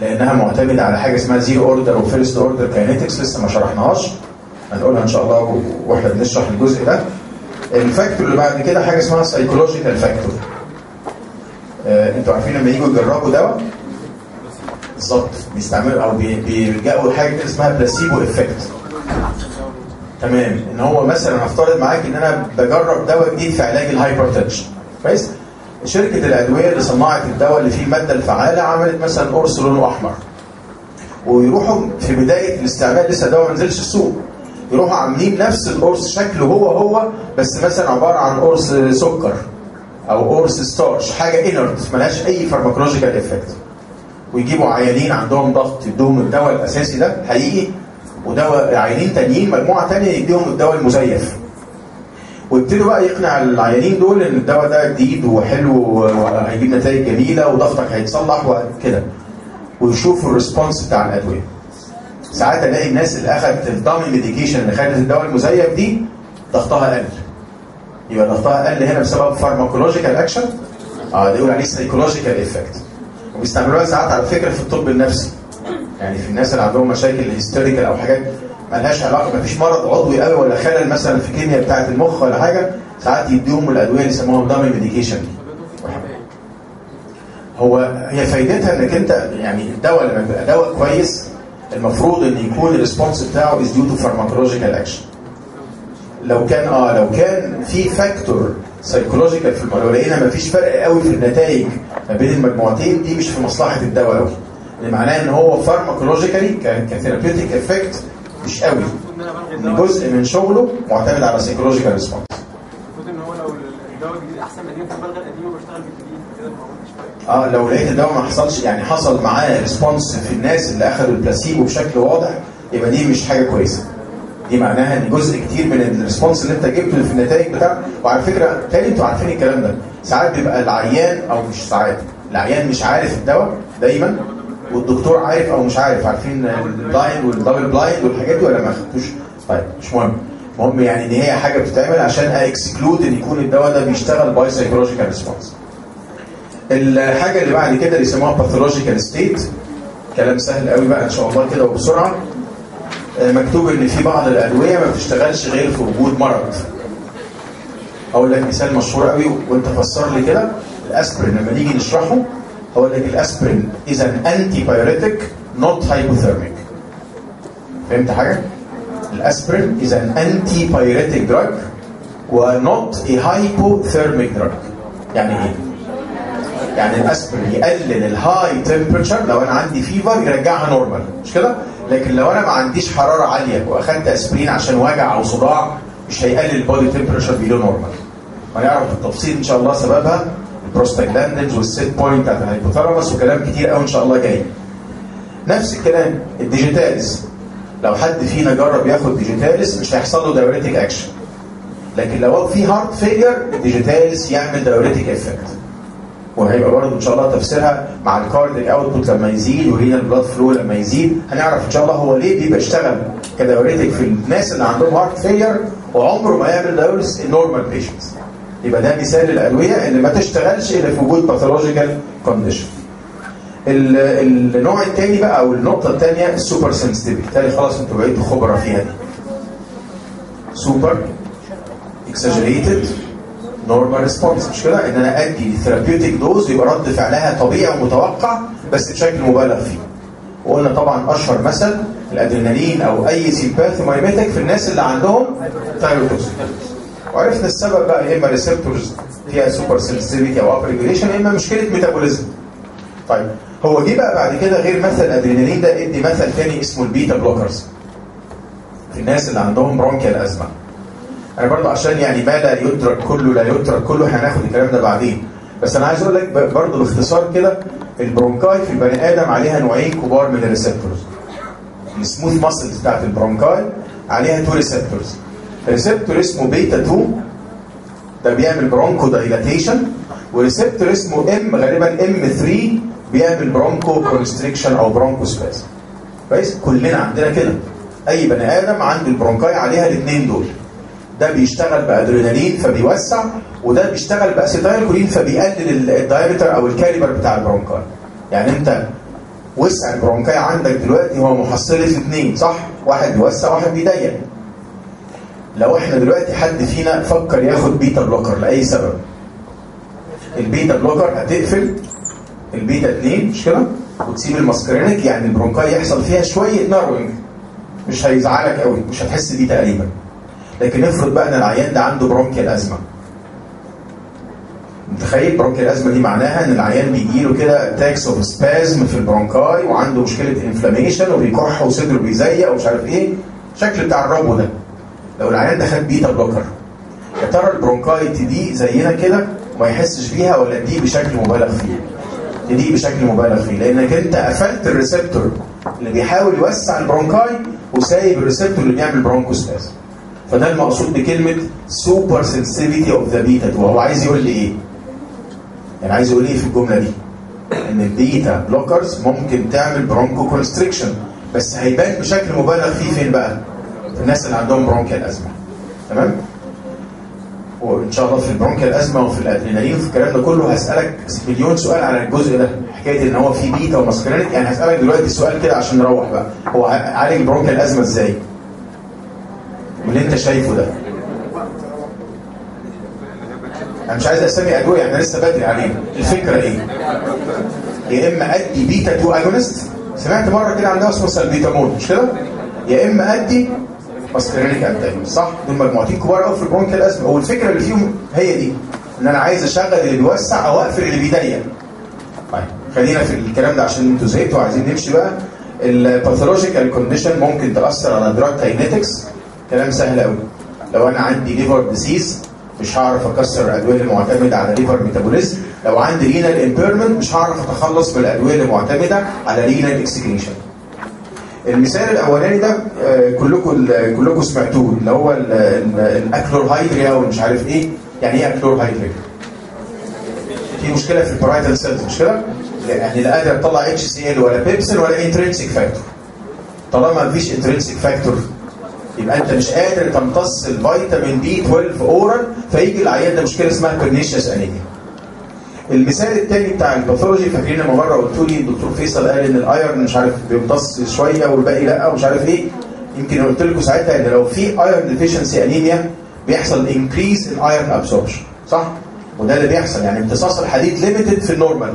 لأنها معتمدة على حاجة اسمها zero order و first order kinetics لسه ما شرحناهاش. هنقولها إن شاء الله وإحنا بنشرح الجزء ده. ال factor اللي بعد كده حاجة اسمها psychological factor آه أنتوا عارفين لما يجوا يجربوا دواء؟ بالظبط بيستعملوا أو بي- بيلجأوا لحاجة كده اسمها placebo effect تمام إن هو مثلا هفترض معاك إن أنا بجرب دواء جديد في علاج ال hypertension كويس؟ شركة الأدوية اللي صنعت الدواء اللي فيه الماده الفعالة عملت مثلا قرص لونه أحمر. ويروحوا في بداية الاستعمال لسه الدواء ما نزلش السوق. يروحوا عاملين نفس القرص شكله هو هو بس مثلا عبارة عن قرص سكر أو قرص starch حاجة inert ملهاش أي pharmacological effect ويجيبوا عيانين عندهم ضغط يدوهم الدواء الأساسي ده حقيقي. ودواء عيانين تانيين مجموعة تانية يديهم الدواء المزيف. ويبتدوا بقى يقنع العيانين دول إن الدواء ده جديد وحلو وهيجيب نتائج جميلة وضغطك هيتصلح وكده ويشوفوا ال response بتاع الأدوية. ساعات ألاقي الناس اللي اخذت ال dummy medication اللي خدت الدواء المزيف دي ضغطها قل. يبقى ضغطها قل هنا بسبب pharmacological action آه ده يقول عليه psychological effect وبيستعملوها ساعات على فكرة في الطب النفسي. يعني في الناس اللي عندهم مشاكل hysterical أو حاجات ملهاش علاقة مفيش مرض عضوي قوي ولا خلل مثلا في الكيمياء بتاعة المخ ولا حاجة ساعات يديهم الأدوية اللي يسموها dummy medication هو هي فايدتها إنك أنت يعني الدواء لما بيبقى دواء كويس المفروض إن يكون ال response بتاعه is due to pharmacological action لو كان آه لو كان في factor psychological في الموضوع لقينا مفيش فرق قوي في النتائج ما بين المجموعتين دي مش في مصلحة الدواء قوي اللي معناه إن هو pharmacologically ك therapeutic effect مش قوي. جزء من شغله معتمد على psychological response
المفروض ان هو لو الدواء الجديد احسن من القديم وبشتغل بالجديد
آه لو لقيت الدواء ما حصلش يعني حصل معاه response في الناس اللي اخذوا البلاسيبو بشكل واضح يبقى دي مش حاجة كويسة. دي معناها إن جزء كتير من ال response اللي أنت جبته في النتائج بتاعك وعلى فكرة تاني أنتوا عارفين الكلام ده. ساعات بيبقى العيان أو مش ساعات العيان مش عارف الدواء دايما والدكتور عارف أو مش عارف عارفين ال blind وال double blind والحاجات دي ولا ما خدتوش؟ طيب مش مهم. المهم يعني ان هي حاجة بتتعمل عشان exclude إن يكون الدواء ده بيشتغل by psychological response الحاجة اللي بعد كده اللي يسموها pathological state كلام سهل قوي بقى إن شاء الله كده وبسرعة. آه، مكتوب إن في بعض الأدوية ما بتشتغلش غير في وجود مرض. أقول لك مثال مشهور قوي وأنت فسر لي كده الأسبرين. لما نيجي نشرحه هقول لك الأسبرين is an antipyretic not hypothermic فهمت حاجة؟ الأسبرين is an antipyretic drug و not a hypothermic drug يعني إيه؟ يعني الأسبرين يقلل ال high temperature لو أنا عندي fever يرجعها normal مش كده؟ لكن لو أنا ما عنديش حرارة عالية وأخدت أسبرين عشان وجع أو صداع مش هيقلل ال body temperature below normal هنعرف بالتفصيل إن شاء الله سببها؟ ال prostaglandins وال set point بتاعت ال hypothalamus وكلام كتير قوي إن شاء الله جاي. نفس الكلام ال digitalis لو حد فينا جرب ياخد digitalis مش هيحصل له diuretic action لكن لو في heart failure ال digitalis يعمل diuretic effect وهيبقى برضه إن شاء الله تفسيرها مع ال cardiac output لما يزيد و renal blood flow لما يزيد. هنعرف إن شاء الله هو ليه بيبقى اشتغل ك diuretic في الناس اللي عندهم heart failure وعمره ما يعمل diuresis ال normal patients يبقى ده مثال للادويه اللي ما تشتغلش إلا في وجود pathological condition النوع الثاني بقى أو النقطة الثانية ال super sensitivity بالتالي خلاص أنتوا بقيتوا خبراء فيها دي. super exaggerated normal response مش كده؟ إن أنا أدي therapeutic dose يبقى رد فعلها طبيعي ومتوقع بس بشكل مبالغ فيه. وقلنا طبعا أشهر مثل الأدرينالين أو أي sympathomimetic في الناس اللي عندهم thyrotoxicosis وعرفنا السبب بقى يا اما receptors فيها super sensitivity أو up regulation يا إما مشكلة metabolism طيب هو جه بقى بعد كده غير مثل الادرينالين ده إدي مثل تاني اسمه ال beta blockers في الناس اللي عندهم bronchial asthma أنا برضه عشان يعني ما لا يدرك كله لا يترك كله هناخد الكلام ده بعدين. بس أنا عايز أقول لك برضه باختصار كده ال bronchi في البني آدم عليها نوعين كبار من ال receptors ال smooth muscles بتاعت ال bronchi عليها two receptors receptor اسمه بيتا 2 ده بيعمل broncho dilatation و receptor اسمه M غالبا M 3 بيعمل broncho constriction أو bronchospasm كويس؟ كلنا عندنا كده. أي بني آدم عنده ال bronchi عليها الاثنين دول. ده بيشتغل بأدرينالين فبيوسع وده بيشتغل ب acetylcholine فبيقلل ال diameter أو ال caliber بتاع ال bronchi. يعني أنت وسع ال bronchi عندك دلوقتي هو محصله اثنين صح؟ واحد بيوسع واحد بيضيق. لو إحنا دلوقتي حد فينا فكر ياخد beta blocker لأي سبب؟ ال beta blocker هتقفل البيتا 2 مش كده؟ وتسيب ال muscarinic يعني ال bronchi يحصل فيها شوية narrowing مش هيزعلك قوي مش هتحس بيه تقريبا. لكن افرض بقى إن العيان ده عنده bronchial asthma. متخيل؟ bronchial asthma دي معناها إن العيان بيجي له كده attacks of spasm في ال bronchi وعنده مشكلة inflammation وبيكح وصدره بيزيق ومش عارف إيه. الشكل بتاع الربو ده. لو العيان ده خد beta blocker يا ترى البرونكاي هتضيق زينا كده وما يحسش بيها ولا دي بشكل مبالغ فيه دي بشكل مبالغ فيه لأنك أنت قفلت ال receptor اللي بيحاول يوسع ال bronchi وسايب ال receptor اللي بيعمل bronchospasm فده المقصود بكلمة supersensitivity of the beta وهو عايز يقول لي إيه؟ يعني عايز يقول إيه في الجملة دي؟ إن ال beta blockers ممكن تعمل bronchoconstriction بس هيبان بشكل مبالغ فيه فين بقى؟ الناس اللي عندهم bronchial asthma تمام؟ وإن شاء الله في ال bronchial asthma وفي الأدرينالين وفي الكلام ده كله هسألك مليون سؤال على الجزء ده حكاية إن هو في beta و muscarinic يعني هسألك دلوقتي سؤال كده عشان نروح بقى هو عالج ال bronchial asthma إزاي؟ من اللي أنت شايفه ده أنا مش عايز اسمي أدوية إحنا لسه بدري عليه الفكرة إيه؟ يا إما أدي بيتا 2 agonist سمعت مرة كده عندها اسمه سلبيتامول مش كده؟ يا إما أدي muscarinic antagonist صح؟ دول مجموعتين كبار قوي في ال bronchial asthma هو الفكرة اللي فيهم هي دي إن أنا عايز أشغل اللي بيوسع أو أقفل اللي بيضيق. طيب خلينا في الكلام ده عشان أنتوا زهقتوا وعايزين نمشي بقى. ال pathological condition ممكن تأثر على drug kinetics كلام سهل قوي لو أنا عندي liver disease مش هعرف أكسر الأدوية المعتمدة على liver metabolism لو عندي renal impairment مش هعرف أتخلص من الأدوية المعتمدة على renal excretion المثال الأولاني ده آه، كلكم كلكم سمعتوه اللي هو ال- ال- ال achlorhydria ومش عارف إيه. يعني إيه achlorhydria في مشكلة في ال parietal cells مش كده؟ يعني لا قادر اطلع HCl ولا بيبسين ولا intrinsic factor طالما مفيش intrinsic factor يبقى أنت مش قادر تمتص الفيتامين B12 oral فيجي العيان ده مشكلة اسمها pernicious anemia المثال الثاني بتاع ال pathology فاكرين لما مره قلت لي الدكتور فيصل قال إن ال iron مش عارف بيمتص شوية والباقي لأ ومش عارف إيه. يمكن قلت لكم ساعتها إن لو في iron deficiency anemia بيحصل increase in iron absorption صح؟ وده اللي بيحصل يعني امتصاص الحديد limited في ال normal.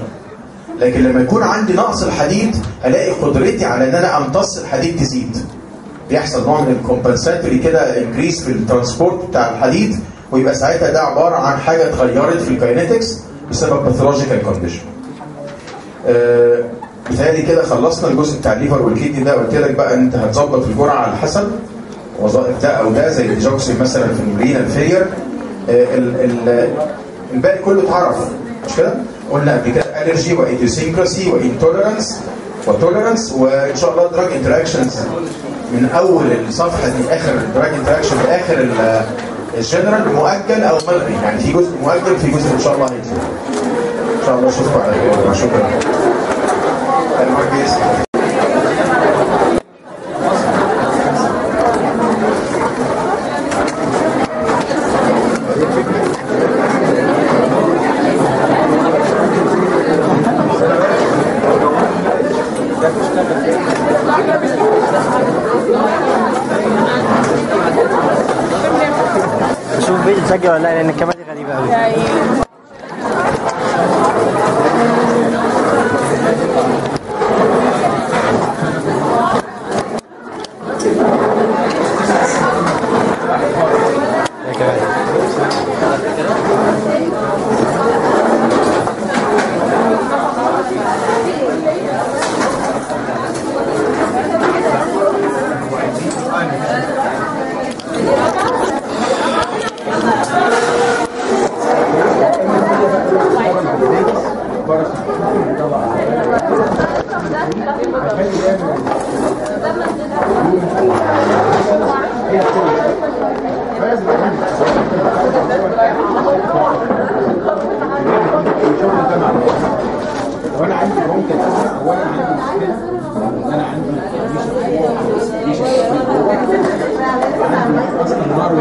لكن لما يكون عندي نقص الحديد هلاقي قدرتي على إن أنا امتص الحديد تزيد. بيحصل نوع من ال compensatory كده increase في ال transport بتاع الحديد ويبقى ساعتها ده عبارة عن حاجة اتغيرت في ال kinetics بسبب pathological condition. آه بيتهيألي كده خلصنا الجزء بتاع ال liver وال kidney ده قلت لك بقى أنت هتظبط الجرعة على حسب وظائف ده أو ده زي الديجوكسي مثلا في ال renal failure آه ال- الباقي كله اتعرف مش كده؟ قلنا قبل كده allergy و idiosyncrasy و intolerance و tolerance وإن شاء الله drug interactions من أول الصفحة دي آخر ال drug interaction لاخر ال- الجنرال مؤجل أو ملغي. يعني في جزء مؤجل في جزء إن شاء الله هيتلغي إن شاء الله أشوفكم على خير. شكرا. المركز
أشوف فيديو تسجل ولا لا لأن الكاميرا دي غريبه قوي
وأنا عندي ممكن هو أنا عندي مشكله ان أنا عندي أصلا نار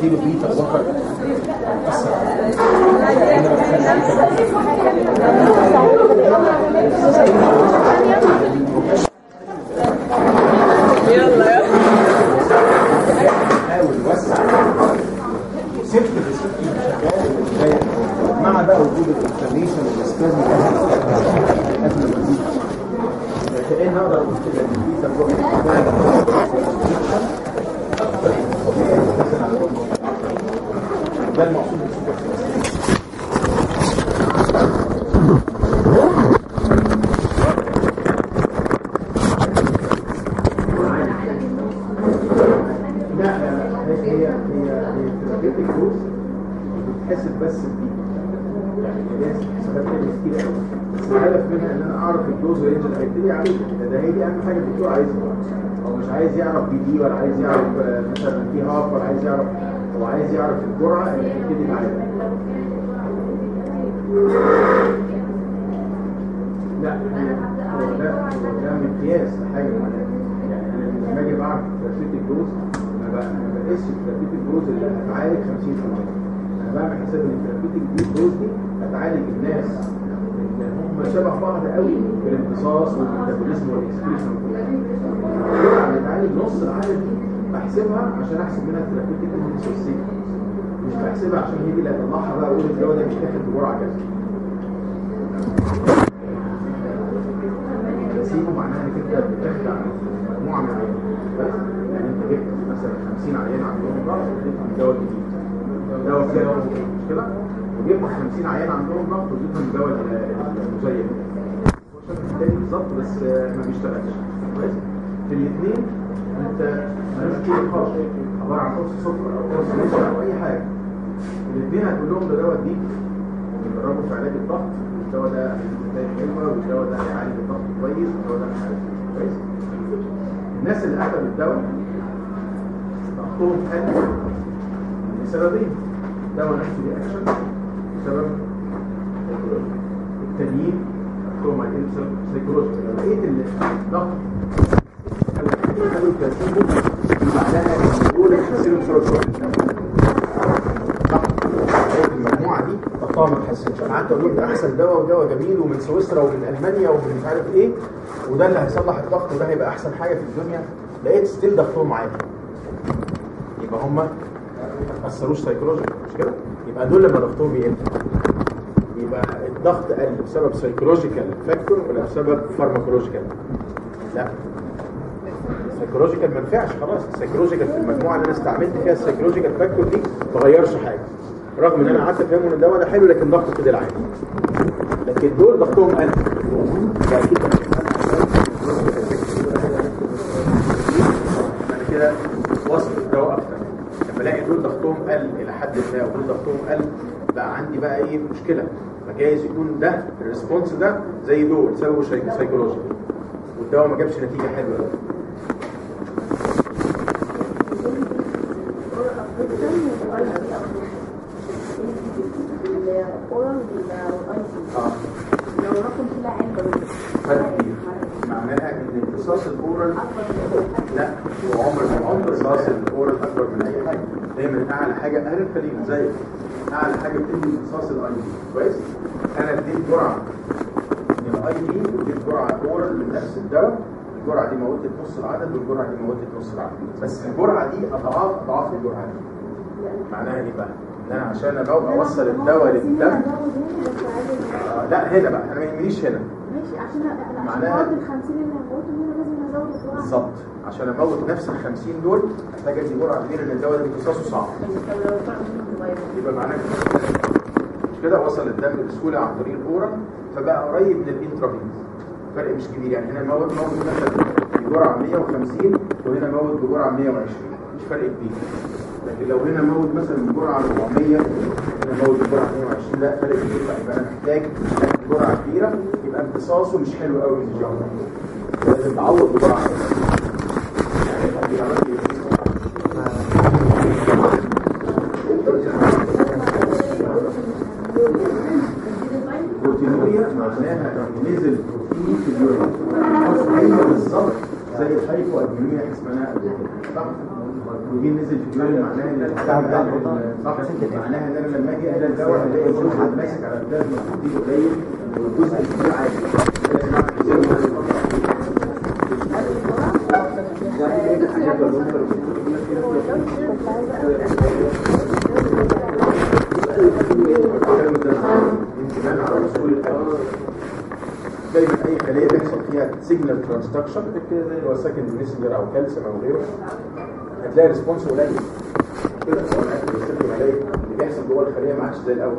كيلو بيتا بلوكر حاول وسع سبت الريسبتور شغال وشغال. مع بقى وجود الانفلاميشن والسبازم قبل ما تزيد كأن أقدر أقول كده ان البيتا بلوكر ده المقصود بالسوبر لا لا لا هي هي هي هي ثيرابيوتيك دوز بتتحسب بس بدي يعني الناس حسابات كده كتير قوي بس الهدف منها ان أنا اعرف الدوز رينج اللي هيبتدي عليه ده, ده هي دي اهم حاجة الدكتور عايزها هو مش بي دي ولا عايز يعرف آه، مثلا في هاف ولا عايز يعرف هو عايز يعرف الجرعة اللي هتبتدي معاه لا هو ده هو ده مقياس لحاجة معينة. يعني أنا لما أجي بعرف therapeutic dose ما بق- ما بقيسش ال therapeutic dose اللي هتعالج 50% أنا بعمل حساب إن ال therapeutic دي dose دي هتعالج الناس هم شبه بعض قوي في الامتصاص وال metabolism وال excretion الجرعه اللي تعالج نص العدد دي بحسبها عشان أحسب منها ال therapeutic intensity مش بحسبها عشان هي دي اللي هطلعها بقى أقول الدواء ده بيتاخد بجرعه كذا تسيبه معناها إنك أنت بتخدع مجموعة من العيان بس يعني أنت جبت مثلا 50 عيان عندهم ضغط واديتهم دواء جديد دواء كده مش كده؟ وجبت 50 عيان عندهم ضغط واديتهم دواء المزيف هو شبه التاني بالظبط بس ما بيشتغلش. كويس؟ في الاثنين انت مالوش كتير خالص. عبارة عن قرص سكر أو قرص نشا أو أي حاجة. الاثنين هتقول لهم ده دواء جديد وبيجربوا في علاج الضغط. والدواء ده نتائج حلوة والدواء ده هيعالج الضغط كويس والدواء ده عارف إيه. كويس؟ الناس اللي اخذوا الدواء ضغطهم قل لسببين دواء نفسه ليه؟ اكشن بسبب التانيين ضغطهم هيقل بسبب سيكولوجي لو لقيت الضغط إن دول يحسنوا بسرعة شوية المجموعة دي ضغطها ما اتحسنش أنا قعدت أقول ده أحسن دواء ودواء جميل ومن سويسرا ومن ألمانيا ومن مش عارف إيه وده اللي هيصلح الضغط وده هيبقى أحسن حاجة في الدنيا. لقيت still ضغطهم عالي. يبقى هم ما تاثروش psychological مش كده؟ يبقى دول لما ضغطهم يقل. يبقى الضغط قل بسبب psychological factor ولا بسبب pharmacological لا. psychological ما ينفعش خلاص. ال psychological في المجموعة اللي أنا استعملت فيها ال psychological factor دي ما غيرش حاجة. رغم إن أنا قعدت افهمه ان الدواء ده حلو لكن ضغطه فضل عالي لكن دول ضغطهم قل. ده أكيد أنا كده وصف الدواء أكتر. لما الاقي دول ضغطهم قل إلى حد ما ودول ضغطهم قل. بقى عندي بقى إيه؟ مشكلة. فجايز يكون ده ال response ده زي دول سببه سايكولوجي والدواء ما جابش نتيجة حلوة. آه.
لو رقم طلع
كبير معناها إن امتصاص الاورال لا هو عمر عمر امتصاص الاورال اكبر من اي حاجة دايما أعلى حاجة؟ أهل الخليل زي أعلى حاجة بتدي امتصاص الاي دي كويس؟ أنا اديت جرعه من الأي دي واديت جرعه اورال من نفس الدواء. الجرعة دي موتت نص العدد والجرعة دي موتت نص العدد. بس الجرعة دي أضعاف أضعاف الجرعة دي. معناها إيه بقى؟ إن أنا عشان أبقى أوصل الدواء للدم. آه لا هنا بقى. أنا ما يهمنيش هنا.
ماشي عشان
معناها-
ال 50 اللي هموتهم هنا لازم ازود الجرعه
بالظبط. عشان أموت نفس ال 50 دول محتاج ادي جرعه كبيرة لأن الدواء ده امتصاصه صعب. يبقى معناه مش كده وصل الدم بسهولة عن طريق الاورال فبقى قريب من فرق مش كبير يعني. هنا موت موت مثلا بجرعة 150 وهنا موت بجرعة 120 مش فرق كبير. لكن لو هنا موت مثلا بجرعة 400 هنا موت بجرعة 120 لا فرق كبير بقى. يبقى أنا محتاج جرعة كبيرة يبقى امتصاصه مش حلو قوي من الجرعه لازم معناها نزل بروتين في اليورين هي بالظبط زي الهايبو ادمينيا اسمها قبل كده صح ودي نزل في اليورين معناها ان البتاع بتاع معناها ان أنا لما أجي ادي الدواء الاقي اللي ماسك على البلازما كتير قليل والجزء الكبير عالي لازم اعمل زي ما أنا انتباه على وصول الخلية دايما أي خليه بيحصل فيها signal transduction كده زي اللي هو second messenger أو كالسيوم أو غيره. هتلاقي response قليل. كده سواء بيستخدم عليه اللي بيحصل جوه الخلية ما عادش زي الأول.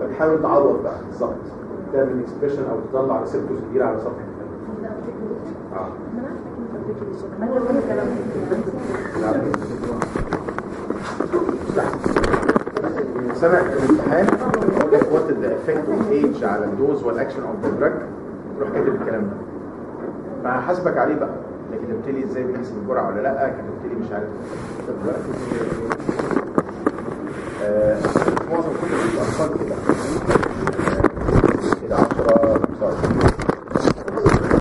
فتحاول تعوض بقى. بالظبط. تعمل expression أو تطلع receptors كبيره على سطح الخلية. آه. سنة الامتحان؟ يقول لك what the effect of age على ال dose وال action of the drug روح كاتب الكلام ده. فهحاسبك عليه بقى. انت كتبت لي إزاي بتحسب الجرعة ولا لأ؟ كتبت لي مش عارف. طب دلوقتي آه معظم كل الاطفال كده. آه، كده 10 15